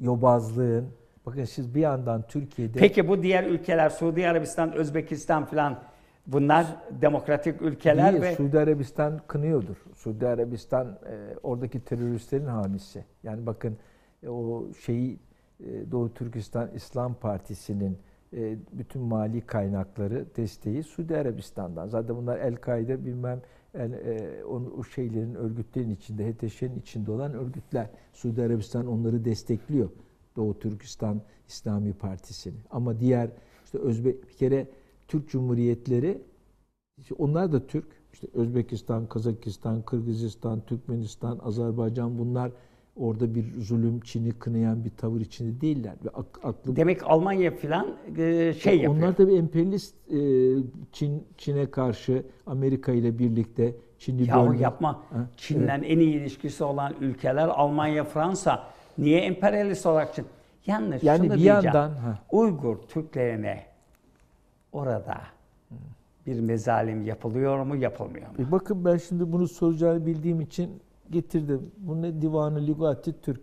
yobazlığın bakın siz bir yandan Türkiye'de Peki bu diğer ülkeler Suudi Arabistan, Özbekistan falan bunlar demokratik ülkeler Değil, ve Suudi Arabistan kınıyordur. Suudi Arabistan e, oradaki teröristlerin hamisi. Yani bakın e, o şeyi e, Doğu Türkistan İslam Partisi'nin e, bütün mali kaynakları desteği Suudi Arabistan'dan. Zaten bunlar El-Kaide bilmem el, e, on, o şeylerin örgütlerin içinde, HTŞ'nin içinde olan örgütler. Suudi Arabistan onları destekliyor. Doğu Türkistan İslami Partisi'ni. Ama diğer işte Özbek bir kere Türk Cumhuriyetleri işte onlar da Türk. İşte Özbekistan, Kazakistan, Kırgızistan, Türkmenistan, Azerbaycan bunlar orada bir zulüm, Çin'i kınayan bir tavır içinde değiller. Ve ak- aklı demek Almanya falan e, şey yapıyor. onlar tabii emperyalist e, Çin Çin'e karşı Amerika ile birlikte Çin'i Yahu bölme- yapma. Ha, Çin'le en iyi ilişkisi olan ülkeler Almanya, Fransa. Niye emperyalist olarak Çin? Yanlış. Yani şunu bir diyeceğim. yandan ha. Uygur Türklerine orada bir mezalim yapılıyor mu, yapılmıyor mu? E bakın ben şimdi bunu soracağını bildiğim için getirdim. Bu ne divanı Lugati Türk.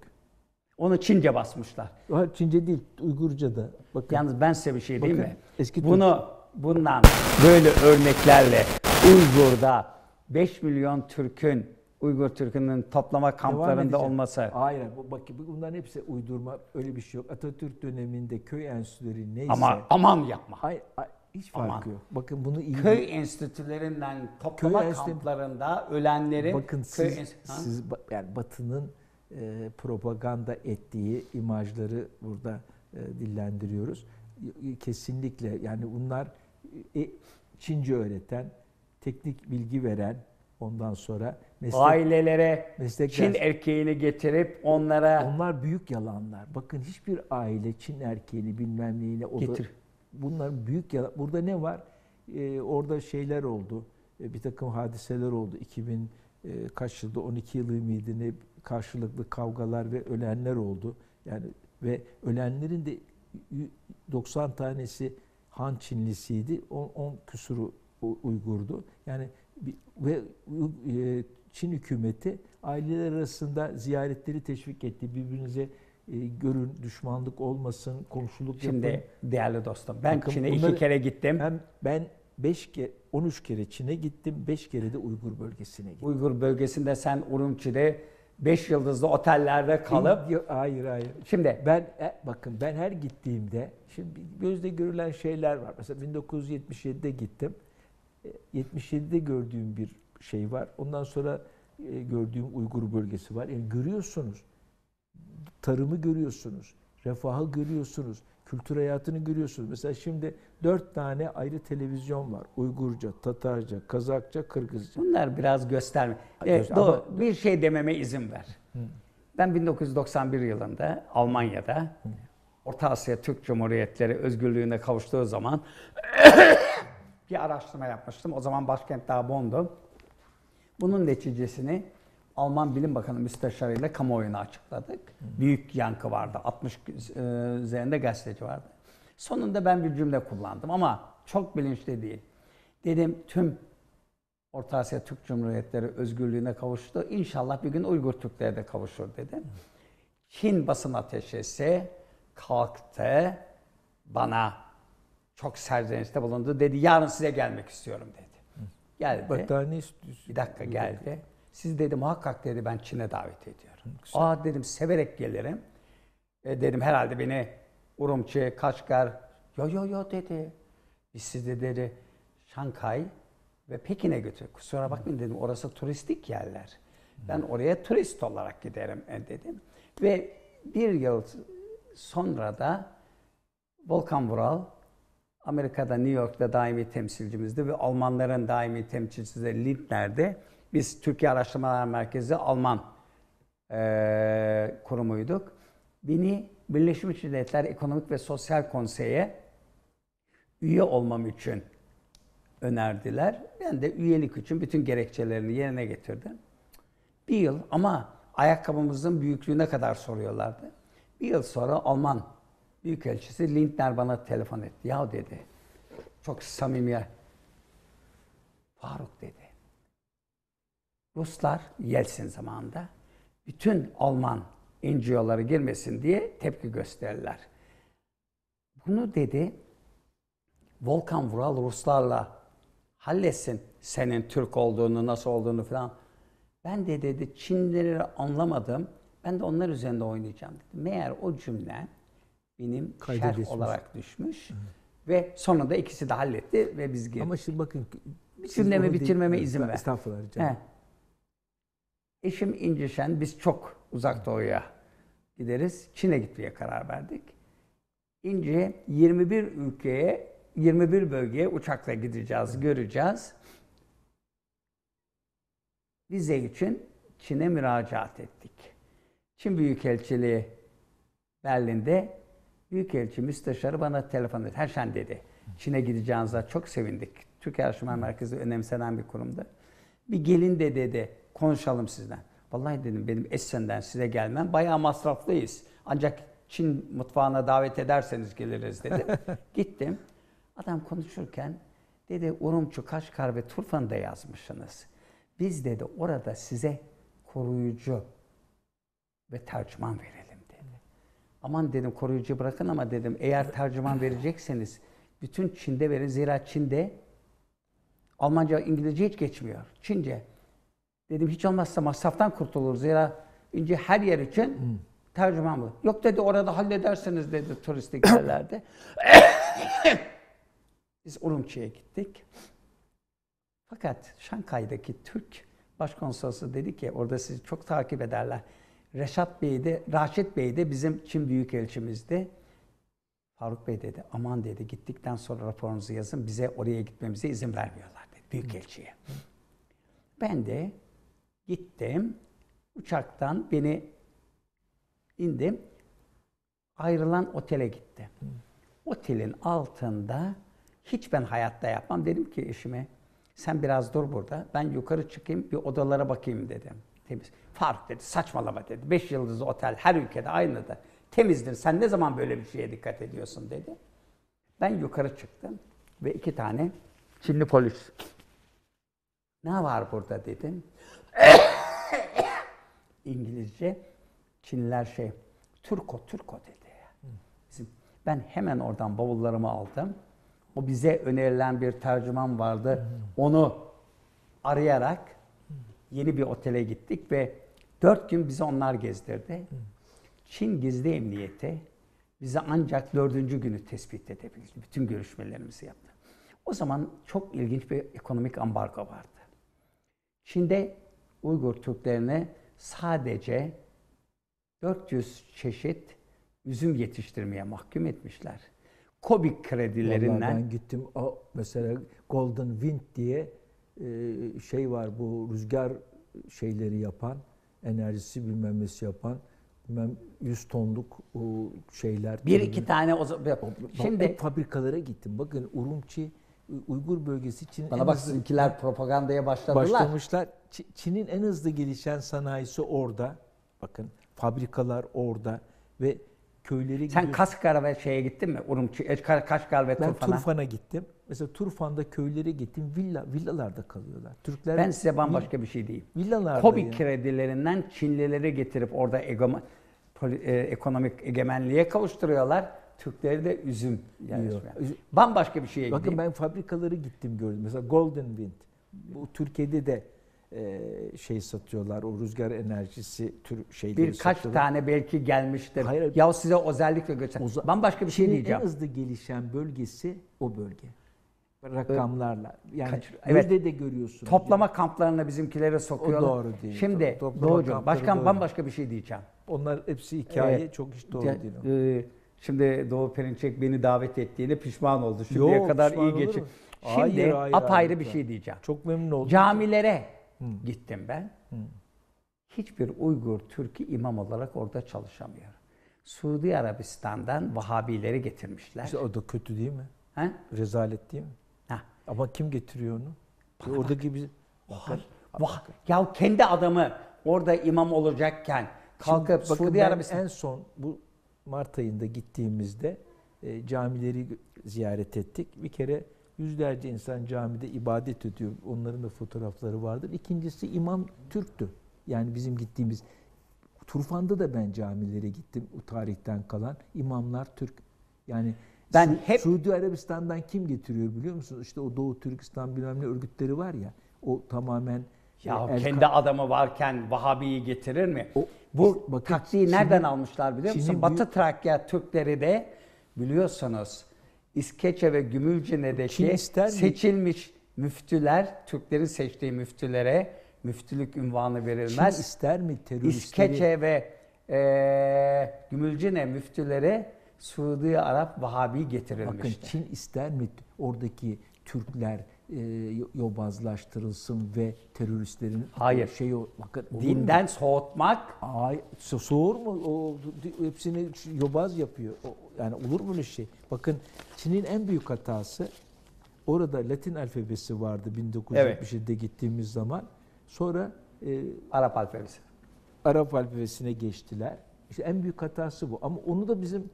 Onu Çince basmışlar. Ha, Çince değil, Uygurca da. Bakın. Yalnız ben size bir şey diyeyim Bakın, mi? eski Bunu bundan böyle örneklerle Uygur'da 5 milyon Türk'ün Uygur Türk'ünün toplama kamplarında olması. Hayır, bu bak bunların hepsi uydurma. Öyle bir şey yok. Atatürk döneminde köy enstitüleri neyse. Ama aman yapma. Hayır, hayır, hiç Aman. farkı yok. Bakın bunu iyi Köy enstitülerinden toplama Köy enstitü- kamplarında ölenlerin Bakın köy siz, enst- Ha? siz yani Batı'nın e, propaganda ettiği imajları burada e, dillendiriyoruz. Kesinlikle yani bunlar e, Çince öğreten, teknik bilgi veren, ondan sonra meslek, ailelere meslek Çin ders- erkeğini getirip onlara Onlar büyük yalanlar. Bakın hiçbir aile Çin erkeğini bilmem neyle o da- Getir. Bunlar büyük yalan. Burada ne var? Ee, orada şeyler oldu. Ee, bir takım hadiseler oldu. 2000 e, kaç yılda 12 yılı mıydı ne karşılıklı kavgalar ve ölenler oldu. Yani ve ölenlerin de y- 90 tanesi Han Çinlisiydi. 10, 10 küsuru Uygurdu. Yani ve e, Çin hükümeti aileler arasında ziyaretleri teşvik etti. Birbirinize görün, düşmanlık olmasın, komşuluk Şimdi yapın. değerli dostum ben Bakın Çin'e iki kere gittim. Hem ben 5 kere 13 kere Çin'e gittim, 5 kere de Uygur bölgesine gittim. Uygur bölgesinde sen Urumçi'de 5 yıldızlı otellerde kalıp Yok, hayır hayır. şimdi Ben e, bakın ben her gittiğimde şimdi gözde görülen şeyler var. Mesela 1977'de gittim. E, 77'de gördüğüm bir şey var. Ondan sonra e, gördüğüm Uygur bölgesi var. Yani görüyorsunuz. Tarımı görüyorsunuz. Refahı görüyorsunuz. Kültür hayatını görüyorsunuz. Mesela şimdi dört tane ayrı televizyon var. Uygurca, Tatarca, Kazakça, Kırgızca. bunlar biraz gösterme. Göster- Evet, ama- doğru. bir şey dememe izin ver. Ben 1991 yılında Almanya'da Orta Asya Türk Cumhuriyetleri özgürlüğüne kavuştuğu zaman <coughs> bir araştırma yapmıştım. O zaman başkent daha Bonn'du. Bunun neticesini Alman Bilim Bakanı müsteşarıyla kamuoyuna açıkladık. Büyük yankı vardı. 60 e, üzerinde gazeteci vardı. Sonunda ben bir cümle kullandım ama çok bilinçli değil. Dedim tüm Orta Asya Türk Cumhuriyetleri özgürlüğüne kavuştu. İnşallah bir gün Uygur Türkleri de kavuşur dedim. Çin basın ateşesi kalktı bana çok serzenişte bulundu. Dedi yarın size gelmek istiyorum dedi. Geldi. Battaniye. Bir dakika geldi. Siz dedi muhakkak dedi ben Çin'e davet ediyorum. Aa dedim severek gelirim. E, dedim herhalde beni Urumçi, Kaşgar, yo yo yo dedi. Biz sizi dedi Şankay ve Pekin'e götür. Kusura bakmayın dedim orası turistik yerler. Ben oraya turist olarak giderim e, dedim. Ve bir yıl sonra da Volkan Vural Amerika'da New York'ta daimi temsilcimizdi ve Almanların daimi temsilcisi de Lindner'de. Biz Türkiye Araştırmalar Merkezi Alman eee kurumuyduk. Beni Birleşmiş Milletler Ekonomik ve Sosyal Konseyi'ye üye olmam için önerdiler. Ben de üyelik için bütün gerekçelerini yerine getirdim. Bir yıl ama ayakkabımızın büyüklüğüne kadar soruyorlardı. Bir yıl sonra Alman Büyükelçisi Lindner bana telefon etti. Ya dedi, çok samimi. Faruk dedi. Ruslar Yeltsin zamanında bütün Alman NGO'ları girmesin diye tepki gösterirler. Bunu dedi Volkan Vural Ruslarla halletsin senin Türk olduğunu, nasıl olduğunu falan. Ben de dedi Çinlileri anlamadım. Ben de onlar üzerinde oynayacağım dedi. Meğer o cümle benim şerh olarak düşmüş. Ve sonra da ikisi de halletti ve biz girdik. Ama şimdi bakın. cümlemi onu değil- bitirmeme izin ver. Estağfurullah ederim. He. Eşim İncişen, biz çok uzak doğuya gideriz. Çin'e gitmeye karar verdik. İnce 21 ülkeye, 21 bölgeye uçakla gideceğiz, göreceğiz. Vize için Çin'e müracaat ettik. Çin Büyükelçiliği Berlin'de Büyükelçi müsteşarı bana telefon etti. Herşen dedi. Çin'e gideceğinize çok sevindik. Türkiye Araştırma Merkezi önemsenen bir kurumda. Bir gelin de dedi. Konuşalım sizden. Vallahi dedim benim Essen'den size gelmem bayağı masraflıyız. Ancak Çin mutfağına davet ederseniz geliriz dedim. <laughs> Gittim. Adam konuşurken dedi Urumçu, Kaşgar ve Turfan'da yazmışsınız. Biz dedi orada size koruyucu ve tercüman verelim dedi. Aman dedim koruyucu bırakın ama dedim eğer tercüman verecekseniz bütün Çin'de verin. Zira Çin'de Almanca, İngilizce hiç geçmiyor. Çince. Dedim hiç olmazsa masraftan kurtulur. Zira ince her yer için tercüman bu. Yok dedi orada hallederseniz dedi turistik <coughs> yerlerde. Biz Urumçi'ye gittik. Fakat Şankay'daki Türk başkonsolosu dedi ki orada sizi çok takip ederler. Reşat Bey de, Raşit Bey de bizim Çin Büyükelçimizdi. Faruk Bey dedi aman dedi gittikten sonra raporunuzu yazın bize oraya gitmemize izin vermiyorlar dedi Büyükelçiye. Ben de gittim uçaktan beni indim ayrılan otele gitti. Otelin altında hiç ben hayatta yapmam. Dedim ki eşime sen biraz dur burada. Ben yukarı çıkayım bir odalara bakayım dedim. Temiz. Faruk dedi saçmalama dedi. Beş yıldızlı otel her ülkede aynıdır. Temizdir. Sen ne zaman böyle bir şeye dikkat ediyorsun dedi. Ben yukarı çıktım ve iki tane Çinli polis. Ne var burada dedim. <coughs> İngilizce. Çinliler şey Türko, Türko dedi. Bizim, ben hemen oradan bavullarımı aldım. O bize önerilen bir tercüman vardı. Onu arayarak yeni bir otele gittik ve dört gün bizi onlar gezdirdi. Çin Gizli Emniyeti bize ancak dördüncü günü tespit edebildi. Bütün görüşmelerimizi yaptı. O zaman çok ilginç bir ekonomik ambargo vardı. Çin'de Uygur Türklerine sadece 400 çeşit üzüm yetiştirmeye mahkum etmişler. Kobi Vallahi kredilerinden ben gittim o mesela Golden Wind diye e, şey var bu rüzgar şeyleri yapan enerjisi bilmem nesi yapan bilmem 100 tonluk şeyler. bir iki tane o zaman Şimdi fabrikalara gittim. Bakın Urumçi Uygur bölgesi Çin'in bana bak hızlı sizinkiler propagandaya başladılar. başlamışlar. Çi- Çin'in en hızlı gelişen sanayisi orada. Bakın fabrikalar orada ve köyleri Sen gidiyorsun. Kaskara ve şeye gittin mi? Urumçi, Ka- Kaşgar ve Ben Turfan'a. Turfan'a gittim. Mesela Turfan'da köylere gittim. Villa villalarda kalıyorlar. Türkler Ben size bambaşka bir şey diyeyim. villalarda Kobi ya. kredilerinden Çinlileri getirip orada egoma- poli- e, ekonomik egemenliğe kavuşturuyorlar. Türkleri de üzüm yerleşmeye. Üzüm- Bambaşka bir şeye Bakın gideyim. ben fabrikaları gittim gördüm. Mesela Golden Wind. Bu Türkiye'de de e, şey satıyorlar. O rüzgar enerjisi tür şeyleri Birkaç satıyorlar. tane belki gelmiştir. Hayır. Ya size özellikle göster. Uza- Bambaşka bir şey diyeceğim. en hızlı gelişen bölgesi o bölge. Rakamlarla. Yani Kaç- evet. de görüyorsunuz. Toplama kamplarına bizimkileri sokuyorlar. O doğru değil. Şimdi Doğucuğum, başkan doğru. bambaşka bir şey diyeceğim. Onlar hepsi hikaye. Evet. Çok hiç doğru Ce- değil. e, şimdi Doğu Perinçek beni davet ettiğine pişman oldu. Şimdiye Yok, kadar pişman iyi olur mu? Şimdi Hayır, hayır, apayrı hayır, bir şey diyeceğim. Çok memnun oldum. Camilere gittim ben. Hiçbir Uygur Türk'ü imam olarak orada çalışamıyor. Suudi Arabistan'dan Vahabileri getirmişler. İşte o da kötü değil mi? Ha? Rezalet değil mi? Ha. Ama kim getiriyor onu? E, Oradaki bir... Bakın, Vah, ya kendi adamı orada imam olacakken kalkıp Suudi Arabistan en son bu Mart ayında gittiğimizde e, camileri ziyaret ettik. Bir kere yüzlerce insan camide ibadet ediyor. Onların da fotoğrafları vardır. İkincisi imam Türktü. Yani bizim gittiğimiz Turfan'da da ben camilere gittim. O tarihten kalan imamlar Türk. Yani Ben Su- hep- Suudi Arabistan'dan kim getiriyor biliyor musunuz? İşte o Doğu Türkistan bilmem ne örgütleri var ya. O tamamen Ya e, el- kendi adamı varken Vahabi'yi getirir mi? O- Bu bakın, taktiği nereden almışlar biliyor musun? Çin'in Batı Trakya Türkleri de biliyorsunuz İskeçe ve Çin Gümülcine'deki ister mi? seçilmiş müftüler, Türklerin seçtiği müftülere müftülük ünvanı Çin verilmez. ister mi teröristleri? İskeçe ve eee Gümülcine müftülere Suudi Arap Vahabi Bakın getirilmişti. Çin ister mi oradaki Türkler e, yobazlaştırılsın ve teröristlerin Hayır. şey o bakın olur mu? Dinden soğutmak Ay, so- soğur mu? O hepsini yobaz yapıyor. O, yani olur mu öyle şey? Bakın Çin'in en büyük hatası orada Latin alfabesi vardı 1970'de gittiğimiz zaman. Sonra e, Arap alfabesi. Arap alfabesine geçtiler. İşte en büyük hatası bu. Ama onu da bizim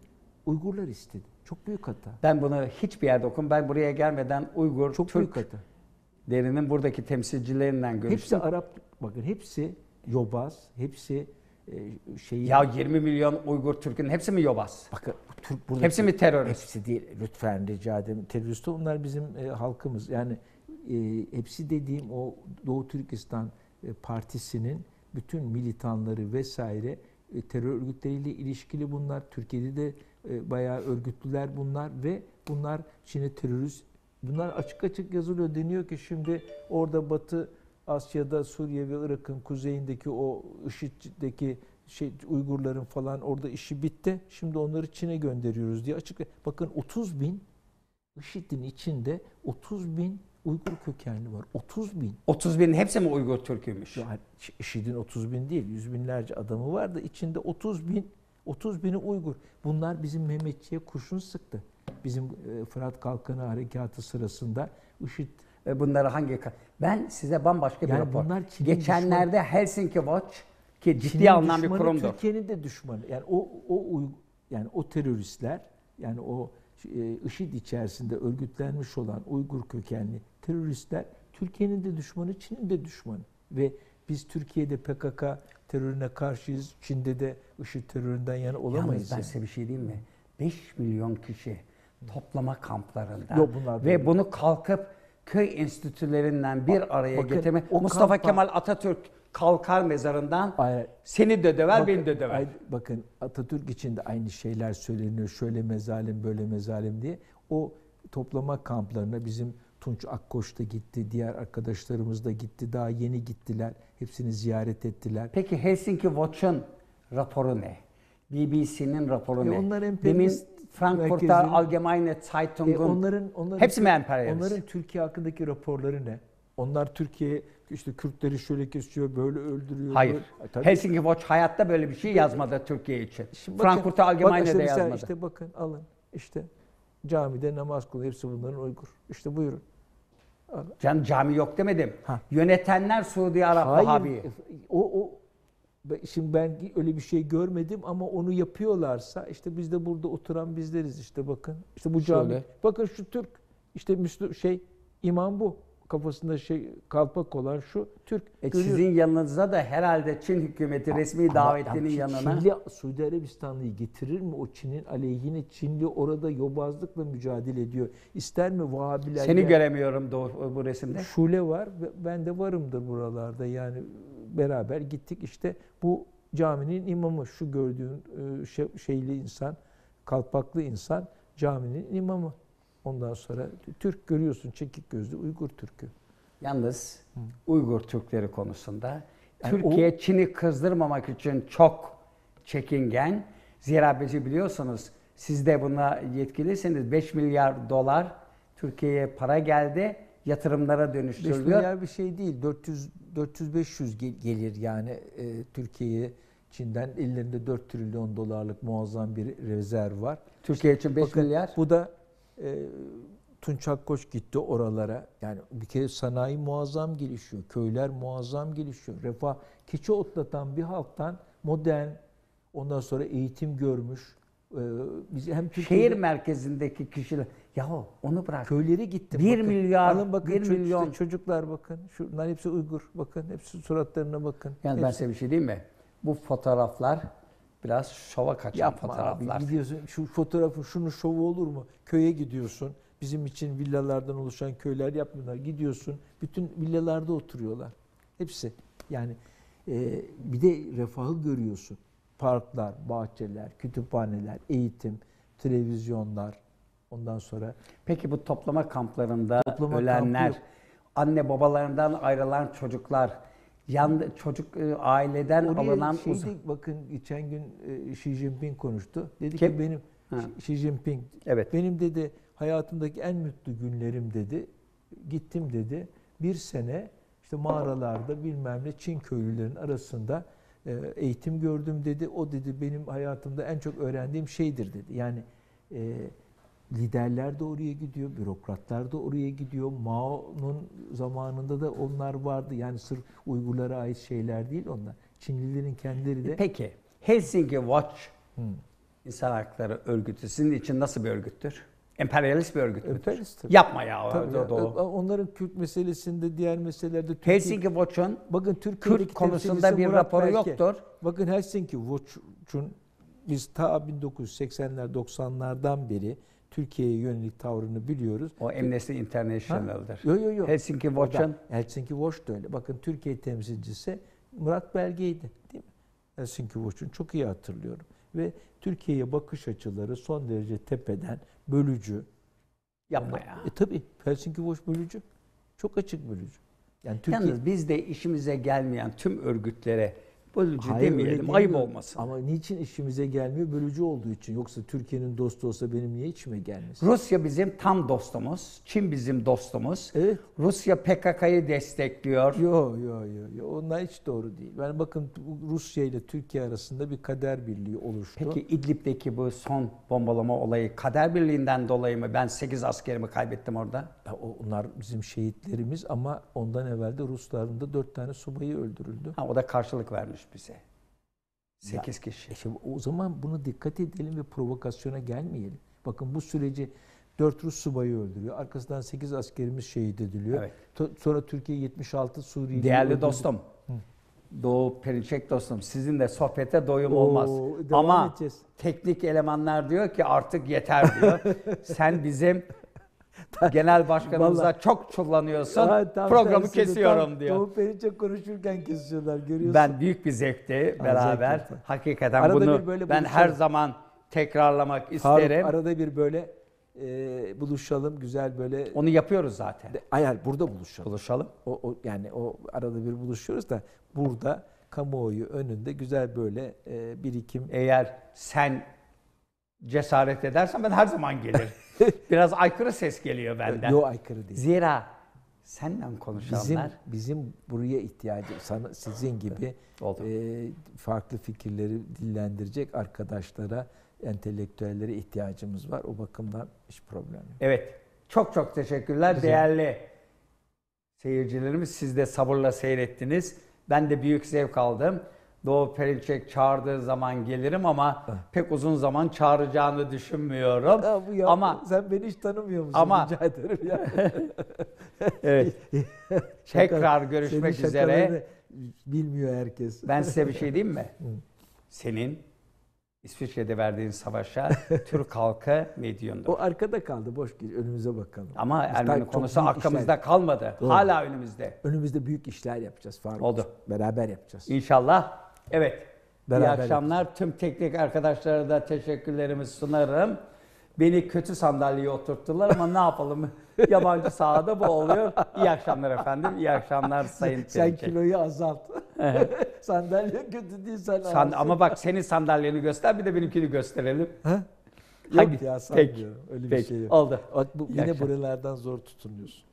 Uygurlar istedi. Çok büyük hata. Ben bunu hiçbir yerde okum. Ben buraya gelmeden Uygur, Çok Türk büyük hata. derinin buradaki temsilcilerinden görüştüm. Hepsi Arap, bakın hepsi yobaz, hepsi e, şeyi... Ya 20 milyon Uygur Türk'ün hepsi mi yobaz? bakın Türk burada Hepsi mi terörist? Hepsi değil. Lütfen rica ederim. Terörist onlar bizim e, halkımız. Yani e, hepsi dediğim o Doğu Türkistan e, Partisi'nin bütün militanları vesaire e, terör örgütleriyle ilişkili bunlar. Türkiye'de de e, bayağı örgütlüler bunlar ve bunlar Çin'e terörist bunlar açık açık yazılıyor. Deniyor ki şimdi orada Batı Asya'da Suriye ve Irak'ın kuzeyindeki o IŞİD'deki şey Uygurların falan orada işi bitti. Şimdi onları Çin'e gönderiyoruz diye açık. Bakın 30 bin IŞİD'in içinde 30 bin Uygur kökenli var. 30 bin. 30 bin hepsi mi Uygur Türk'üymüş? Yani IŞİD'in 30 bin değil, yüz binlerce adamı var da içinde 30 bin, 30 bini Uygur. Bunlar bizim Mehmetçiğe kurşun sıktı. Bizim e, Fırat Kalkanı Harekatı sırasında IŞİD E, Bunları hangi... Ben size bambaşka bir Yani rapor. bunlar Çin'in Geçenlerde Helsinki Watch ki ciddi Çin'in alınan bir düşmanı, kurumdur. Türkiye'nin de düşmanı. Yani o o yani o teröristler yani o e, IŞİD içerisinde örgütlenmiş olan Uygur kökenli teröristler Türkiye'nin de düşmanı, Çin'in de düşmanı ve Biz Türkiye'de PKK terörüne karşıyız. Çin'de de IŞİD teröründen yana olamayız. Yalnız ben size bir şey diyeyim mi? 5 milyon kişi toplama kamplarında Yok, bunlar ve doğru. bunu kalkıp köy enstitülerinden bir araya bakın, getirmek. o Mustafa kampa- Kemal Atatürk kalkar mezarından Ay- seni de döver, Bakın, beni de döver. ay- bakın Atatürk için de aynı şeyler söyleniyor. Şöyle mezalim, böyle mezalim diye. O toplama kamplarına bizim Tunç Akkoş da gitti, diğer arkadaşlarımız da gitti. Daha yeni gittiler. Hepsini ziyaret ettiler. Peki Helsinki Watch'un raporu ne? BBC'nin raporu E, ne? onlar Demin emperyalist Frankfurter merkezleri- Allgemeine E, Zeitung'un onların, onların hepsi mi emperyalist? Onların Türkiye hakkındaki raporları ne? Onlar Türkiye işte Kürtleri şöyle kesiyor, böyle öldürüyor. Hayır. Böyle. E, tabii. Helsinki Watch hayatta böyle bir şey yazmadı Türkiye için. Şimdi bakın- Frankfurter bak Allgemeine'de işte yazmadı. İşte bakın alın. İşte camide namaz kılıyor. Hepsi bunların Uygur. İşte buyurun. Can cami yok demedim. Ha. Yönetenler Suudi Arap Hayır. Vahabi. O, o Şimdi ben öyle bir şey görmedim ama onu yapıyorlarsa işte biz de burada oturan bizleriz işte bakın. İşte bu cami. Şöyle. Bakın şu Türk. İşte Müslü şey imam bu. Kafasında şey kalpak olan şu Türk. E, Görüyor- sizin yanınızda da herhalde Çin hükümeti resmi Ama davetlinin yani yanına. Çinli Suudi Arabistanlıyı getirir mi? O Çin'in aleyhine Çinli orada yobazlıkla mücadele ediyor. İster mi Vahabiler? Seni göremiyorum doğu- bu resimde. Şule var ve ben de varımdır buralarda yani beraber gittik işte bu caminin imamı şu gördüğün e, şey- şeyli insan kalpaklı insan caminin imamı. Ondan sonra Türk görüyorsun çekik gözlü Uygur Türk'ü. Yalnız Uygur Türkleri konusunda Yani Türkiye Çin'i kızdırmamak için çok çekingen. Zira bizi biliyorsunuz siz de buna yetkilisiniz. 5 milyar dolar Türkiye'ye para geldi. Yatırımlara 5 dönüştürülüyor. milyar bir şey değil. 400 400 500 gel- gelir yani e, Türkiye'ye Çin'den ellerinde 4 trilyon dolarlık muazzam bir rezerv var. Türkiye için 5 Bakın, milyar. Bu da e, Tunç Akkoç gitti oralara. Yani bir kere sanayi muazzam gelişiyor. Köyler muazzam gelişiyor. Refah, keçi otlatan bir halktan modern, ondan sonra eğitim görmüş. E, biz hem Şehir Türkiye'de merkezindeki kişiler. Ya onu bırak. köylere gittim. Bir bakın. milyar, Alın bakın bir çocuk- işte milyon. çocuklar bakın. Şunlar hepsi Uygur. Bakın hepsi suratlarına bakın. Yani ben Hepsi- size bir şey diyeyim mi? Bu fotoğraflar biraz şova kaçan Yapma fotoğraflar. abi. Gidiyorsun şu fotoğrafın şunun şovu olur mu? Köye gidiyorsun. Bizim için villalardan oluşan köyler yapmıyorlar. Gidiyorsun. Bütün villalarda oturuyorlar. Hepsi. Yani e, bir de refahı görüyorsun. Parklar, bahçeler, kütüphaneler, eğitim, televizyonlar. Ondan sonra Peki bu toplama kamplarında Toplama ölenler, kampı yok. anne babalarından ayrılan çocuklar, yan çocuk e, aileden oraya alınan şeyde, uzak. bakın geçen gün e, Xi Jinping konuştu. Dedi Kim? ki benim Ha. Xi Jinping Evet. Benim dedi hayatımdaki en mutlu günlerim dedi. Gittim dedi. Bir sene işte mağaralarda bilmem ne Çin köylülerin arasında e, eğitim gördüm dedi. O dedi benim hayatımda en çok öğrendiğim şeydir dedi. Yani e, liderler de oraya gidiyor, bürokratlar da oraya gidiyor. Mao'nun zamanında da onlar vardı. Yani sırf Uygurlara ait şeyler değil onlar. Çinlilerin kendileri de Peki Helsinki Watch Hı. İnsan Hakları Örgütü sizin için nasıl bir örgüttür? Emperyalist bir örgüt müdür? Emperyalist. Yapma ya. Tabii ya, onların Kürt meselesinde, diğer meselelerde Türkiye, Helsinki Watch'un Bakın Türkiye'deki Kürt konusunda bir Murat raporu Belke. yoktur. Bakın Helsinki Watch'un biz ta 1980'ler 90'lardan beri Türkiye'ye yönelik tavrını biliyoruz. O Amnesty International'dır. Yo yo yo. Helsinki Watch'un Helsinki Watch da öyle. Bakın Türkiye temsilcisi Murat Belge'ydi değil mi? Helsinki Watch'un çok iyi hatırlıyorum. Ve Türkiye'ye bakış açıları son derece tepeden, bölücü. yapma ya. E tabi Helsinki Watch bölücü. Çok açık bölücü. Yani Türkiye Yalnız biz de işimize gelmeyen tüm örgütlere bölücü Hayır, demeyelim, ayıp olmasın. Ama niçin işimize gelmiyor? Bölücü olduğu için. Yoksa Türkiye'nin dostu olsa benim niye içime gelmesin? Rusya bizim tam dostumuz, Çin bizim dostumuz. Evet. Rusya PKK'yı destekliyor. Yo yo yo yo. Onlar hiç doğru değil. Yani bakın Rusya ile Türkiye arasında bir kader birliği oluştu. Peki İdlib'deki bu son bombalama olayı kader birliğinden dolayı mı? Ben 8 askerimi kaybettim orada. Ya o- Onlar bizim şehitlerimiz ama ondan evvel de Rusların da dört tane subayı öldürüldü. Ha, o da karşılık vermiş bize. 8 kişi. E o zaman bunu dikkat edelim ve provokasyona gelmeyelim. Bakın bu süreci 4 Rus subayı öldürüyor. Arkasından 8 askerimiz şehit ediliyor. Evet. To- Sonra Türkiye 76 Suriyeli Değerli öldürdü. dostum, Doğu Perinçek dostum sizin de sohbete doyum Oo, olmaz. Ama edeceğiz. teknik elemanlar diyor ki artık yeter diyor. <laughs> Sen bizim <laughs> genel başkanımıza Vallahi- çok çullanıyorsun. Tam programı tersini, kesiyorum tam diyor. Doğu Perinçek konuşurken kesiyorlar görüyorsun. Ben büyük bir zevkti beraber. zevkti. Hakikaten Arada bunu böyle ben her zaman tekrarlamak Faruk, isterim. arada bir böyle e, buluşalım güzel böyle. Onu yapıyoruz zaten. Hayır burada buluşalım. Buluşalım. O, o yani o arada bir buluşuyoruz da burada kamuoyu önünde güzel böyle e, birikim. Eğer sen cesaret edersen ben her zaman gelirim. <laughs> Biraz aykırı ses geliyor benden. Yo aykırı değil. Zira senden Bizim konuşanlar bizim buraya ihtiyacı sana sizin gibi e, farklı fikirleri dillendirecek arkadaşlara, entelektüellere ihtiyacımız var. O bakımdan hiç problem yok. Evet. Çok çok teşekkürler. Güzel. Değerli seyircilerimiz siz de sabırla seyrettiniz. Ben de büyük zevk aldım. Doğu Perinçek çağırdığı zaman gelirim ama pek uzun zaman çağıracağını düşünmüyorum. Ya bu ya, ama sen beni hiç tanımıyor musun? Ama- Rica ederim ya. <laughs> evet. <laughs> Şaka- Tekrar görüşmek üzere. Bilmiyor herkes. Ben size bir şey diyeyim mi? <laughs> Senin İsviçre'de verdiğin savaşa Türk halkı medyundur. O arkada kaldı. Boş gir. Önümüze bakalım. Ama Biz Ermeni konusu arkamızda işler- kalmadı. Doğru. Hala önümüzde. önümüzde büyük işler yapacağız Faruk. Oldu. Beraber yapacağız. İnşallah. Evet. İyi Beraber akşamlar. Tüm teknik arkadaşlara da teşekkürlerimi sunarım. Beni kötü sandalyeye oturttular ama ne yapalım? <laughs> Yabancı sahada bu oluyor. İyi akşamlar efendim. İyi akşamlar Sayın Sen Perinçek. kiloyu azalt. <laughs> Sandalye kötü değil sen San- ama bak senin sandalyeni göster bir de benimkini gösterelim. Ha? Yok Hangi- ya sanmıyorum. Öyle bir Peki. şey yok. Oldu. Bak bu İyi yine akşamlar. buralardan zor tutunuyorsun.